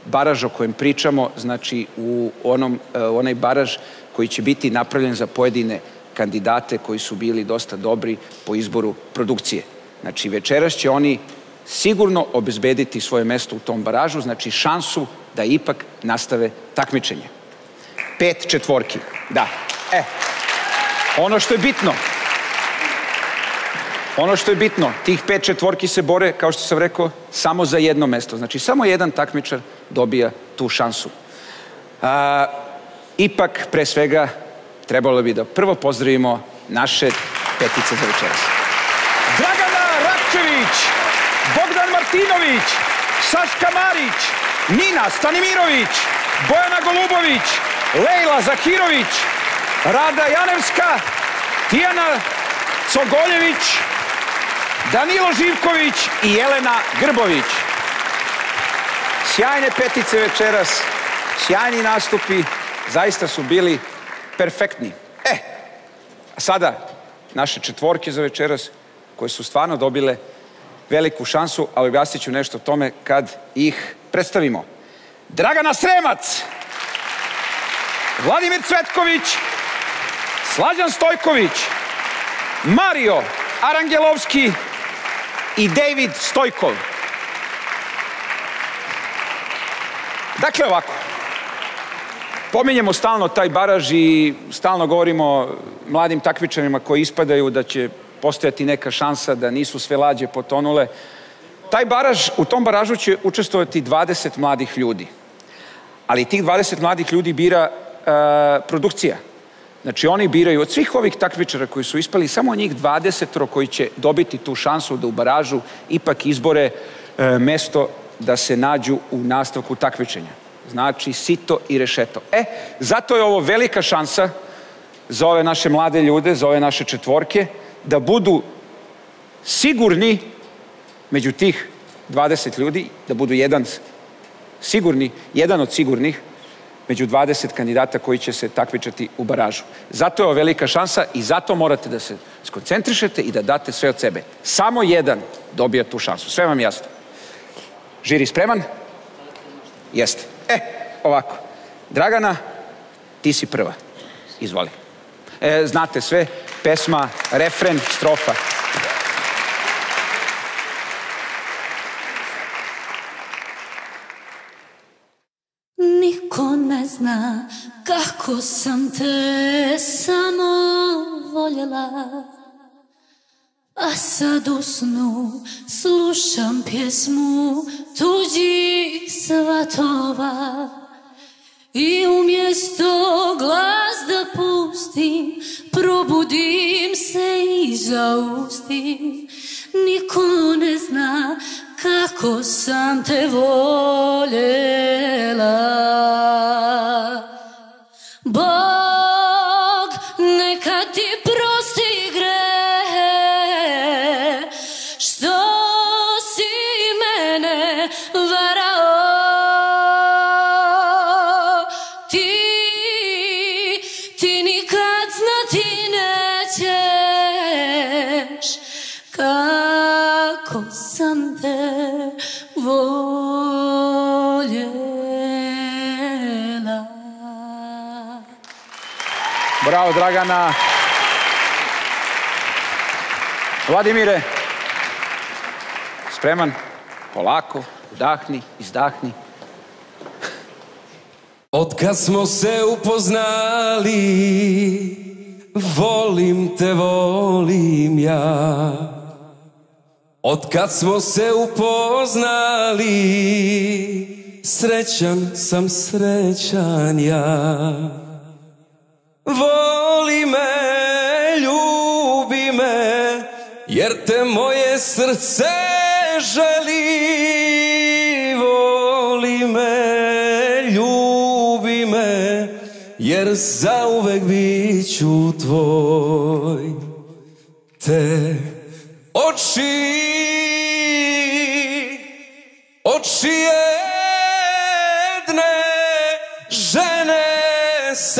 baraž o kojem pričamo, znači u onom, e, onaj baraž koji će biti napravljen za pojedine kandidate koji su bili dosta dobri po izboru produkcije. Znači večeras će oni sigurno obezbediti svoje mesto u tom baražu, znači šansu da ipak nastave takmičenje. Pet četvorki, da. E, ono što je bitno, ono što je bitno, tih pet četvorki se bore, kao što sam rekao, samo za jedno mesto. Znači, samo jedan takmičar dobija tu šansu. Ipak, pre svega, trebalo bi da prvo pozdravimo naše petice za večeras. Dragana Rakčević, Bogdan Martinović, Saška Marić, Nina Stanimirović, Bojana Golubović, Lejla Zahirović, Rada Janevska, Tijana Cogoljević, Danilo Živković i Jelena Grbović. Sjajne petice večeras, sjajni nastupi, zaista su bili perfektni. E, sada naše četvorke za večeras koje su stvarno dobile veliku šansu, a objasnit ću nešto o tome kad ih predstavimo. Dragana Sremac, Vladimir Cvetković, Slađan Stojković, Mario Arangelovski i David Stojkov. Dakle ovako, pominjemo stalno taj baraž i stalno govorimo mladim takmičarima koji ispadaju da će postojati neka šansa da nisu sve lađe potonule. Taj baraž, u tom baražu će učestvovati 20 mladih ljudi. Ali tih 20 mladih ljudi bira e, produkcija. Znači oni biraju od svih ovih takmičara koji su ispali, samo njih 20 koji će dobiti tu šansu da u baražu ipak izbore e, mesto da se nađu u nastavku takmičenja. Znači sito i rešeto. E, zato je ovo velika šansa za ove naše mlade ljude, za ove naše četvorke, da budu sigurni među tih 20 ljudi, da budu jedan sigurni, jedan od sigurnih među 20 kandidata koji će se takmičati u baražu. Zato je ovo velika šansa i zato morate da se skoncentrišete i da date sve od sebe. Samo jedan dobija tu šansu. Sve vam jasno. Žiri spreman? Jeste. E, ovako. Dragana, ti si prva. Izvoli. E, znate sve, pesma, refren, strofa. Niko ne zna kako sam te samo voljela A sad u snu slušam pjesmu tuđih svatova I umjesto glas da pustim Probudim se i zaustim. Niko ne zna kako sam te voljela. Bog Dragana. Vladimire, spreman? Polako, udahni, izdahni. Otkad smo se upoznali Volim te, volim ja Otkad smo se upoznali Srećan sam, srećan ja Voli me, ljubi me Jer te moje srce želi. Voli me, ljubi me Jer zauvek bit ću tvoj. Te oči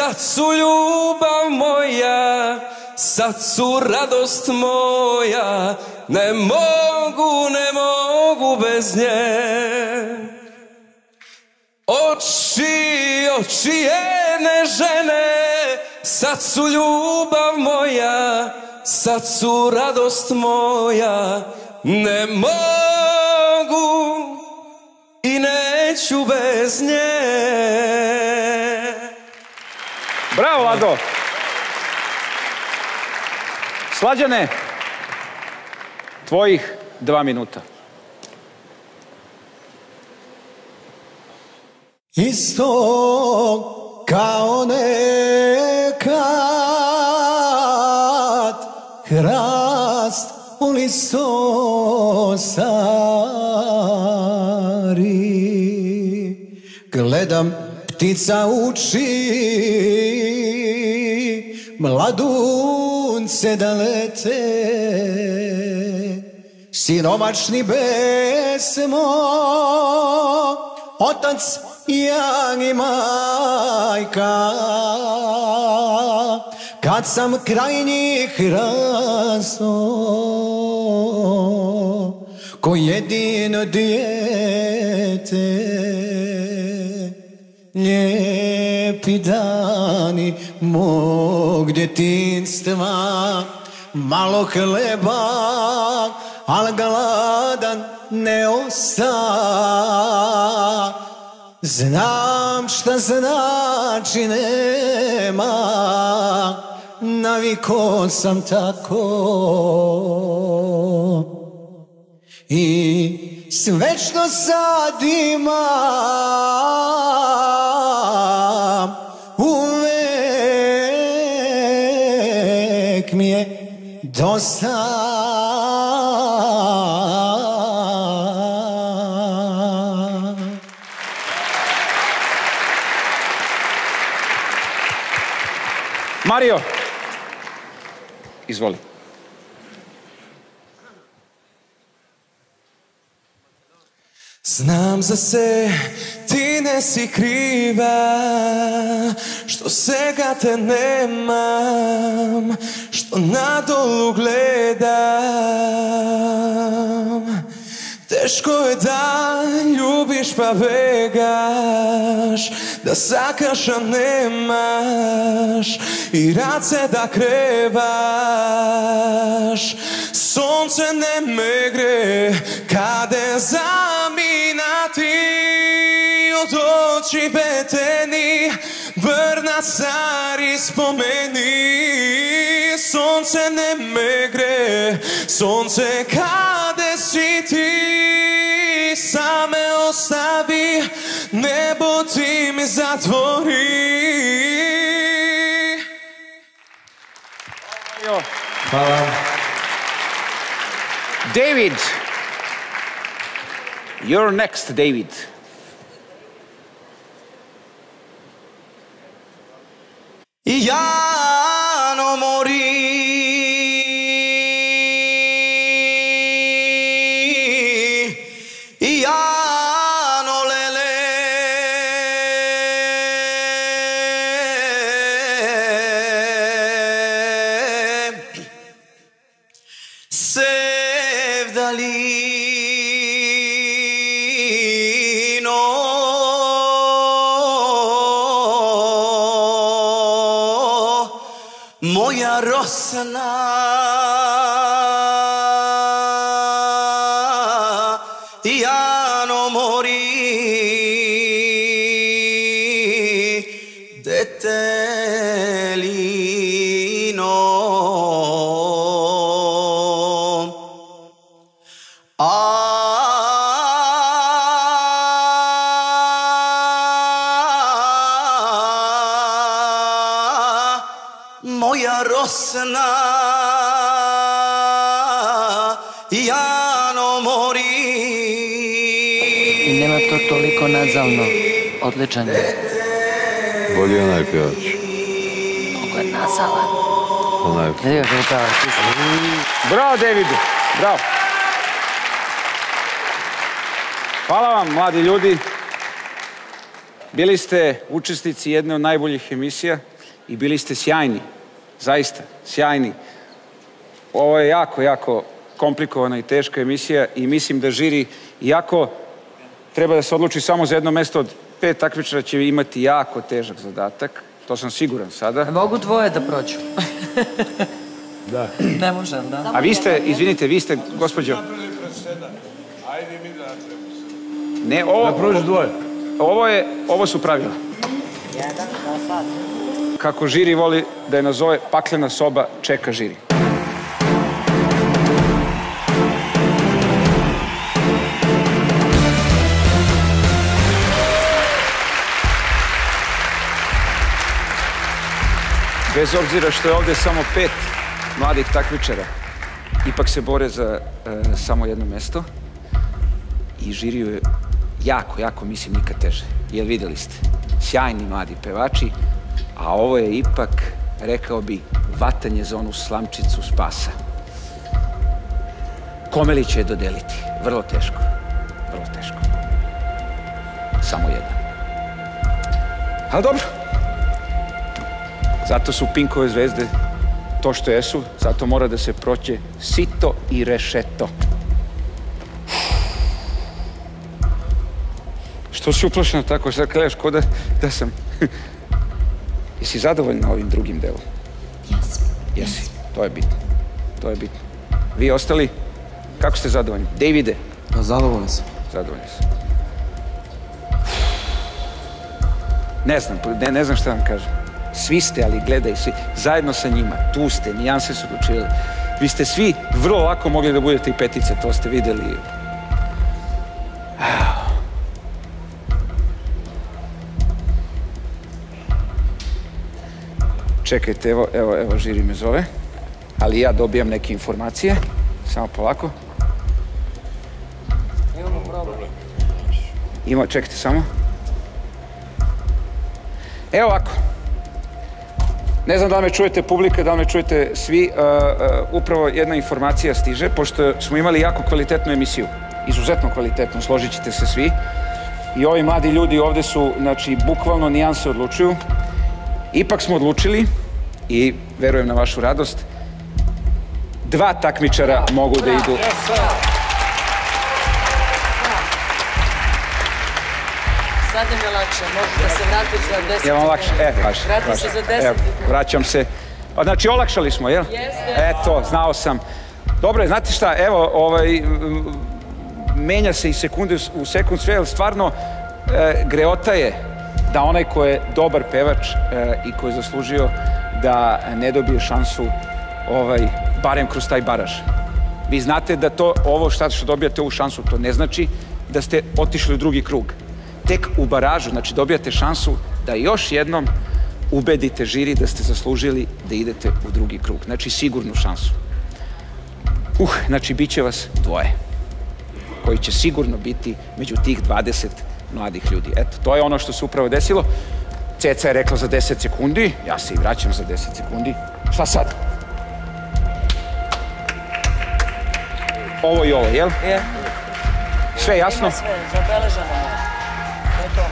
Sad su ljubav moja Sad su radost moja. Ne mogu, ne mogu bez nje. Oči, oči jedne žene Sad su ljubav moja Sad su radost moja. Ne mogu I neću bez nje Bravo, Lado. Slađane, tvojih dva minuta. Isto kao nekad Hrast u listosari Gledam ptica uči Mladunce da lete. Siromačni besmo Otac jak i majka. Kad sam kraj njih raso Ko jedino dijete Lijepi dani mog djetinstva Malo hleba, al gladan ne osta Znam šta znači nema Naviko sam tako. I sve što sad imam Uvek mi je dosta. Mario, Знам за се, ти не си крива, што сега те немам, што надолу гледам. Тешко е да љубиш па бегаш, да сакаш а немаш и раце да креваш. Сонце не ме гре, каде за zaminati Od oči veteni Vrna stari spomeni Sonce ne me gre Sonce kade si ti Same ostavi Nebo ti mi zatvori Hvala. David. You're next, David. Iano detelino A moja rosna Jano mori I nema to toliko nazalno. Odličan je. Bolji je onaj pjevač. Onaj... Bravo, Davidu. Bravo. Hvala vam, mladi ljudi. Bili ste učesnici jedne od najboljih emisija i bili ste sjajni. Zaista, sjajni. Ovo je jako, jako komplikovana i teška emisija i mislim da žiri, iako treba da se odluči samo za jedno mesto od pet takmičara, će imati jako težak zadatak. To sam siguran sada. Mogu dvoje da prođu. Da. Ne može, da? A vi ste, izvinite, vi ste, gospođo, Ajde mi da ne, ovo... Da prođu dvoje. Ovo je, ovo su pravila. Kako žiri voli da je nazove paklena soba čeka žiri. Bez obzira što je ovdje samo pet mladih takmičara, ipak se bore za e, samo jedno mesto i žiriju je jako, jako, mislim, nikad teže. Jer vidjeli ste, sjajni mladi pevači, a ovo je ipak, rekao bi, vatanje za onu slamčicu spasa. Kome li će je dodeliti? Vrlo teško. Vrlo teško. Samo jedan. Ali dobro. Zato su Pinkove zvezde to što jesu, zato mora da se proće sito i rešeto. Što si uplašena tako? Sad kažeš ko da, da sam... Jesi zadovoljna ovim drugim delom? Jesam. Jesi. To je bitno. To je bitno. Vi ostali, kako ste zadovoljni? Davide? Pa zadovoljan sam. Zadovoljni sam. Ne znam, ne, ne znam šta vam kažem. Svi ste, ali gledaj, svi, zajedno sa njima, tu ste, nijanse su odlučivali. Vi ste svi vrlo lako mogli da budete i petice, to ste videli. Čekajte, evo, evo, evo, žiri me zove. Ali ja dobijam neke informacije. Samo polako. Imamo problem. Ima, čekajte samo. Evo ovako. Ne znam da li me čujete publika, da li me čujete svi. Uh, uh, upravo jedna informacija stiže, pošto smo imali jako kvalitetnu emisiju. Izuzetno kvalitetnu, složit ćete se svi. I ovi mladi ljudi ovde su, znači, bukvalno nijanse odlučuju. Ipak smo odlučili, i verujem na vašu radost, dva takmičara mogu da idu Sad mi je lakše, možeš da se vratiš za 10 Je vam lakše? E. Vrati vaš. se za 10 Evo, vraćam se. A, znači, olakšali smo, jel? Jeste. Eto, znao sam. Dobro, je, znate šta, evo, ovaj, menja se i sekunde u sekund sve, jer stvarno e, greota je da onaj ko je dobar pevač e, i ko je zaslužio da ne dobije šansu ovaj, barem kroz taj baraž. Vi znate da to, ovo šta što dobijate ovu šansu, to ne znači da ste otišli u drugi krug. Tek u baražu, znači dobijate šansu da još jednom ubedite žiri da ste zaslužili da idete u drugi krug. Znači sigurnu šansu. Uh, znači bit će vas dvoje koji će sigurno biti među tih 20 mladih ljudi. Eto, to je ono što se upravo desilo. Ceca je rekla za 10 sekundi, ja se i vraćam za 10 sekundi. Šta sad? Ovo i ovo, jel? Je. Sve jasno? Ima sve, zabeleženo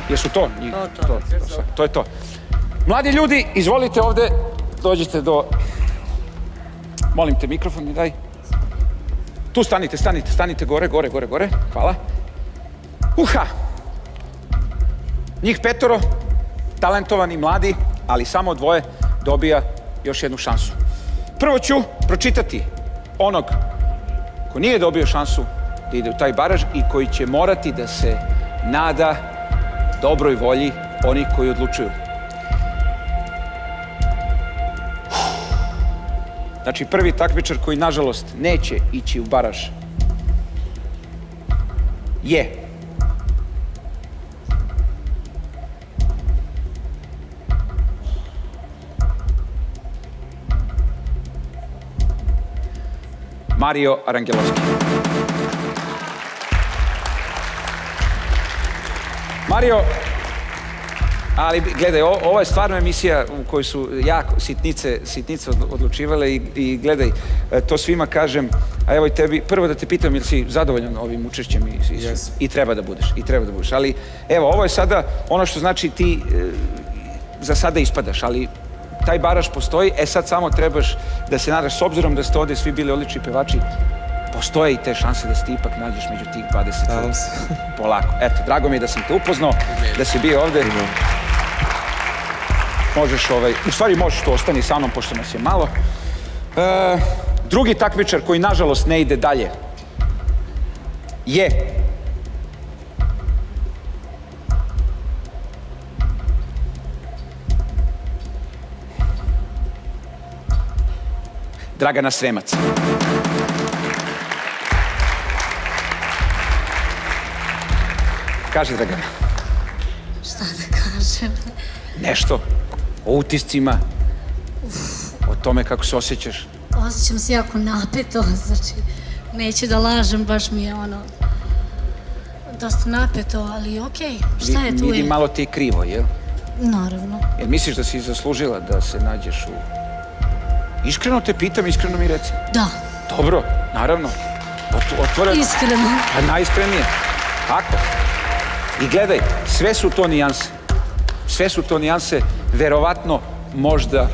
Jesu to? To, to. to, to, to je to. Mladi ljudi, izvolite ovde, dođite do... Molim te, mikrofon mi daj. Tu stanite, stanite, stanite gore, gore, gore, gore. Hvala. Uha! Njih petoro, talentovani, mladi, ali samo dvoje dobija još jednu šansu. Prvo ću pročitati onog ko nije dobio šansu da ide u taj baraž i koji će morati da se nada dobroj volji onih koji odlučuju. Znači, prvi takmičar koji, nažalost, neće ići u baraž je Mario Arangelovski. Mario, ali gledaj, ovo je stvarno emisija u kojoj su jako sitnice, sitnice odlu- odlučivale i, i gledaj, e, to svima kažem, a evo i tebi, prvo da te pitam jel si zadovoljan ovim učešćem i, i, i treba da budeš, i treba da budeš, ali evo, ovo je sada ono što znači ti e, za sada ispadaš, ali taj baraž postoji, e sad samo trebaš da se nadaš, s obzirom da ste ovde svi bili odlični pevači, postoje i te šanse da se ti ipak nađeš među tih 20. Polako. Eto, drago mi je da sam te upoznao, da si bio ovde. Možeš, ovaj, u stvari možeš tu ostani sa mnom, pošto nas je malo. E, drugi takmičar koji, nažalost, ne ide dalje je Dragana Sremac. Kaži, Dragana, Šta da kažem? nešto o utiscima, o tome kako se osjećaš. Osjećam se jako napeto, znači neću da lažem, baš mi je ono dosta napeto, ali okej, šta je tu Vidi, je? malo ti je krivo, jel? Naravno. Jel misliš da si zaslužila da se nađeš u... Iskreno te pitam, iskreno mi reci. Da, Dobro, naravno. Ot- otvoreno. iskreno. A najiskrenije. Tako. I gledaj, sve su to nijanse. Sve su to nijanse, verovatno, možda,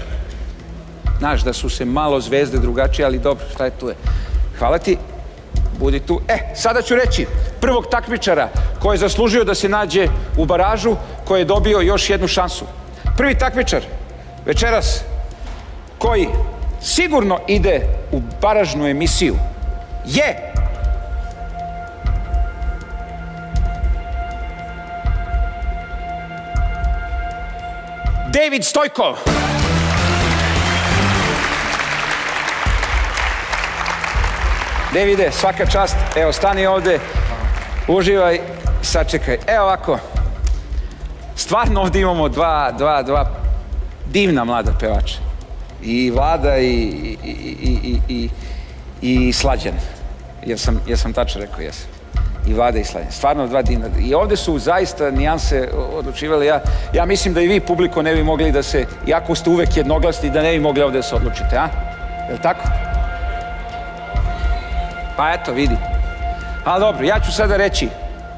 znaš, da su se malo zvezde drugačije, ali dobro, šta je tu je. Hvala ti, budi tu. E, sada ću reći prvog takmičara koji je zaslužio da se nađe u baražu, koji je dobio još jednu šansu. Prvi takmičar večeras koji sigurno ide u baražnu emisiju je David Stojkov. Davide, svaka čast. Evo, stani ovde, uživaj, sačekaj. Evo ovako, stvarno ovde imamo dva, dva, dva divna mlada pevača. I Vlada i, i, i, i, i, i Slađan. Jesam, jesam tačno rekao, jesam. I Vlada i Slađan. Stvarno dva divna. I ovde su zaista nijanse odlučivali. Ja, ja mislim da i vi, publiko, ne bi mogli da se, iako ste uvek jednoglasni, da ne bi mogli ovde da se odlučite, a? Je li tako? Pa eto, vidi. Ali dobro, ja ću sada reći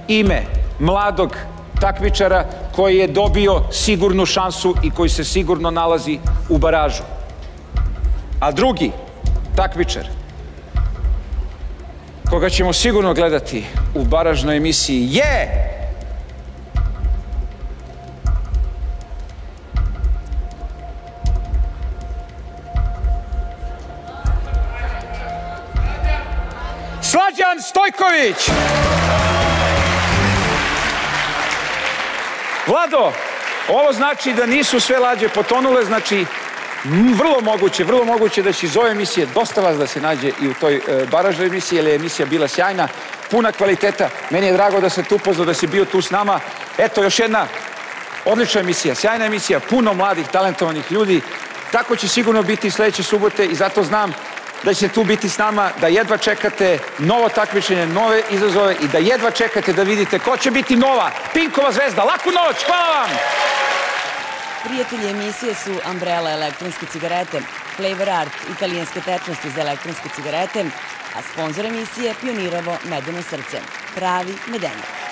ime mladog takmičara koji je dobio sigurnu šansu i koji se sigurno nalazi u baražu. A drugi takmičar koga ćemo sigurno gledati u baražnoj emisiji je Slađan Stojković. Vlado, ovo znači da nisu sve lađe potonule, znači vrlo moguće, vrlo moguće da će iz ove emisije dosta vas da se nađe i u toj e, baražnoj emisiji, jer je emisija bila sjajna, puna kvaliteta. Meni je drago da se tu upoznao, da si bio tu s nama. Eto, još jedna odlična emisija, sjajna emisija, puno mladih, talentovanih ljudi. Tako će sigurno biti i sledeće subote i zato znam da ćete tu biti s nama, da jedva čekate novo takmičenje, nove izazove i da jedva čekate da vidite ko će biti nova Pinkova zvezda. Laku noć, hvala vam! Prijatelji emisije su Umbrella elektronske cigarete, Flavor Art italijanske tečnosti za elektronske cigarete, a sponsor emisije Pionirovo medeno srce, pravi medenje.